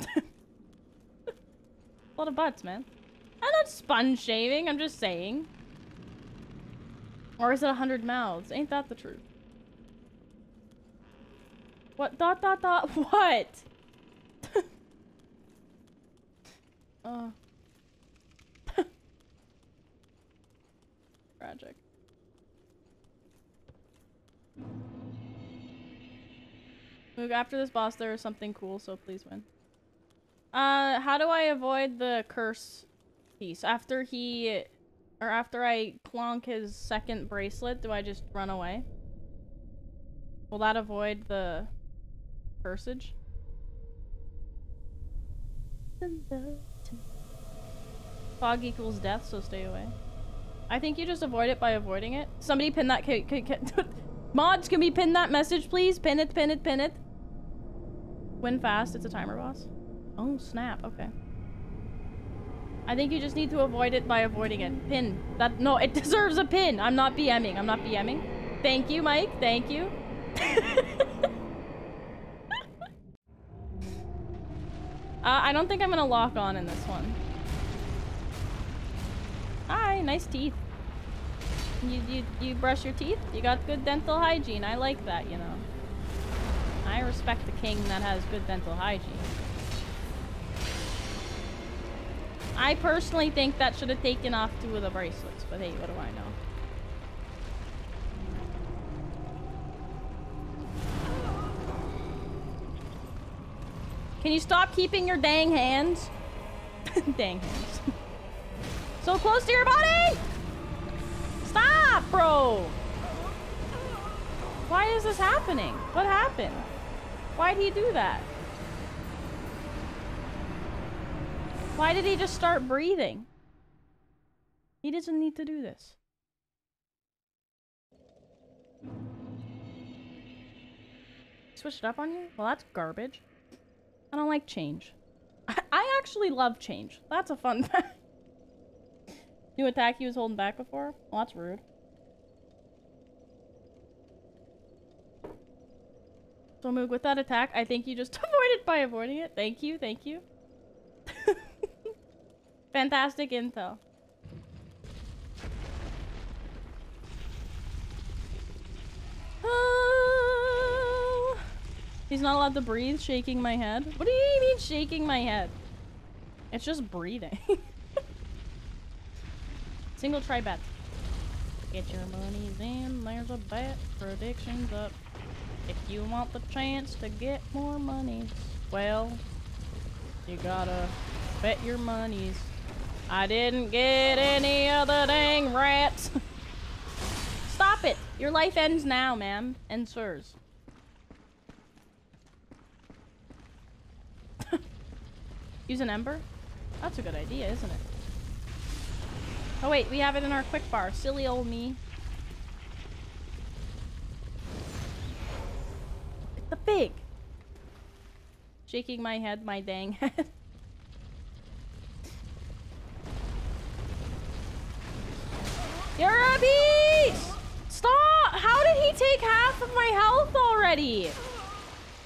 lot of butts, man. I'm not sponge shaving. I'm just saying. Or is it a hundred mouths? Ain't that the truth? What? Dot, dot, dot. What? uh. Tragic. Look, after this boss, there is something cool, so please win. Uh, how do I avoid the curse piece? After he... Or after I clonk his second bracelet, do I just run away? Will that avoid the cursage? Fog equals death, so stay away. I think you just avoid it by avoiding it. Somebody pin that. Mods, can we pin that message, please? Pin it, pin it, pin it. Win fast. It's a timer boss. Oh, snap. Okay. I think you just need to avoid it by avoiding it. Pin. That No, it deserves a pin. I'm not BMing. I'm not BMing. Thank you, Mike. Thank you. uh, I don't think I'm gonna lock on in this one. Hi, nice teeth. You, you, you brush your teeth? You got good dental hygiene. I like that, you know. I respect the king that has good dental hygiene. I personally think that should have taken off two of the bracelets, but hey, what do I know? Can you stop keeping your dang hands? dang hands. so close to your body! Stop, bro! Why is this happening? What happened? Why'd he do that? Why did he just start breathing? He doesn't need to do this. Switch it up on you? Well, that's garbage. I don't like change. I, I actually love change. That's a fun fact. New attack he was holding back before? Well, that's rude. So Moog, with that attack, I think you just avoided by avoiding it. Thank you, thank you. Fantastic intel. Oh. He's not allowed to breathe, shaking my head. What do you mean shaking my head? It's just breathing. Single try bet. Get your monies in, there's a bet. Predictions up. If you want the chance to get more monies, well, you gotta bet your monies. I didn't get any other dang rats. Stop it! Your life ends now, ma'am. And sirs. Use an ember? That's a good idea, isn't it? Oh wait, we have it in our quick bar. Silly old me. The pig! Shaking my head, my dang head. You're a beast! Stop! How did he take half of my health already?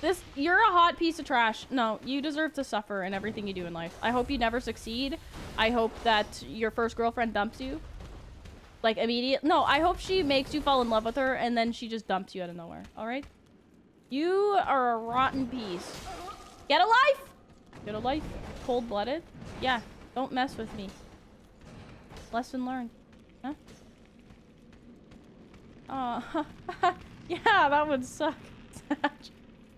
This, you're a hot piece of trash. No, you deserve to suffer in everything you do in life. I hope you never succeed. I hope that your first girlfriend dumps you. Like, immediate. No, I hope she makes you fall in love with her and then she just dumps you out of nowhere. Alright? You are a rotten piece. Get a life! Get a life. cold-blooded? Yeah, don't mess with me. Lesson learned. Huh? Oh, yeah, that would suck.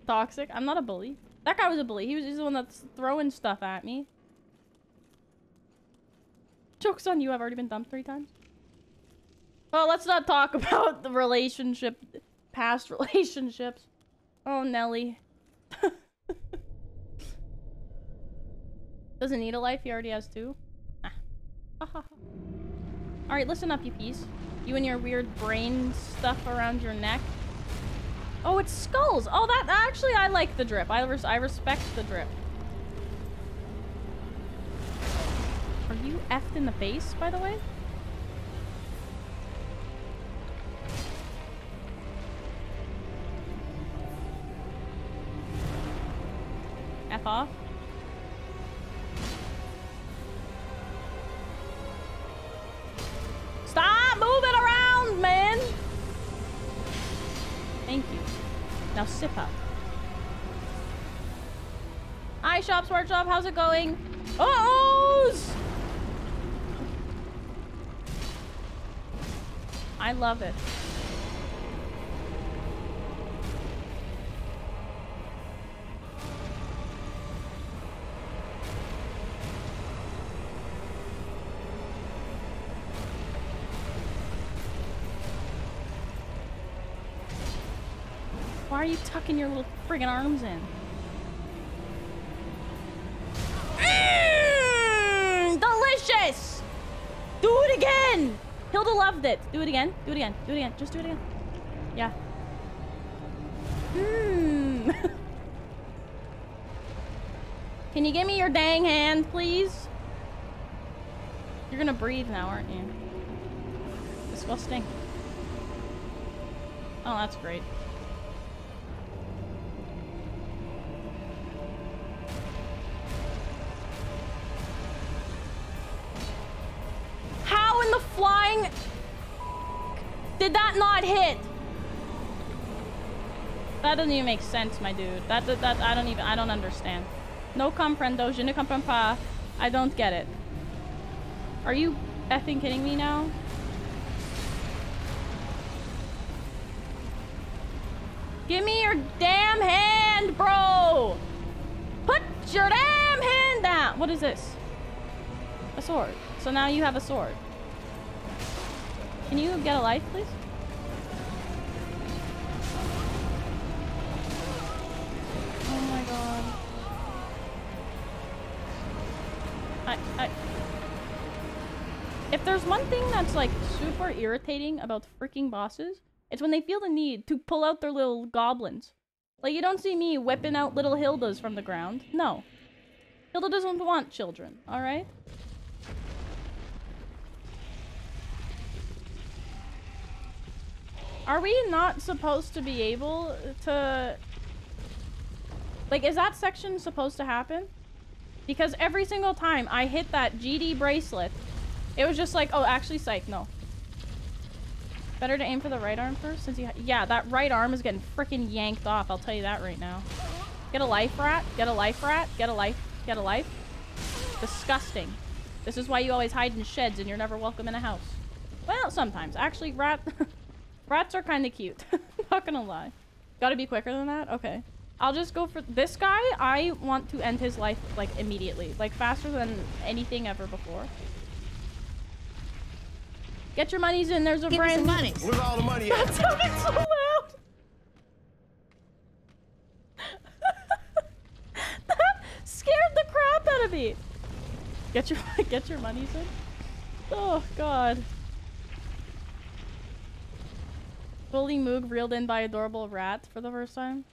Toxic. I'm not a bully. That guy was a bully. He was the one that's throwing stuff at me. Joke's on you, I've already been dumped three times. Well, let's not talk about the relationship, past relationships. Oh, Nelly. Doesn't need a life, he already has two. Ah. Alright, listen up, you piece. You and your weird brain stuff around your neck. Oh, it's skulls! Oh, that- actually, I like the drip. I, res I respect the drip. Are you effed in the face, by the way? F off. Now sip up. Hi, Shops Workshop. How's it going? Oh! I love it. Why are you tucking your little friggin' arms in? Mmm, delicious! Do it again! Hilda loved it. Do it again. Do it again. Do it again. Just do it again. Yeah. Mmm. Can you give me your dang hand, please? You're gonna breathe now, aren't you? Disgusting. Oh, that's great. Not hit? That doesn't even make sense, my dude. That, that, that I don't even, I don't understand. No comprendo, je ne comprends pas. I don't get it. Are you effing kidding me now? Give me your damn hand, bro! Put your damn hand down! What is this? A sword. So now you have a sword. Can you get a life, please? There's one thing that's like super irritating about freaking bosses, it's when they feel the need to pull out their little goblins. Like, you don't see me whipping out little Hildas from the ground. No. Hilda doesn't want children, alright? Are we not supposed to be able to... Like, is that section supposed to happen? Because every single time I hit that GD bracelet, it was just like, oh, actually, psych, no. Better to aim for the right arm first, since you... Yeah, that right arm is getting freaking yanked off, I'll tell you that right now. Get a life rat, get a life rat, get a life, get a life. Disgusting. This is why you always hide in sheds and you're never welcome in a house. Well, sometimes. Actually, rat... Rats are kind of cute. Not gonna lie. Gotta be quicker than that? Okay. I'll just go for this guy. I want to end his life, like, immediately. Like, faster than anything ever before. Get your monies in. There's a Give me brand some money. Where's all the money That at? sounded so loud. that scared the crap out of me. Get your get your monies in. Oh god. Fully Moog reeled in by adorable rat for the first time.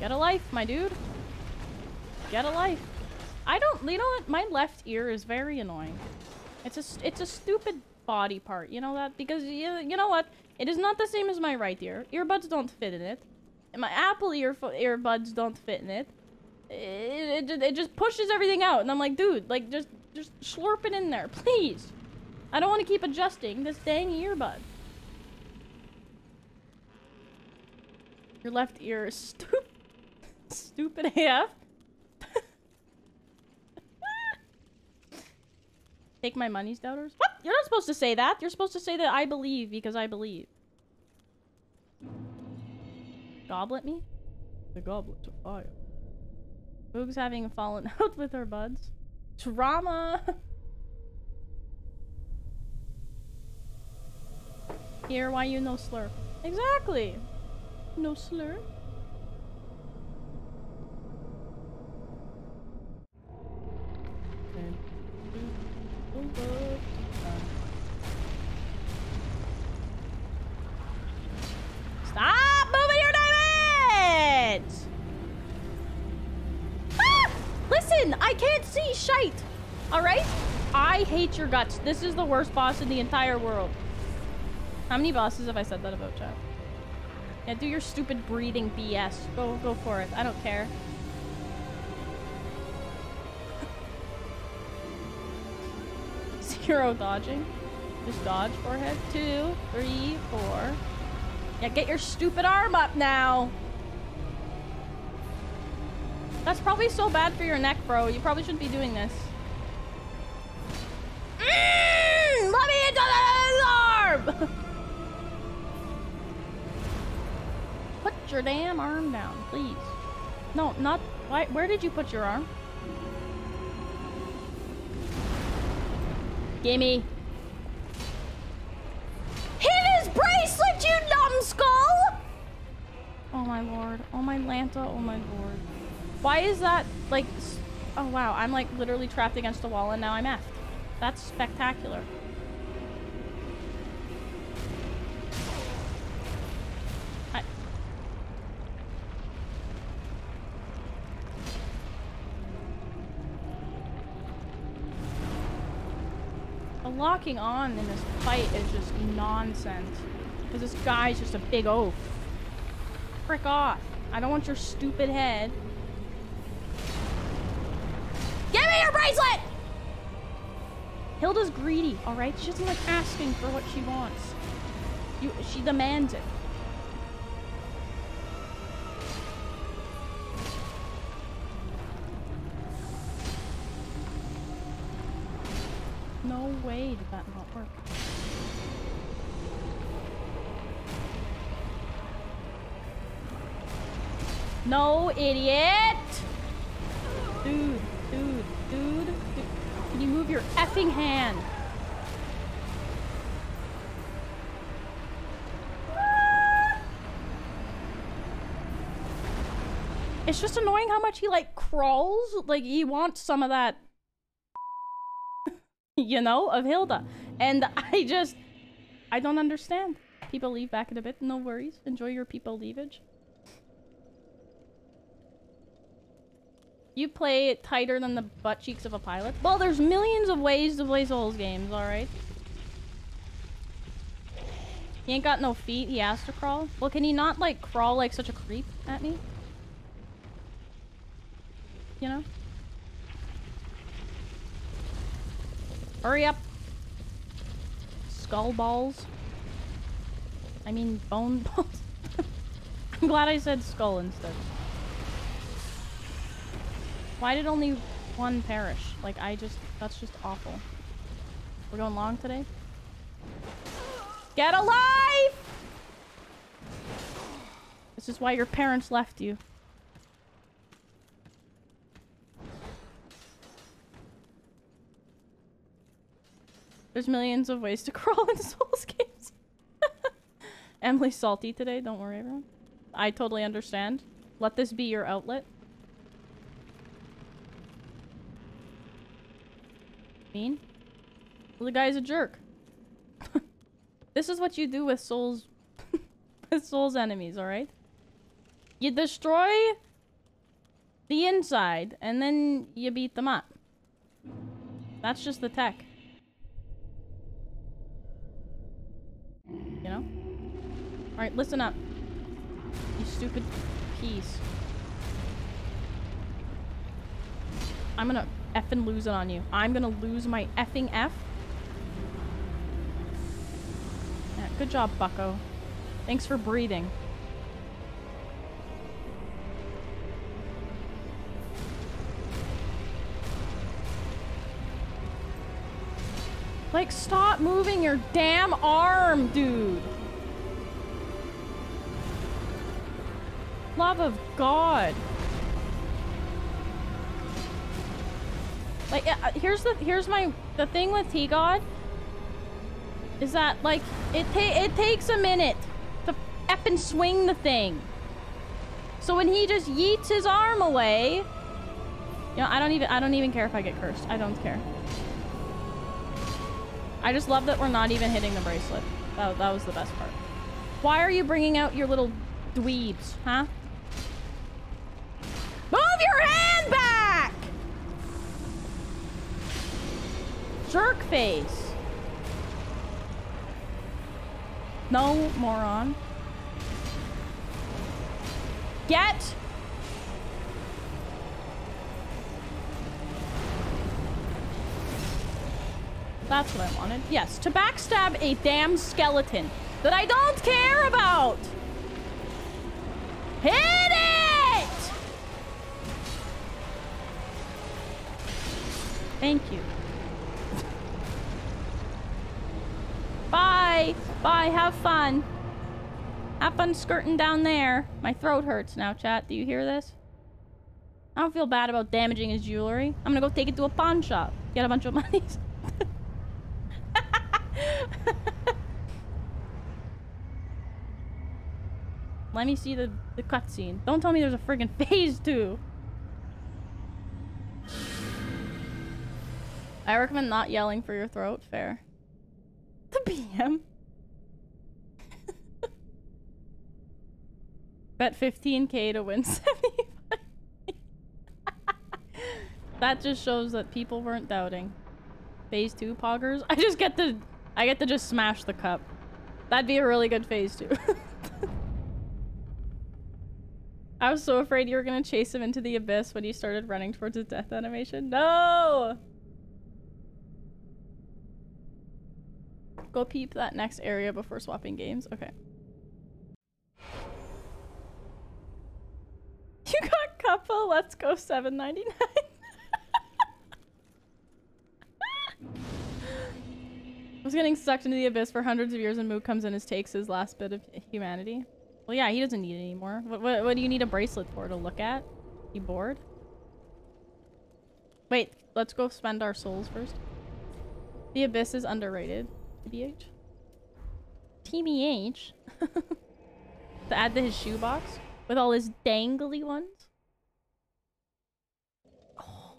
Get a life, my dude. Get a life. I don't, you know what? My left ear is very annoying. It's a, it's a stupid body part, you know that? Because, you, you know what? It is not the same as my right ear. Earbuds don't fit in it. And my Apple ear earbuds don't fit in it. It, it, it just pushes everything out. And I'm like, dude, like, just, just slurp it in there, please. I don't want to keep adjusting this dang earbud. Your left ear is stupid. Stupid AF. Take my money's doubters. What? You're not supposed to say that. You're supposed to say that I believe because I believe. Goblet me? The goblet of fire. Boog's having a fallen out with her buds. Drama! Here, why you no slur? Exactly! No slur. Stop moving your diamonds! Ah! Listen, I can't see shite. All right? I hate your guts. This is the worst boss in the entire world. How many bosses have I said that about, chat? Yeah, do your stupid breathing BS. Go, go for it. I don't care. Zero dodging. Just dodge, forehead. Two, three, four. Yeah, get your stupid arm up now. That's probably so bad for your neck, bro. You probably shouldn't be doing this. Mm, let me into the arm! put your damn arm down, please. No, not... Why, where did you put your arm? Gimme. Hit his bracelet, you numbskull! Oh my lord. Oh my Lanta. Oh my lord. Why is that, like... Oh wow, I'm like literally trapped against the wall and now I'm effed. That's spectacular. Locking on in this fight is just nonsense. Because this guy's just a big oaf. Frick off. I don't want your stupid head. Give me your bracelet! Hilda's greedy, alright? She doesn't like asking for what she wants. You, she demands it. No way did that not work. No, idiot! Dude, dude, dude, dude. Can you move your effing hand? It's just annoying how much he like crawls. Like he wants some of that, you know, of Hilda. And I just, I don't understand. People leave back in a bit. No worries. Enjoy your people leavage. You play it tighter than the butt cheeks of a pilot? Well, there's millions of ways to play Souls games, alright? He ain't got no feet, he has to crawl. Well, can he not, like, crawl like such a creep at me? You know? Hurry up! Skull balls. I mean, bone balls. I'm glad I said skull instead. Why did only one perish? Like, I just... That's just awful. We're going long today? Get alive! This is why your parents left you. There's millions of ways to crawl in Souls games. Emily's salty today. Don't worry, everyone. I totally understand. Let this be your outlet. Mean? Well, the guy's a jerk. this is what you do with Souls... with Souls enemies, alright? You destroy the inside, and then you beat them up. That's just the tech. You know? Alright, listen up. You stupid piece. I'm gonna effing lose it on you. I'm gonna lose my effing F. Yeah, good job, bucko. Thanks for breathing. Like, stop moving your damn arm, dude. Love of God. Like, uh, here's the here's my the thing with T God is that like it ta it takes a minute to effing swing the thing. So when he just yeets his arm away, you know, I don't even I don't even care if I get cursed. I don't care. I just love that we're not even hitting the bracelet. That, that was the best part. Why are you bringing out your little dweebs, huh? Move your hand back! Jerk face. No, moron. Get! That's what I wanted. Yes, to backstab a damn skeleton that I don't care about! Hit it! Thank you. Bye! Bye, have fun. Have fun skirting down there. My throat hurts now, chat. Do you hear this? I don't feel bad about damaging his jewelry. I'm gonna go take it to a pawn shop. Get a bunch of money. Let me see the, the cutscene. Don't tell me there's a friggin' phase two. I recommend not yelling for your throat. Fair. The BM. Bet 15k to win 75. that just shows that people weren't doubting. Phase 2 poggers? I just get to... I get to just smash the cup. That'd be a really good phase too. I was so afraid you were gonna chase him into the abyss when he started running towards his death animation. No! Go peep that next area before swapping games. Okay. You got Cuppa, let's go 7.99. I was getting sucked into the abyss for hundreds of years and Moog comes in and takes his last bit of humanity. Well, yeah, he doesn't need it anymore. What, what, what do you need a bracelet for? To look at? You bored? Wait, let's go spend our souls first. The abyss is underrated. TBH? TBH? to add to his shoebox? With all his dangly ones? Oh,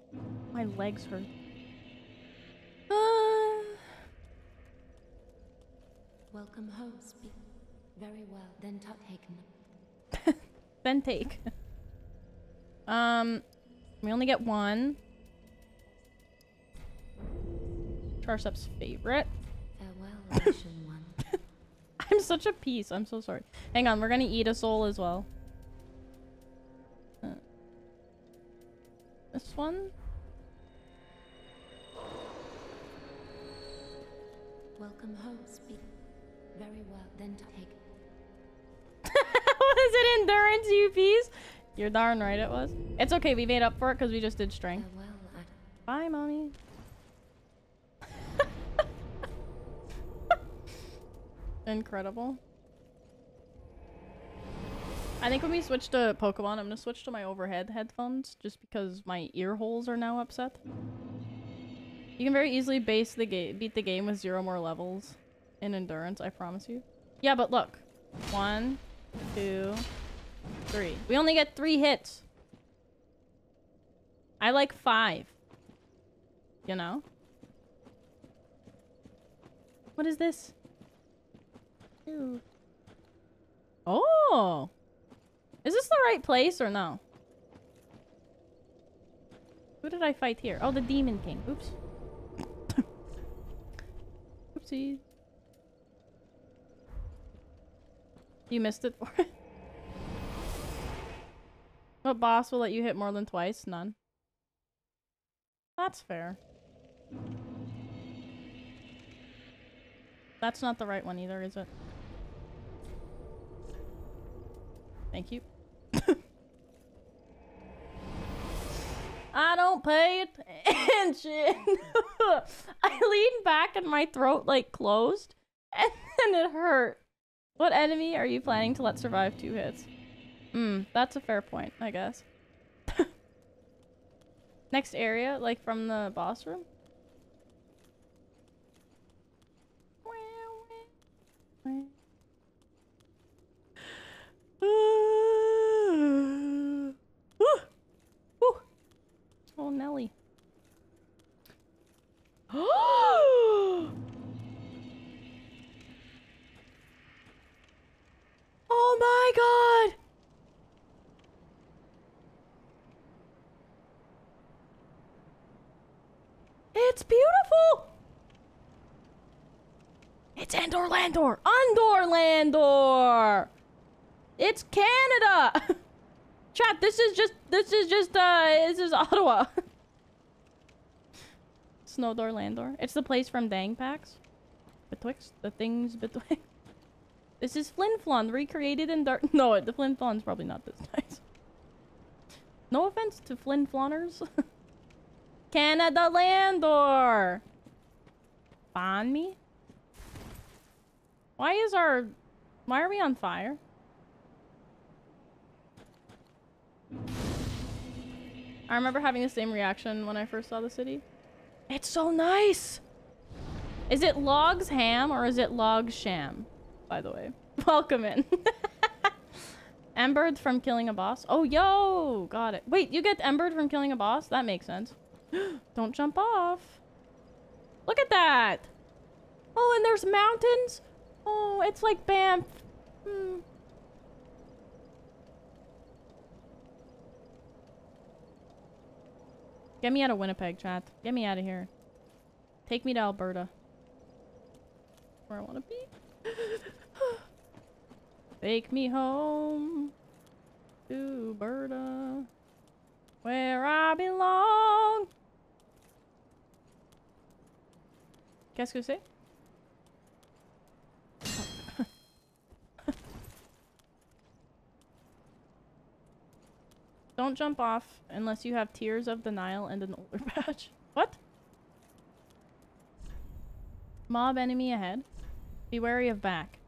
my legs hurt. Uh, Welcome home, speak. Very well, then tut taken. then take. Um, we only get one. Charsup's favorite. Farewell, one. I'm such a piece. I'm so sorry. Hang on, we're gonna eat a soul as well. Uh, this one? Welcome home, speak. Very well, then what is it, endurance UPs? You're darn right it was. It's okay, we made up for it because we just did strength. Bye, mommy. Incredible. I think when we switch to Pokemon, I'm gonna switch to my overhead headphones just because my ear holes are now upset. You can very easily base the game, beat the game with zero more levels in endurance, I promise you. Yeah, but look. One, two, three. We only get three hits. I like five. You know? What is this? Ew. Oh! Is this the right place or no? Who did I fight here? Oh, the Demon King. Oops. Oopsie. You missed it for it. What boss will let you hit more than twice? None. That's fair. That's not the right one either, is it? Thank you. I don't pay attention. I leaned back and my throat like closed and then it hurt. What enemy are you planning to let survive two hits? Hmm, that's a fair point, I guess. Next area, like from the boss room? Oh, Nelly. oh my god! It's beautiful! It's Andor Landor! Andor Landor! It's Canada! Chat, this is just, this is just, uh, this is Ottawa. Snowdor Landor. It's the place from Dang Packs. Betwixt the things between. This is Flin Flon, recreated in dark. No, the Flin Flon's probably not this nice. No offense to Flin Flonners. Canada Landor! Find me? Why is our... Why are we on fire? I remember having the same reaction when I first saw the city. It's so nice! Is it Logs Ham or is it Log Sham? By the way. Welcome in. Embered from killing a boss. Oh, yo! Got it. Wait, you get Embered from killing a boss? That makes sense. Don't jump off. Look at that! Oh, and there's mountains? Oh, it's like Banff. Hmm. Get me out of Winnipeg, chat. Get me out of here. Take me to Alberta. Where I want to be. Take me home to Alberta. Where I belong. Qu'est-ce que c'est? Don't jump off unless you have Tears of Denial and an older patch. What? Mob enemy ahead. Be wary of back.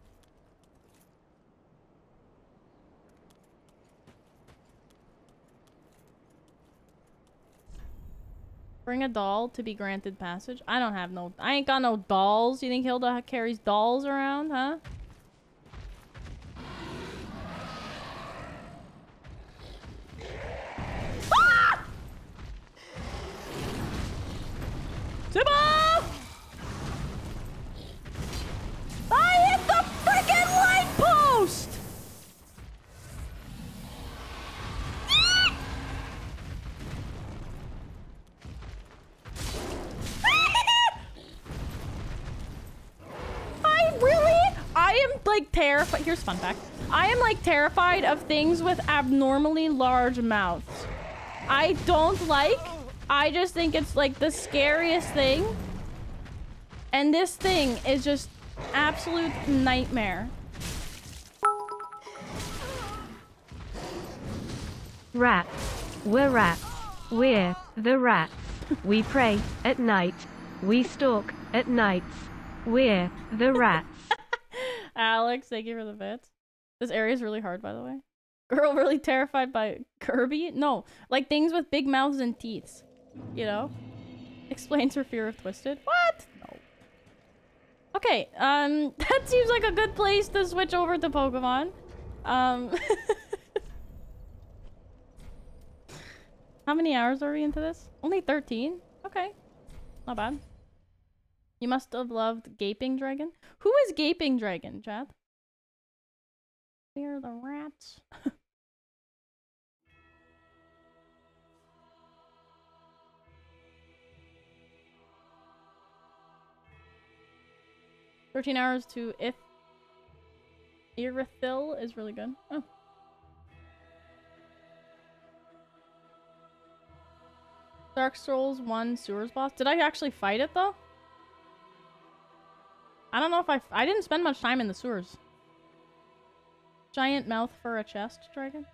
Bring a doll to be granted passage. I don't have no- I ain't got no dolls. You think Hilda carries dolls around, huh? Ah! Simba! Terrified. Here's fun fact. I am like terrified of things with abnormally large mouths. I don't like. I just think it's like the scariest thing. And this thing is just absolute nightmare. Rats. We're rats. We're the rats. We pray at night. We stalk at nights. We're the rats. Alex, thank you for the bits. This area is really hard, by the way. Girl really terrified by Kirby? No, like things with big mouths and teeth. You know? Explains her fear of Twisted. What? No. Okay, um, that seems like a good place to switch over to Pokemon. Um, how many hours are we into this? Only 13? Okay, not bad. You must have loved Gaping Dragon. Who is Gaping Dragon, Chad? We're the rats. Thirteen hours to if Irithyll is really good. Oh. Dark Souls 1 Sewers boss. Did I actually fight it though? I don't know if I... I didn't spend much time in the sewers. Giant mouth for a chest dragon?